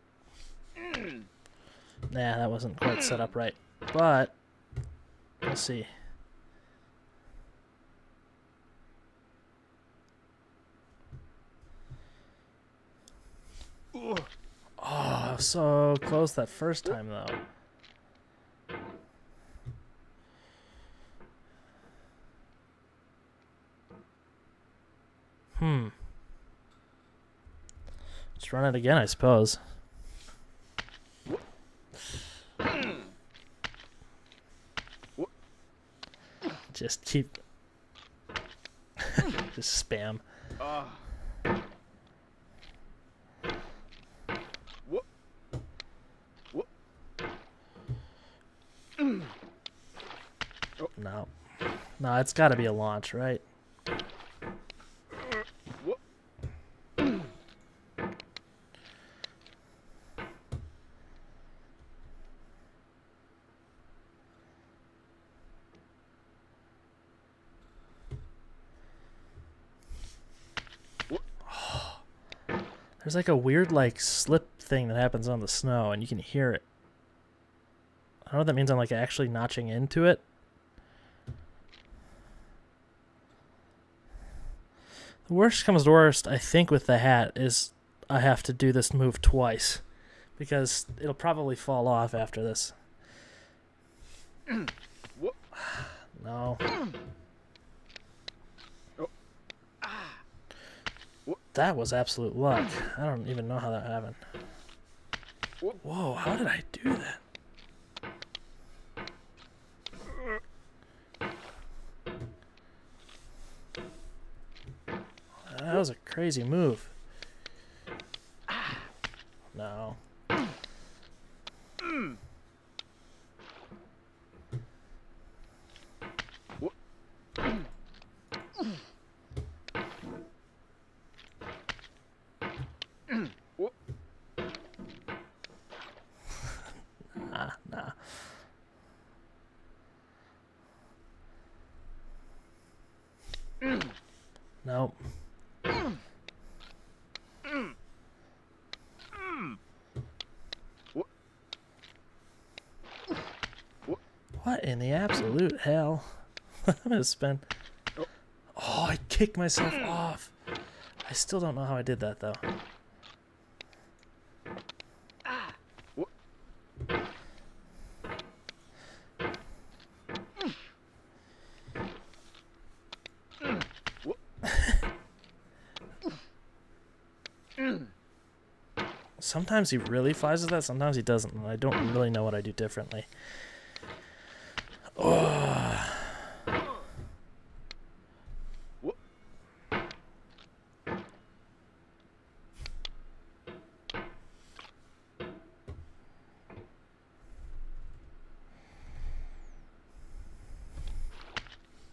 Nah, that wasn't quite set up right. But, we'll see. Oh, so close that first time, though. Hmm. Let's run it again, I suppose. just keep just spam. Whoop. No. No, it's got to be a launch, right? Whoop. There's like a weird like slip thing that happens on the snow and you can hear it. I don't know what that means I'm like actually notching into it. The worst comes to worst, I think with the hat is I have to do this move twice because it'll probably fall off after this. No. Oh. Whoop. That was absolute luck. I don't even know how that happened. Whoa, how did I do that? That was a crazy move. No. Whoop. Nah, nah. Nope. Wha- Wha- What in the absolute hell? I'm gonna spend. Oh. I kicked myself mm. off. I still don't know how I did that though. Wha- ah. Sometimes he really flies with that, sometimes he doesn't, and I don't really know what I do differently. Oh, Wha-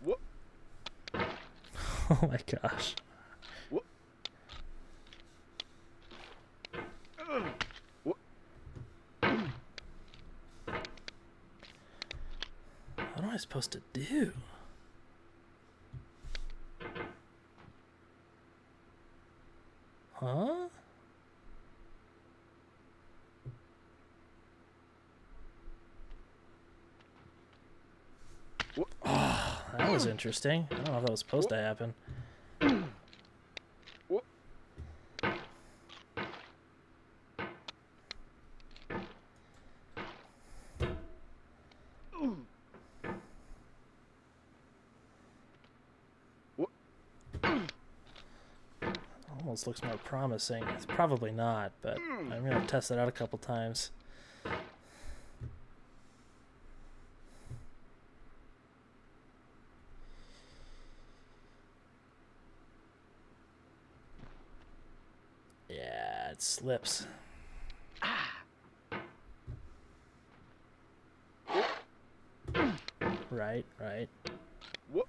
Wha- oh my gosh. Wha- Wha- What am I supposed to do? Huh? Wha- Oh, ah, that was interesting. I don't know if that was supposed to happen. Looks more promising. It's probably not, but I'm gonna test it out a couple times. Yeah, it slips. Right, right. Wha-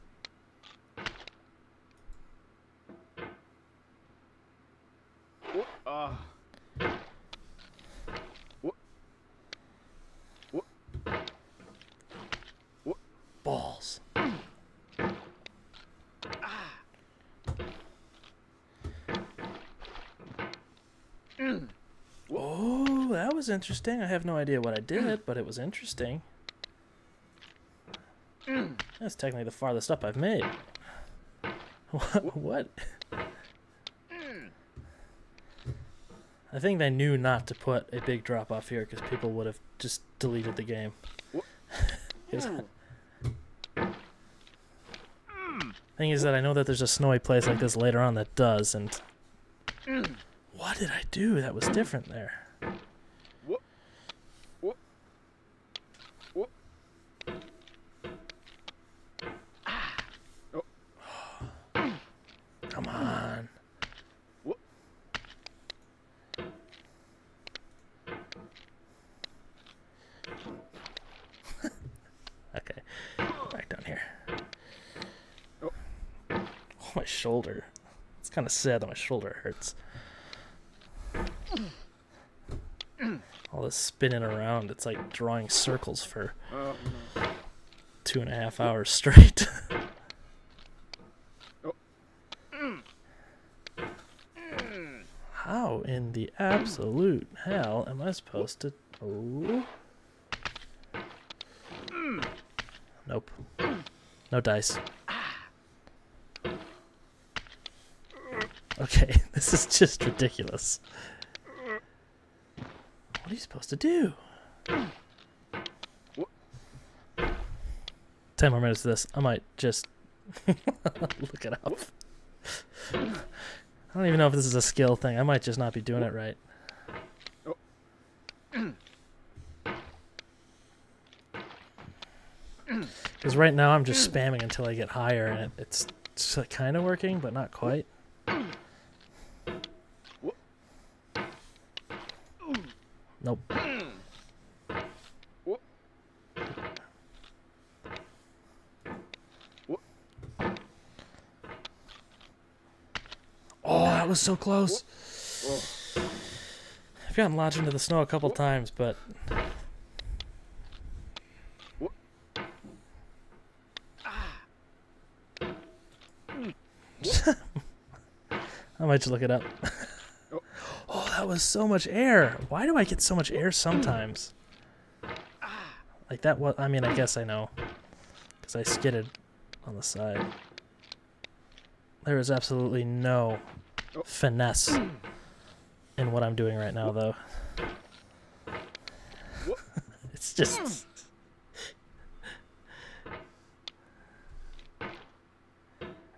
Wha- Ah. Wha- Wha- Balls. Oh, that was interesting. I have no idea what I did, but it was interesting. That's technically the farthest up I've made. What? I think they knew not to put a big drop off here because people would have just deleted the game. Thing is that I know that there's a snowy place like this later on that does, and what did I do that was different there? Shoulder. It's kind of sad that my shoulder hurts. All this spinning around, it's like drawing circles for two and a half hours straight. How in the absolute hell am I supposed to? Oh. Nope. No dice. Okay, this is just ridiculous. What are you supposed to do? Ten more minutes of this. I might just look it up. I don't even know if this is a skill thing. I might just not be doing it right. Because right now I'm just spamming until I get higher, and it, it's, it's kind of working, but not quite. Nope. Oh, that was so close. I've gotten lodged into the snow a couple times, but I might just look it up. oh, that was so much air. Why do I get so much air sometimes? Like that was, I mean, I guess I know. Because I skidded on the side. There is absolutely no finesse in what I'm doing right now, though. it's just.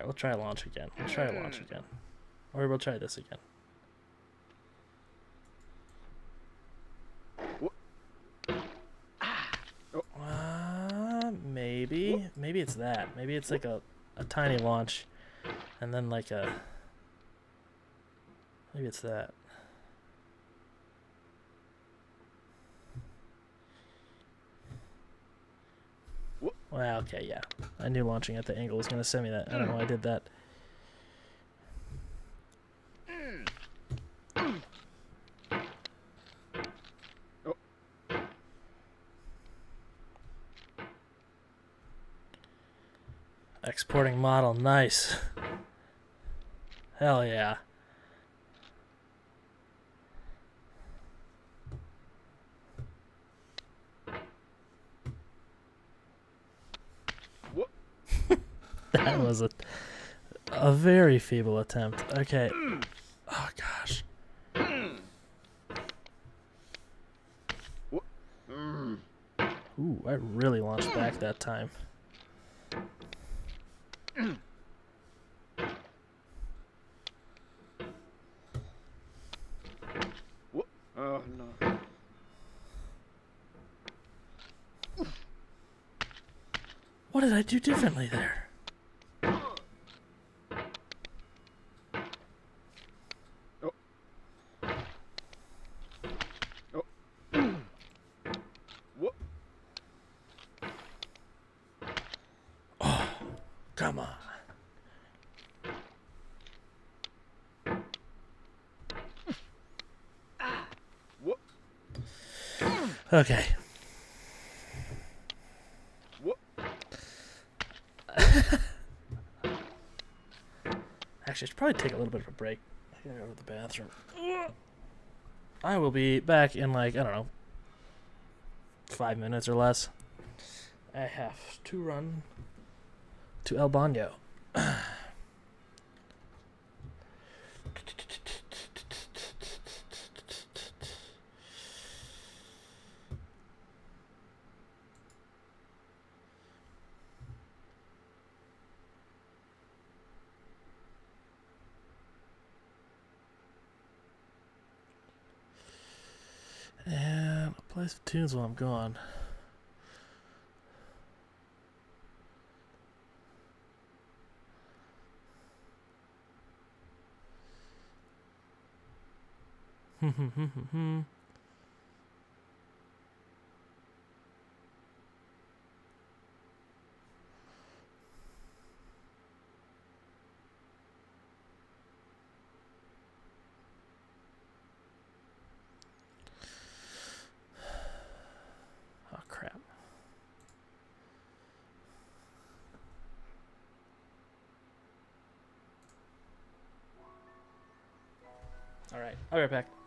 Alright, we'll try a launch again. We'll try a launch again. Or we'll try this again. Uh, maybe. Maybe it's that. Maybe it's like a, a tiny launch. And then like a... Maybe it's that. Well, okay, yeah. I knew launching at the angle was going to send me that. I don't know why I did that. Exporting model, nice. Hell yeah. That was a a very feeble attempt. Okay. Oh gosh. Ooh, I really launched back that time. Oh no. What did I do differently there? What? Come on. What? Okay. What? Actually, I should probably take a little bit of a break. I gotta go to the bathroom. I will be back in like, I don't know, five minutes or less. I have to run to El Baño. these tunes while I'm gone. Hmm, hmm, hmm, I'll be right back.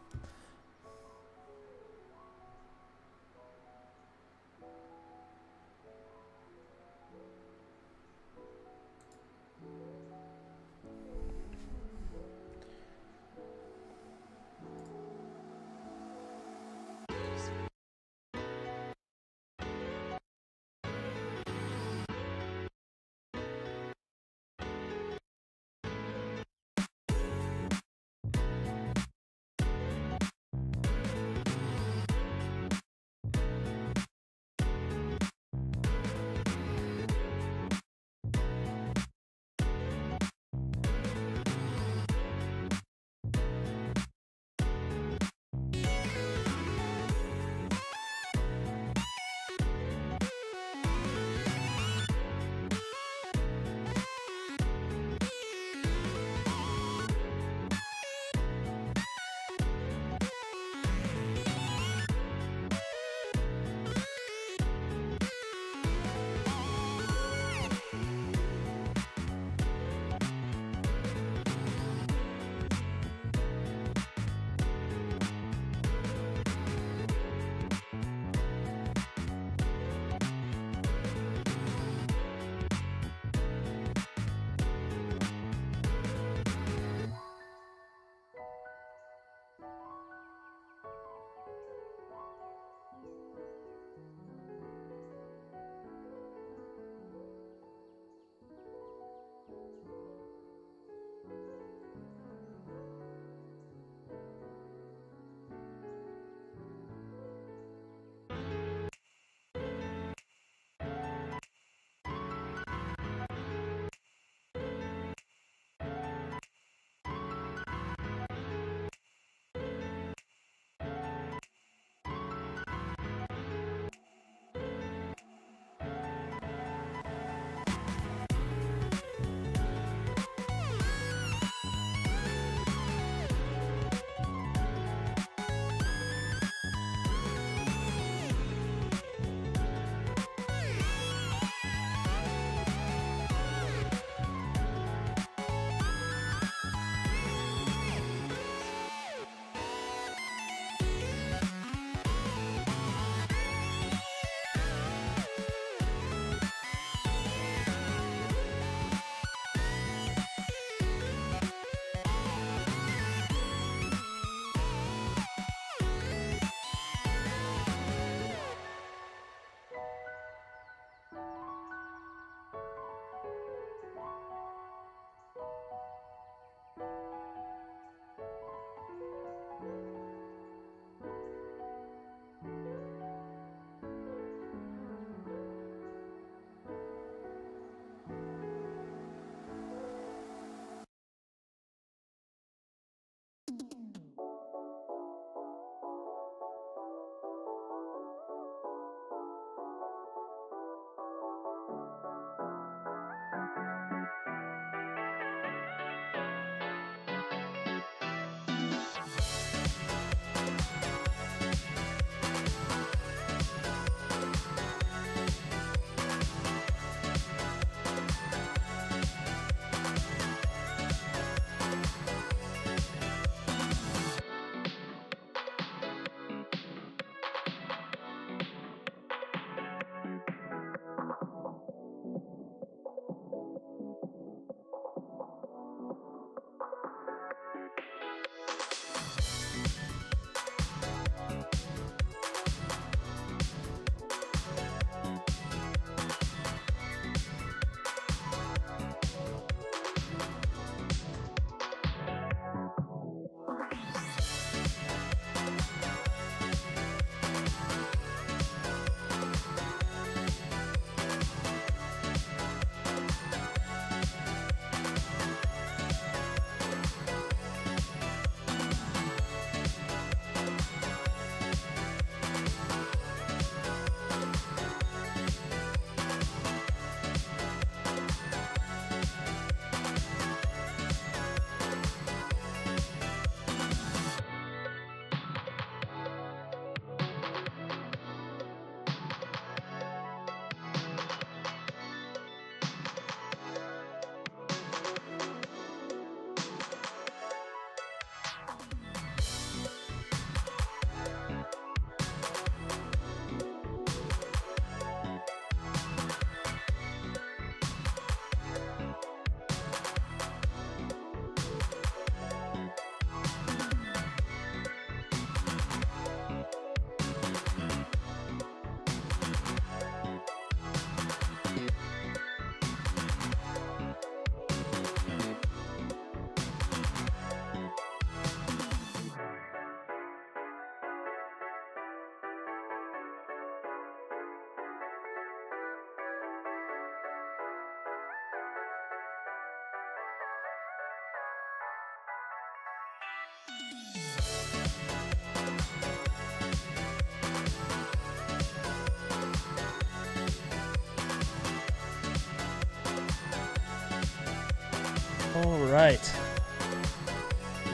All right.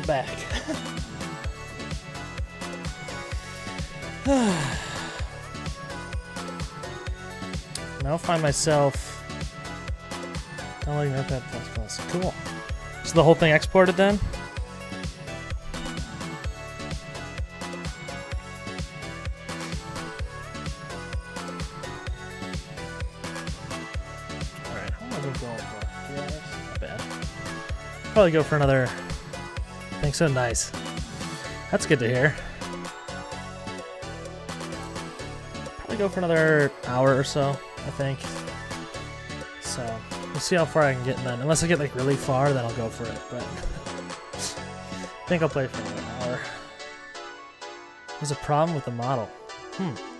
Back. now find myself. Cool. So the whole thing exported then? Probably go for another. Thanks, so nice. That's good to hear. Probably go for another hour or so, I think. So, we'll see how far I can get then. Unless I get like really far, then I'll go for it. But I think I'll play for another hour. There's a problem with the model. Hmm.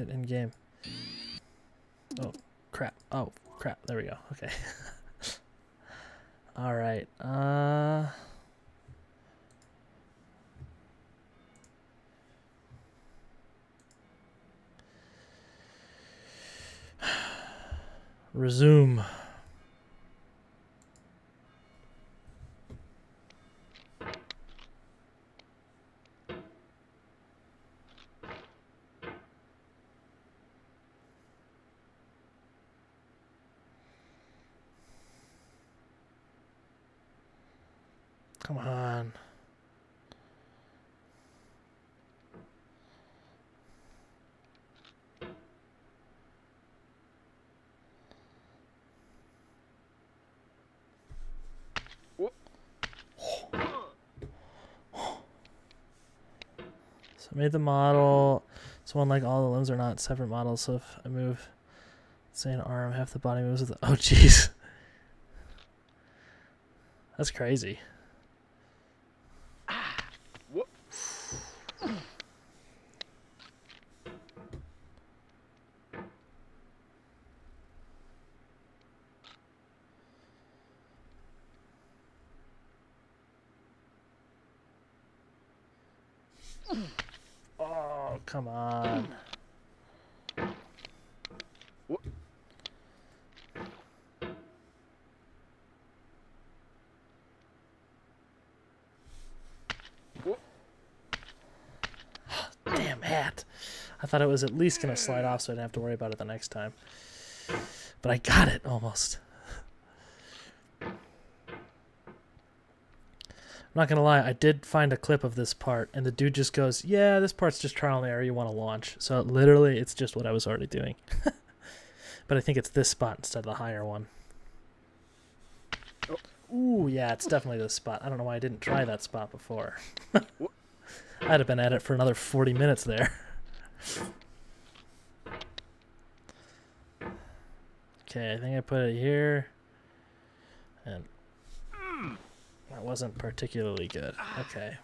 It'll in game. Oh, crap. Oh, crap. There we go. Okay. All right. Uh. Resume. Come on. So I made the model. So one like all the limbs are not separate models. So if I move, say an arm, half the body moves with. The, oh jeez. That's crazy. Oh, come on. Damn hat. I thought it was at least going to slide off so I didn't have to worry about it the next time. But I got it almost. Not gonna lie, I did find a clip of this part, and the dude just goes, "Yeah, this part's just trial and error. You want to launch." So literally, it's just what I was already doing. but I think it's this spot instead of the higher one. Ooh, yeah, it's definitely this spot. I don't know why I didn't try that spot before. I'd have been at it for another 40 minutes there. okay, I think I put it here. And that wasn't particularly good. Okay.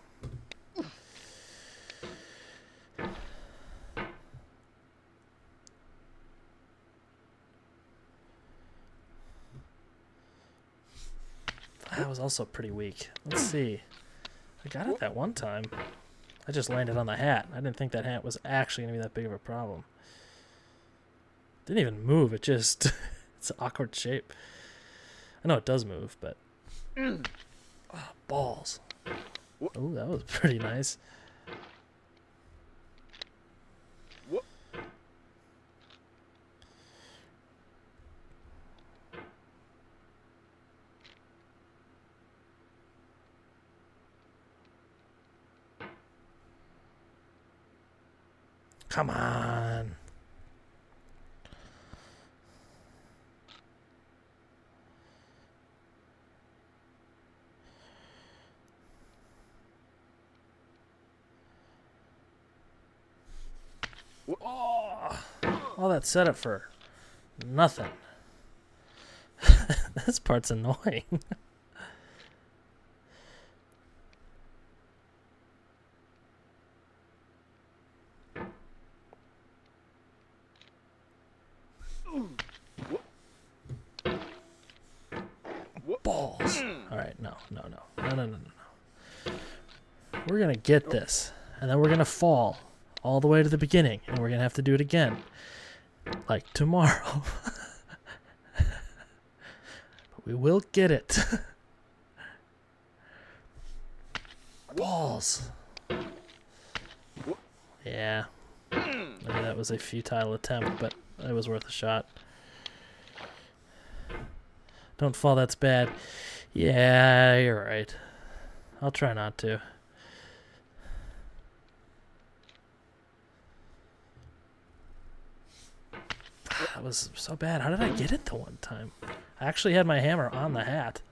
That was also pretty weak. Let's see. I got it that one time. I just landed on the hat. I didn't think that hat was actually going to be that big of a problem. Didn't even move. It just it's an awkward shape. I know it does move, but mm. Ah, balls. Oh, that was pretty nice. Come on. Set it for nothing. this part's annoying. Balls. All right, no, no, no, no, no, no, no. We're gonna get this, and then we're gonna fall all the way to the beginning, and we're gonna have to do it again like tomorrow. but we will get it. Balls. Yeah. Maybe that was a futile attempt, but it was worth a shot. Don't fall, that's bad. Yeah, you're right. I'll try not to. That was so bad. How did I get it the one time? I actually had my hammer on the hat.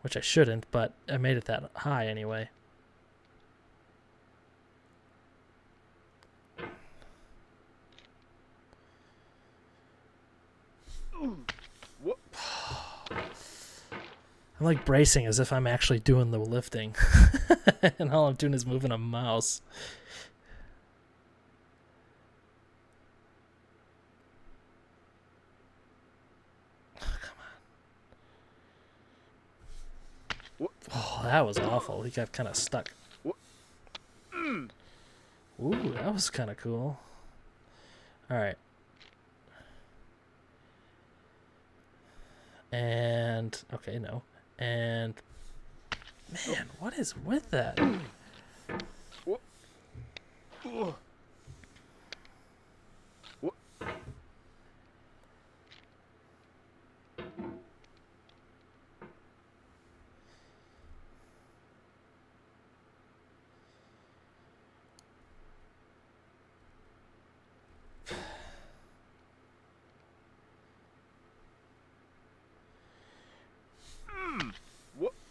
Which I shouldn't, but I made it that high anyway. I'm like bracing as if I'm actually doing the lifting. and all I'm doing is moving a mouse. Oh, that was awful. He got kind of stuck. Ooh, that was kind of cool. All right. And okay, no. And man, what is with that?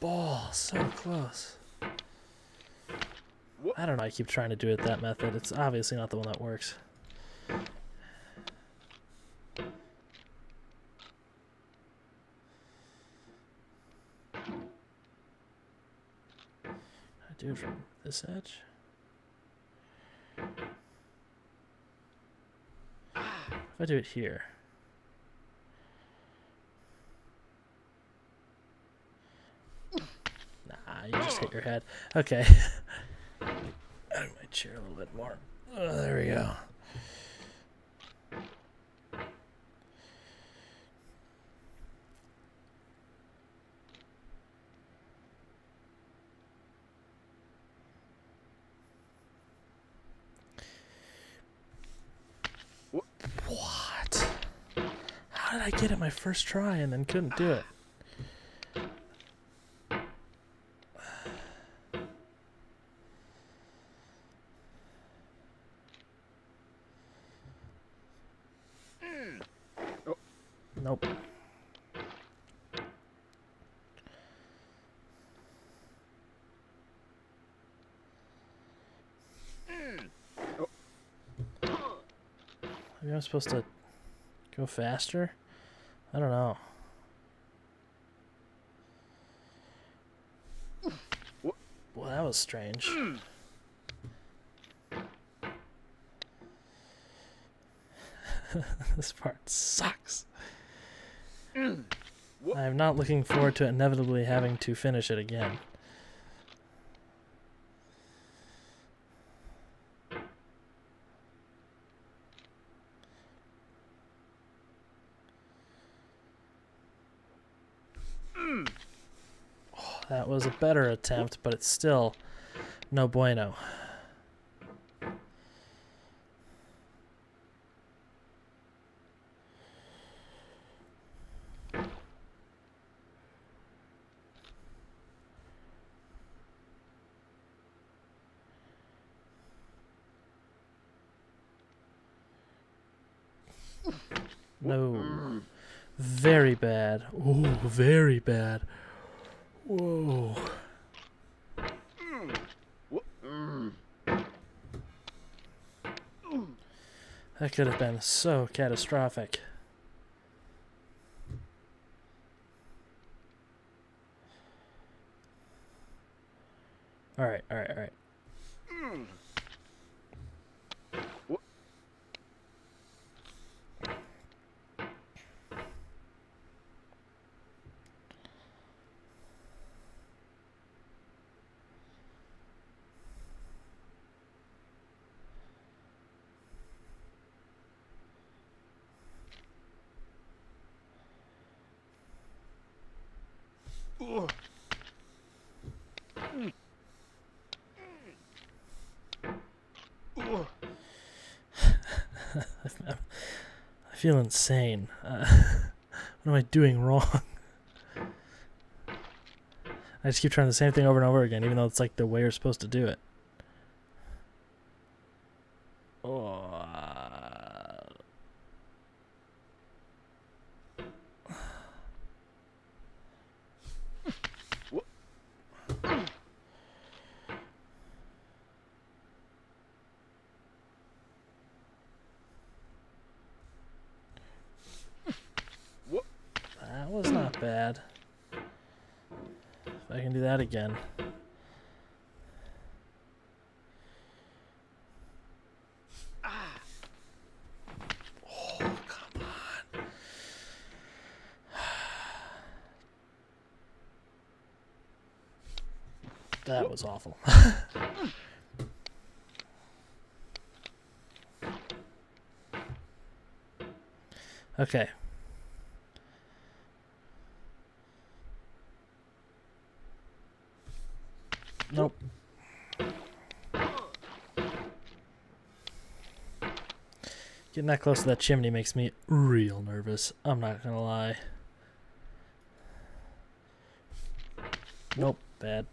Ball, so close. I don't know. I keep trying to do it that method. It's obviously not the one that works. I do it from this edge. If I do it here. Nah, you just hit your head. Okay. Move my chair a little bit more. Oh, there we go. What? How did I get it my first try and then couldn't do it? Nope. Maybe I'm supposed to go faster? I don't know. Well, that was strange. this part sucks. Mm. I'm not looking forward to inevitably having to finish it again. Oh, that was a better attempt, but it's still no bueno. No. Mm. Very bad. Oh, very bad. Whoa. That could have been so catastrophic. Alright, alright, alright. I feel insane. Uh, what am I doing wrong? I just keep trying the same thing over and over again, even though it's like the way you're supposed to do it. Oh. That was not bad. If I can do that again. Oh, come on. That was awful. okay. Nope. Getting that close to that chimney makes me real nervous. I'm not gonna lie. Nope, bad.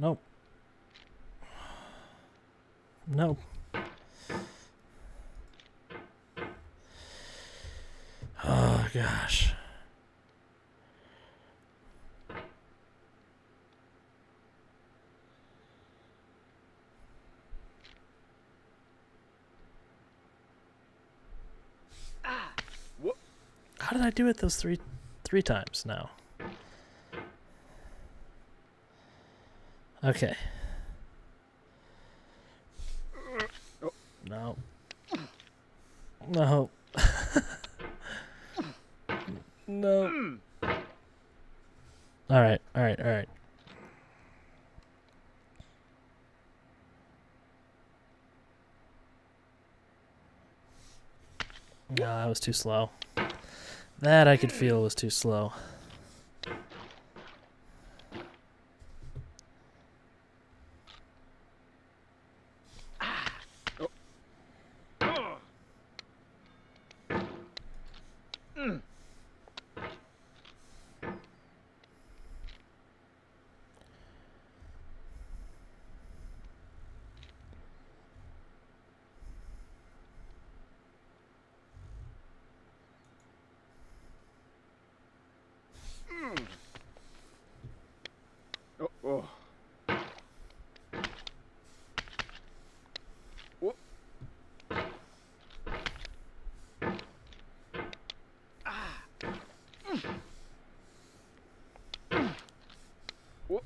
Nope. Nope. Oh gosh. Wha- How did I do it those three three times now? Okay. No. No. no. All right. All right. All right. No, that was too slow. That I could feel was too slow. Oh, oh. Wha- Wha-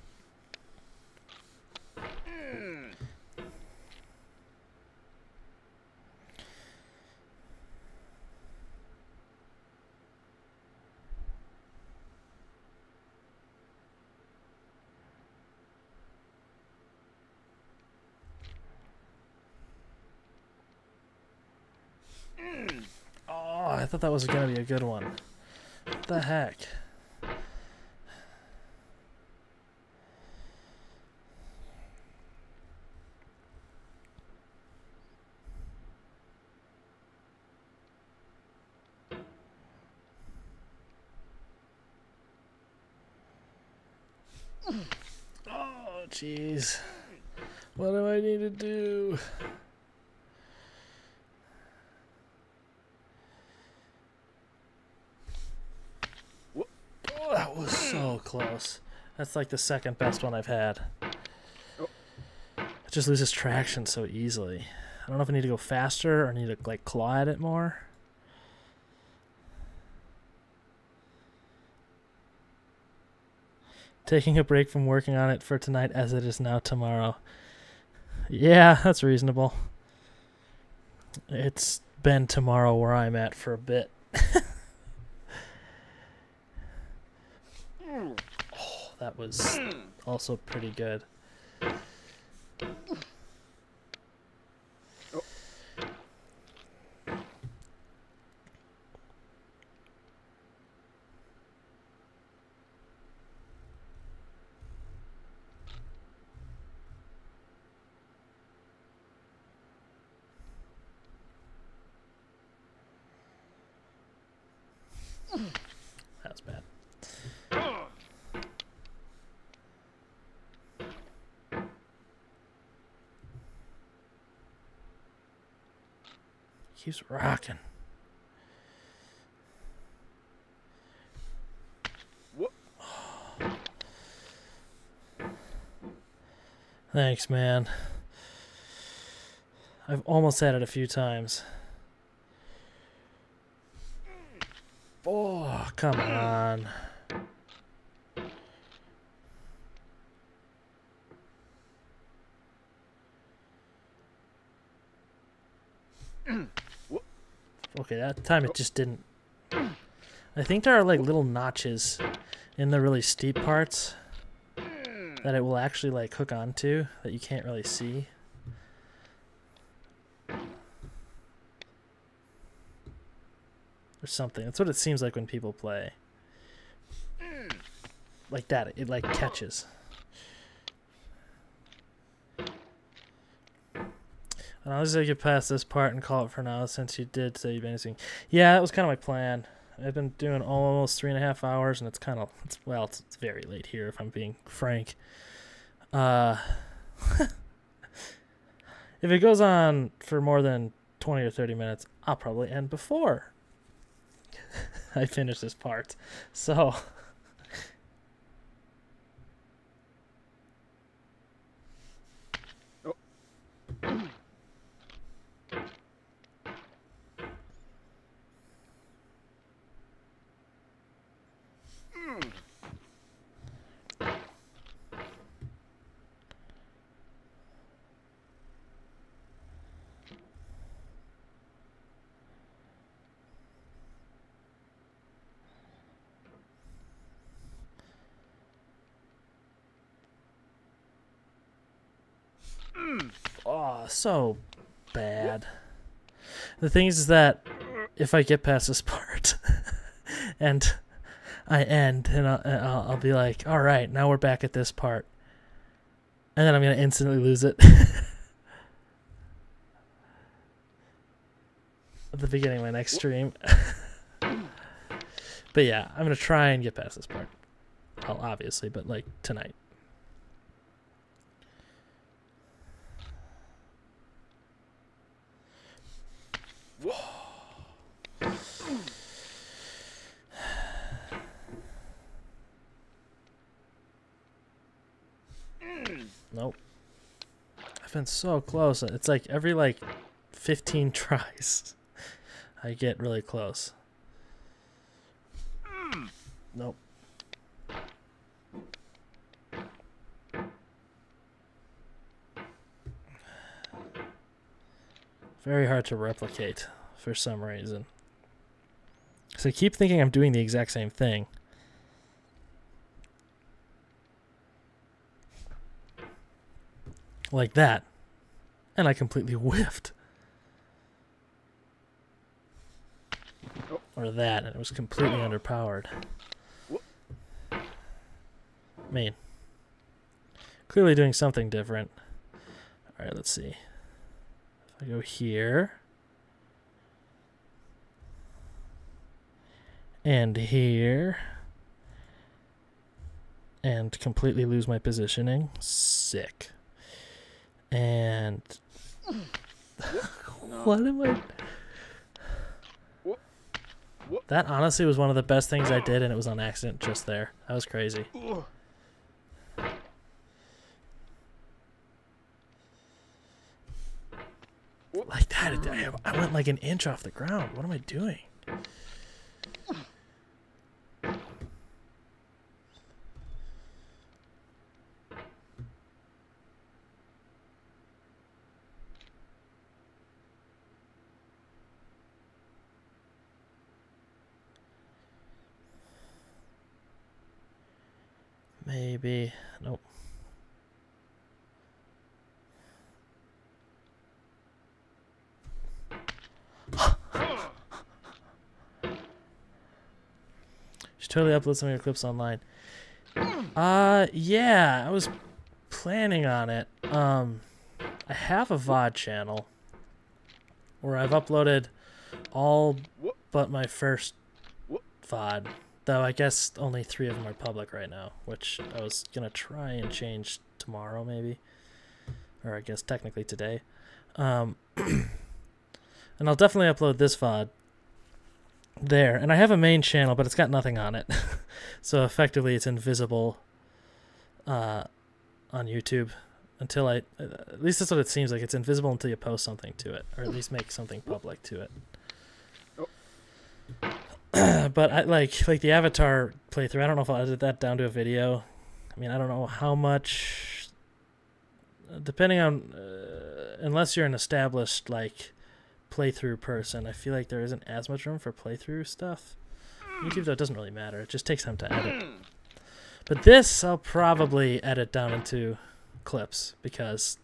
Oh, I thought that was gonna be a good one. What the heck? Oh, jeez. What do I need to do? Oh, that was so close. That's like the second best one I've had. It just loses traction so easily. I don't know if I need to go faster or need to like claw at it more. Taking a break from working on it for tonight as it is now tomorrow. Yeah, that's reasonable. It's been tomorrow where I'm at for a bit. Oh, was also pretty good. That was bad. Keeps rocking. Thanks, man. I've almost had it a few times. Oh, come on. Okay, that time it just didn't. I think there are like little notches in the really steep parts that it will actually like hook onto that you can't really see. Or something. That's what it seems like when people play. Like that. It like catches. And I'll just get past this part and call it for now since you did say you've been missing. Yeah, that was kind of my plan. I've been doing almost three and a half hours and it's kind of, it's, well, it's, it's very late here if I'm being frank. Uh, if it goes on for more than 20 or 30 minutes, I'll probably end before I finish this part. So, oh, so bad. The thing is that if I get past this part and I end and I'll, I'll, I'll be like, all right, now we're back at this part. And then I'm going to instantly lose it. at the beginning of my next stream. but yeah, I'm going to try and get past this part. Well, obviously, but like tonight. Nope. I've been so close. It's like every like 15 tries, I get really close. Nope. Very hard to replicate for some reason. So I keep thinking I'm doing the exact same thing. Like that. And I completely whiffed. Or that, and it was completely underpowered. I mean, clearly doing something different. Alright, let's see. I go here. And here. And completely lose my positioning. Sick. And. what am I. That honestly was one of the best things I did, and it was on accident just there. That was crazy. Like that, I, I went like an inch off the ground. What am I doing? Maybe. Nope. Should totally upload some of your clips online. Uh, yeah, I was planning on it. Um, I have a VOD channel where I've uploaded all but my first VOD. Though I guess only three of them are public right now, which I was gonna try and change tomorrow, maybe, or I guess technically today. Um, and I'll definitely upload this VOD there. And I have a main channel, but it's got nothing on it, so effectively it's invisible uh, on YouTube until I. At least that's what it seems like. It's invisible until you post something to it, or at least make something public to it. but I like like the Avatar playthrough. I don't know if I'll edit that down to a video. I mean, I don't know how much. Depending on, uh, unless you're an established like playthrough person, I feel like there isn't as much room for playthrough stuff. YouTube though doesn't really matter. It just takes time to edit. But this I'll probably edit down into clips because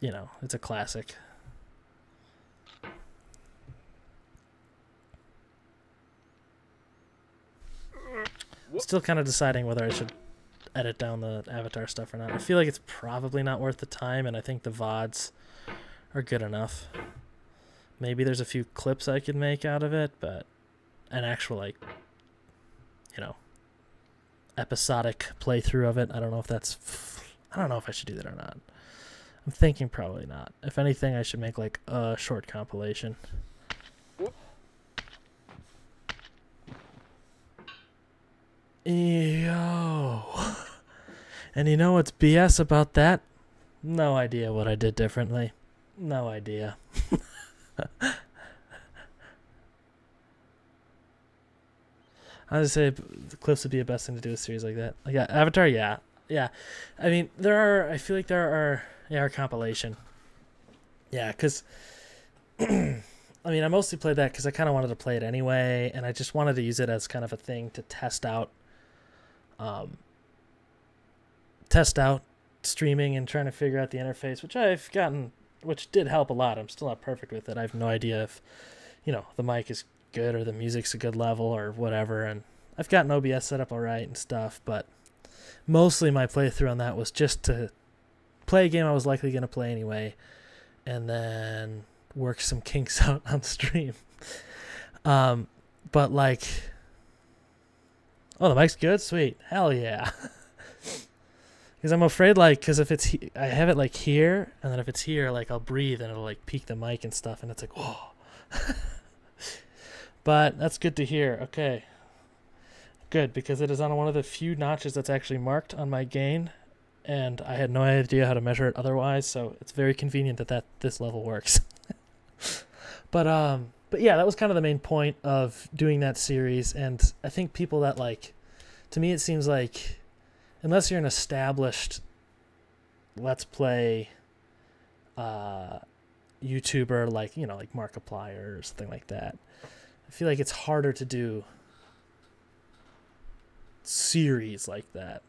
you know, it's a classic. Still kind of deciding whether I should edit down the Avatar stuff or not. I feel like it's probably not worth the time, and I think the VODs are good enough. Maybe there's a few clips I could make out of it, but an actual, like, you know, episodic playthrough of it, I don't know if that's. I don't know if I should do that or not. I'm thinking probably not. If anything, I should make, like, a short compilation. Yo. And you know what's BS about that? No idea what I did differently. No idea. I would say the clips would be the best thing to do a series like that. Like yeah, Avatar, yeah, yeah. I mean, there are. I feel like there are. Yeah, a compilation. Yeah, because. I mean, I mostly played that because I kind of wanted to play it anyway, and I just wanted to use it as kind of a thing to test out um, test out streaming and trying to figure out the interface, which I've gotten, which did help a lot. I'm still not perfect with it. I have no idea if, you know, the mic is good or the music's a good level or whatever. And I've gotten OBS set up all right and stuff, but mostly my playthrough on that was just to play a game I was likely going to play anyway, and then work some kinks out on stream. Um, but like, oh, the mic's good, sweet, hell yeah. Because I'm afraid, like, because if it's, I have it like here, and then if it's here, like, I'll breathe and it'll like peak the mic and stuff, and it's like, whoa. but that's good to hear. Okay. Good, because it is on one of the few notches that's actually marked on my gain, and I had no idea how to measure it otherwise, so it's very convenient that, that this level works. but um but yeah, that was kind of the main point of doing that series, and I think people that like to me it seems like unless you're an established let's play uh YouTuber like, you know, like Markiplier or something like that. I feel like it's harder to do series like that.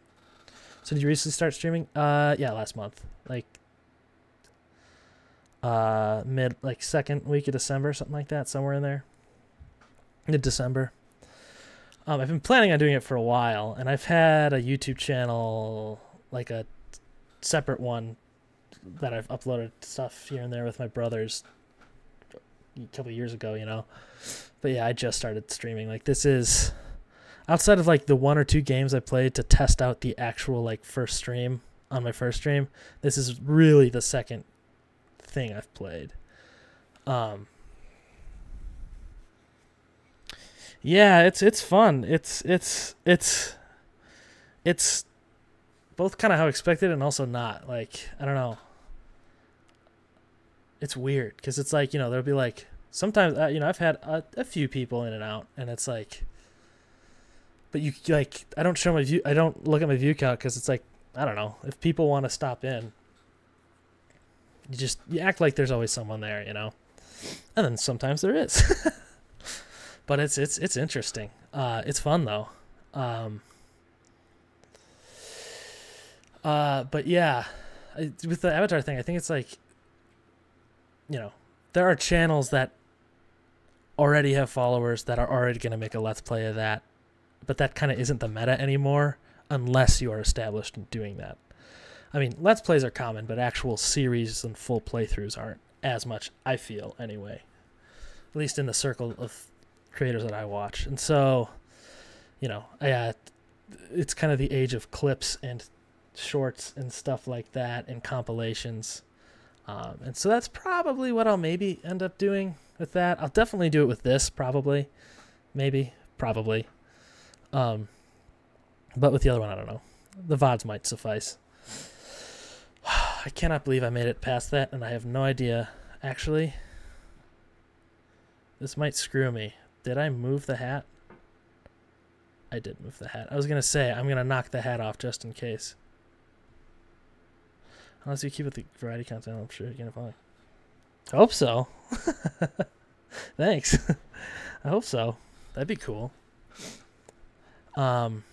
So did you recently start streaming? Uh yeah, last month. Like uh mid like second week of December, something like that, somewhere in there. Mid December. Um, I've been planning on doing it for a while, and I've had a YouTube channel, like a separate one, that I've uploaded stuff here and there with my brothers a couple years ago, you know. But yeah, I just started streaming. Like this is outside of like the one or two games I played to test out the actual like first stream on my first stream. This is really the second thing I've played. Um Yeah, it's it's fun. It's it's it's it's both kind of how expected and also not. Like I don't know. It's weird because it's like you know there'll be like sometimes uh, you know I've had a, a few people in and out and it's like, but you like I don't show my view. I don't look at my view count because it's like I don't know if people want to stop in. You just you act like there's always someone there, you know, and then sometimes there is. but it's it's it's interesting. Uh, it's fun though. Um, uh, but yeah, I, with the avatar thing, I think it's like, you know, there are channels that already have followers that are already going to make a let's play of that, but that kind of isn't the meta anymore unless you are established in doing that. I mean, let's plays are common, but actual series and full playthroughs aren't as much. I feel anyway. at least in the circle of creators that I watch. And so, you know, yeah, it's kind of the age of clips and shorts and stuff like that and compilations. Um, and so that's probably what I'll maybe end up doing with that. I'll definitely do it with this, probably. Maybe. Probably. Um, but with the other one, I don't know. The VODs might suffice. I cannot believe I made it past that, and I have no idea. Actually, this might screw me. Did I move the hat? I did move the hat. I was gonna say I'm gonna knock the hat off just in case. Unless you keep it the variety content, I'm sure you're gonna find. I hope so. Thanks. I hope so. That'd be cool. Um.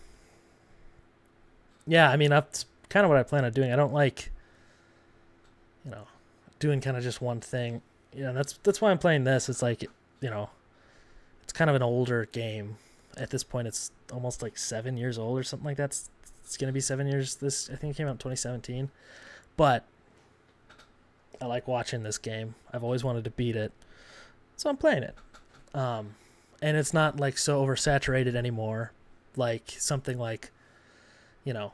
Yeah, I mean that's kind of what I plan on doing. I don't like, you know, doing kind of just one thing. Know, that's that's why I'm playing this. It's like, you know, it's kind of an older game. At this point, it's almost like seven years old or something like that. It's, it's gonna be seven years. This I think it came out in 2017, but I like watching this game. I've always wanted to beat it, so I'm playing it. Um, and it's not like so oversaturated anymore, like something like, you know,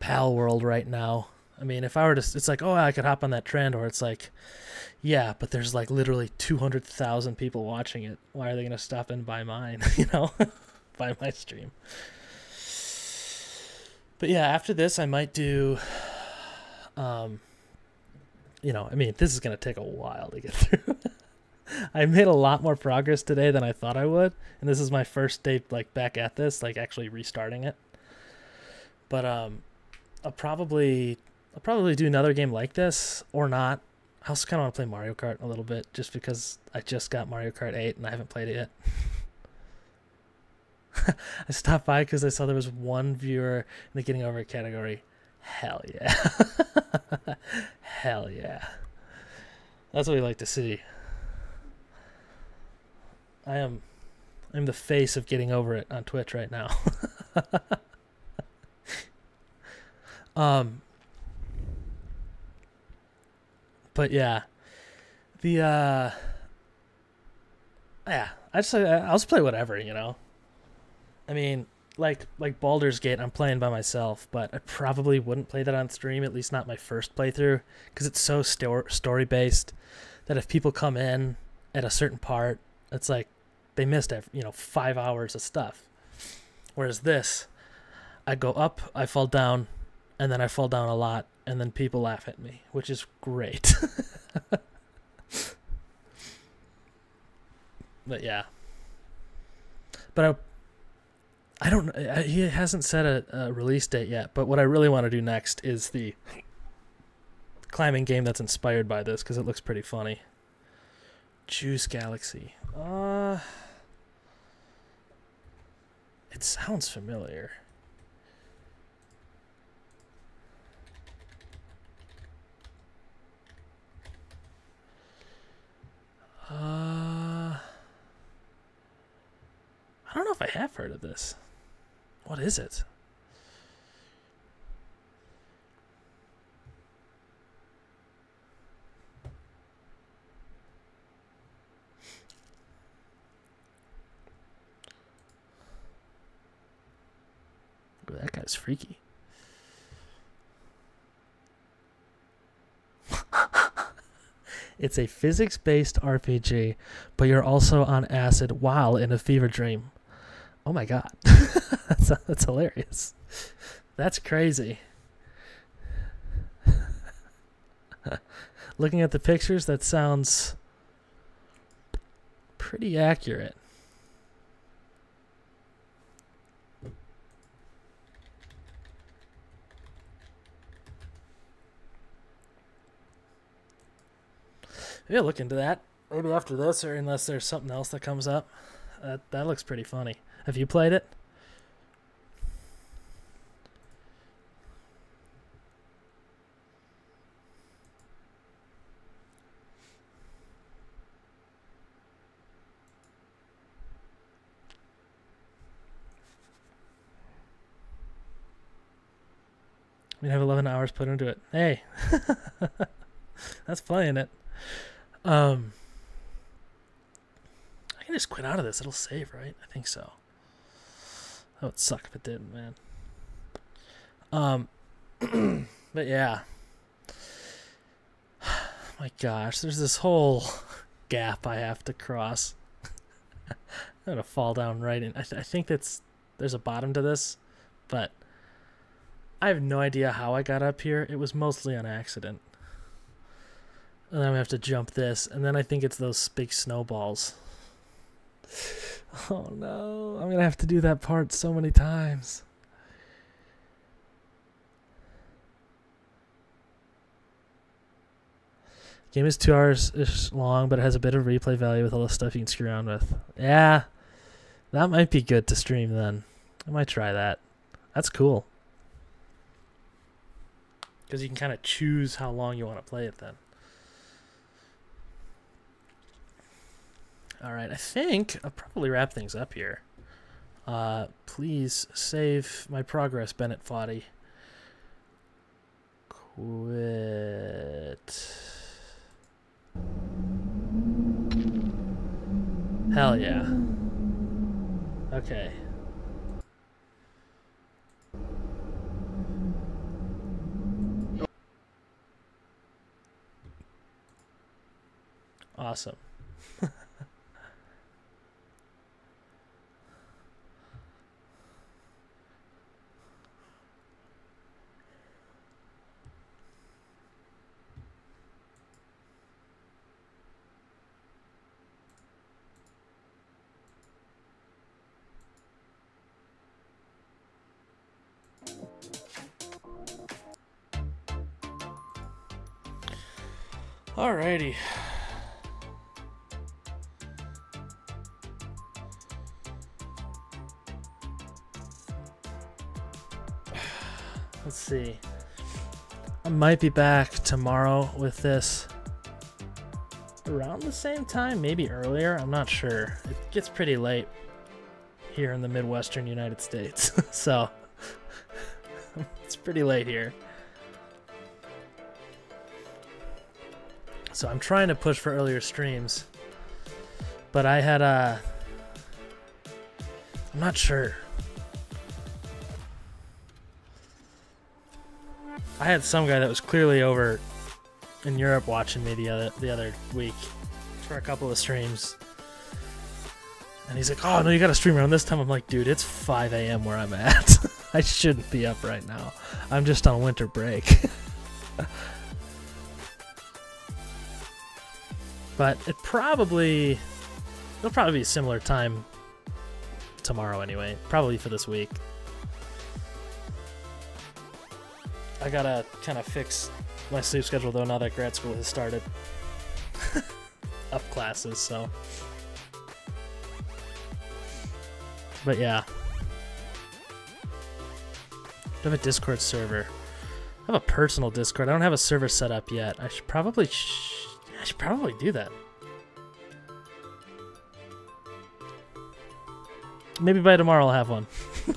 Palworld right now. I mean, if I were to, it's like, oh, I could hop on that trend, or it's like, yeah, but there's like literally 200,000 people watching it. Why are they going to stop and buy mine, you know, buy my stream? But yeah, after this, I might do, um, you know, I mean, this is going to take a while to get through. I made a lot more progress today than I thought I would, and this is my first day like back at this, like actually restarting it. But um, I'll probably I'll probably do another game like this or not. I also kind of want to play Mario Kart a little bit, just because I just got Mario Kart 8 and I haven't played it yet. I stopped by because I saw there was one viewer in the getting over it category. Hell yeah. Hell yeah. That's what we like to see. I am I'm the face of getting over it on Twitch right now. um but yeah. The uh yeah, I just I'll just play whatever, you know. I mean, like like Baldur's Gate, I'm playing by myself, but I probably wouldn't play that on stream. At least not my first playthrough, because it's so sto- story based that if people come in at a certain part, it's like they missed you know five hours of stuff. Whereas this, I go up, I fall down, and then I fall down a lot, and then people laugh at me, which is great. but yeah. But I I don't. He hasn't set a, a, release date yet. But what I really want to do next is the climbing game that's inspired by this because it looks pretty funny. Juice Galaxy. Uh, it sounds familiar. Uh, I don't know if I have heard of this. What is it? Ooh, that guy's freaky. it's a physics based RPG, but you're also on acid while in a fever dream. Oh my god. that's, that's hilarious. That's crazy. Looking at the pictures, that sounds pretty accurate. Maybe I'll look into that. Maybe after this, or unless there's something else that comes up. That that looks pretty funny. Have you played it? We have 11 hours put into it. Hey, that's playing it. Um, I can just quit out of this. It'll save, right? I think so. That would suck if it didn't, man. Um, but yeah. My gosh, there's this whole gap I have to cross. I'm gonna fall down right in. I, th- I think that's there's a bottom to this, but I have no idea how I got up here. It was mostly on accident. And then gonna have to jump this, and then I think it's those big snowballs. Oh no, I'm gonna have to do that part so many times. Game is two hours ish long, but it has a bit of replay value with all the stuff you can screw around with. Yeah, that might be good to stream then. I might try that. That's cool. Because you can kind of choose how long you want to play it then. All right, I think I'll probably wrap things up here. Uh, please save my progress, Bennett Foddy. Quit. Hell yeah. Okay. Awesome. Alrighty. Let's see. I might be back tomorrow with this around the same time, maybe earlier. I'm not sure. It gets pretty late here in the Midwestern United States. so it's pretty late here. So I'm trying to push for earlier streams. But I had uh I'm not sure. I had some guy that was clearly over in Europe watching me the other the other week for a couple of streams. And he's like, "Oh no, you got to stream around this time." I'm like, "Dude, it's 5 a.m. where I'm at. I shouldn't be up right now. I'm just on winter break." but it probably it'll probably be a similar time tomorrow anyway. Probably for this week. I gotta kind of fix my sleep schedule though now that grad school has started. Up classes, so. But yeah. I have a Discord server. I have a personal Discord. I don't have a server set up yet. I should probably sh- I should probably do that. Maybe by tomorrow I'll have one.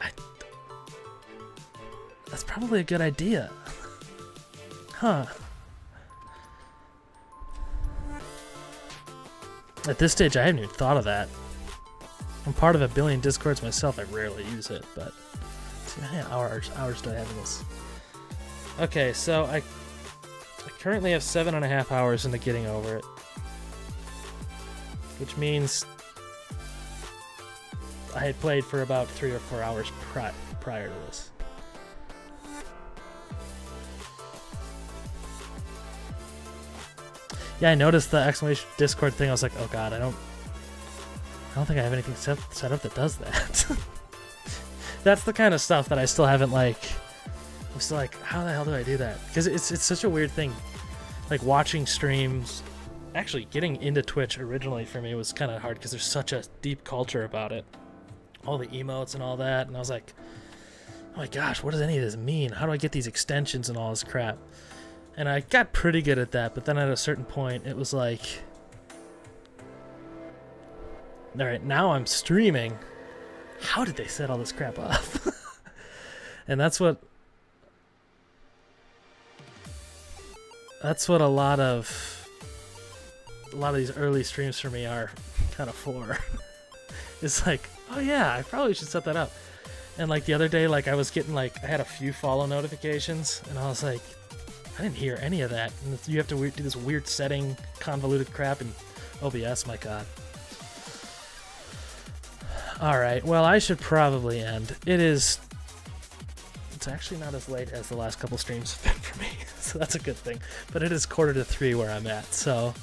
I, that's probably a good idea. Huh. At this stage, I haven't even thought of that. I'm part of a billion discords myself. I rarely use it, but how many hours hours do I have in this? Okay, so I currently have seven and a half hours into getting over it, which means I had played for about three or four hours pri- prior to this. Yeah, I noticed the exclamation Discord thing. I was like, oh god, I don't, I don't think I have anything set set up that does that. That's the kind of stuff that I still haven't like. I'm still like, how the hell do I do that? Because it's it's such a weird thing. Like watching streams, actually getting into Twitch originally for me was kind of hard because there's such a deep culture about it, all the emotes and all that, and I was like, oh my gosh, what does any of this mean? How do I get these extensions and all this crap? And I got pretty good at that, but then at a certain point, it was like, all right, now I'm streaming. How did they set all this crap up? and that's what that's what a lot of a lot of these early streams for me are kind of for. it's like, oh yeah, I probably should set that up. And like the other day, like I was getting like I had a few follow notifications, and I was like, I didn't hear any of that. And you have to do this weird setting, convoluted crap in OBS. My God. All right. Well, I should probably end. It is. It's actually not as late as the last couple streams have been for me, so that's a good thing. But it is quarter to three where I'm at, so.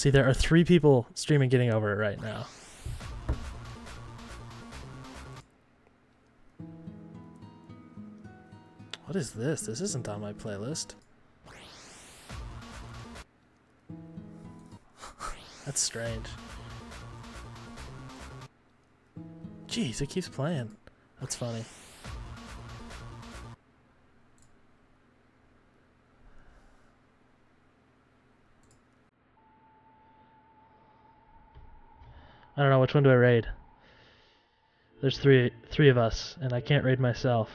See, there are three people streaming getting over it right now. What is this? This isn't on my playlist. That's strange. Jeez, it keeps playing. That's funny. I don't know which one do I raid. There's three three of us, and I can't raid myself.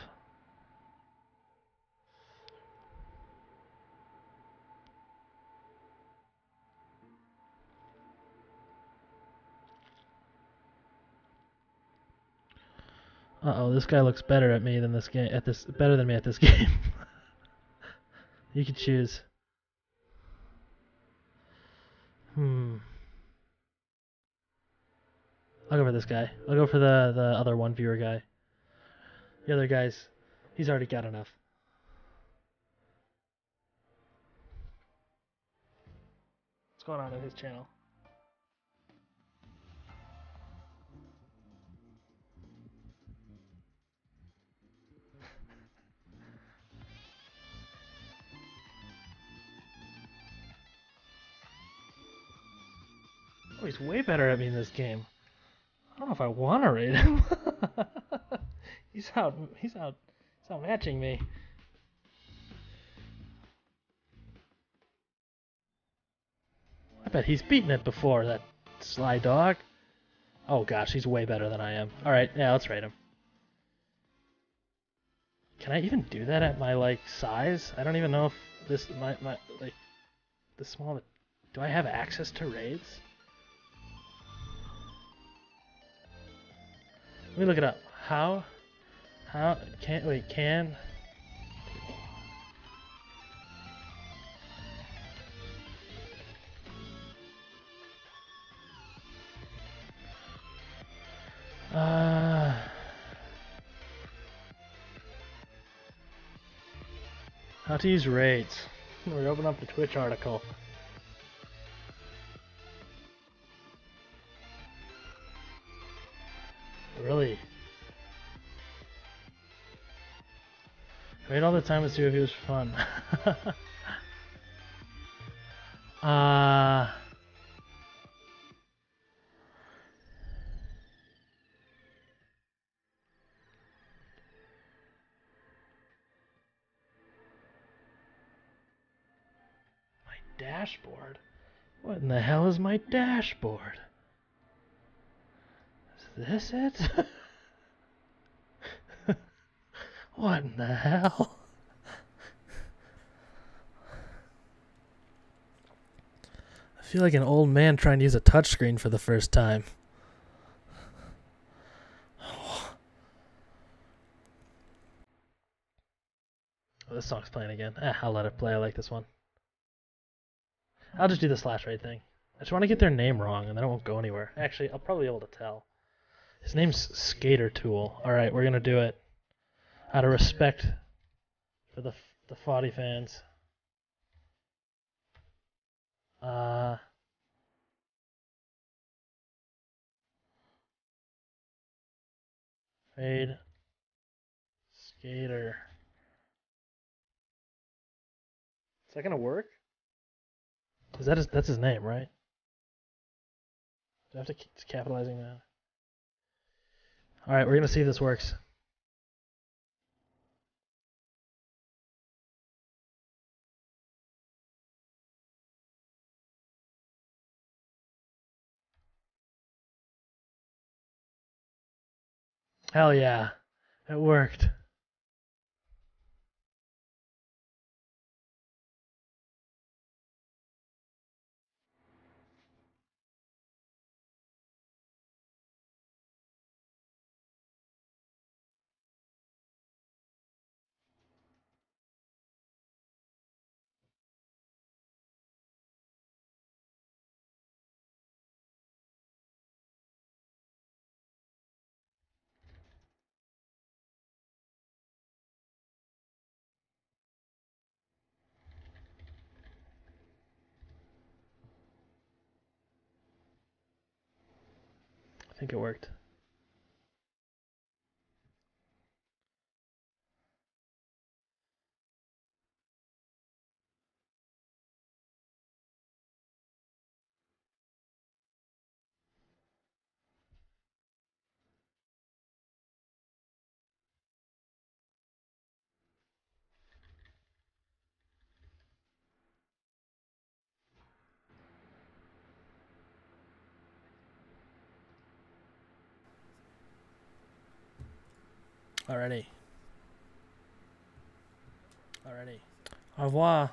Uh oh, this guy looks better at me than this game at this better than me at this game. you can choose. Hmm. I'll go for this guy. I'll go for the the other one viewer guy. The other guy's He's already got enough. What's going on in his channel? Oh, he's way better at me in this game. I don't know if I want to raid him. he's out. He's out. He's out matching me. I bet he's beaten it before. That sly dog. Oh gosh, he's way better than I am. All right, yeah, let's raid him. Can I even do that at my like size? I don't even know if this my my like the small. Do I have access to raids? Let me look it up. How? How can wait? Can uh how to use raids? We open up the Twitch article. Wait all the time to see if it was fun. uh My dashboard? What in the hell is my dashboard? Is this it? what in the hell? I feel like an old man trying to use a touchscreen for the first time. Oh, this song's playing again. Eh, I'll let it play. I like this one. I'll just do the slash raid thing. I just want to get their name wrong, and then it won't go anywhere. Actually, I'll probably be able to tell. His name's Skater Tool. All right, we're gonna do it out of respect for the the Foddy fans. Uh. Fade. Skater. Is that gonna work? Is that his, that's his name, right? Do I have to keep capitalizing that? All right, we're gonna see if this works. Hell yeah, it worked. It worked. Alrighty. Alrighty. Au revoir.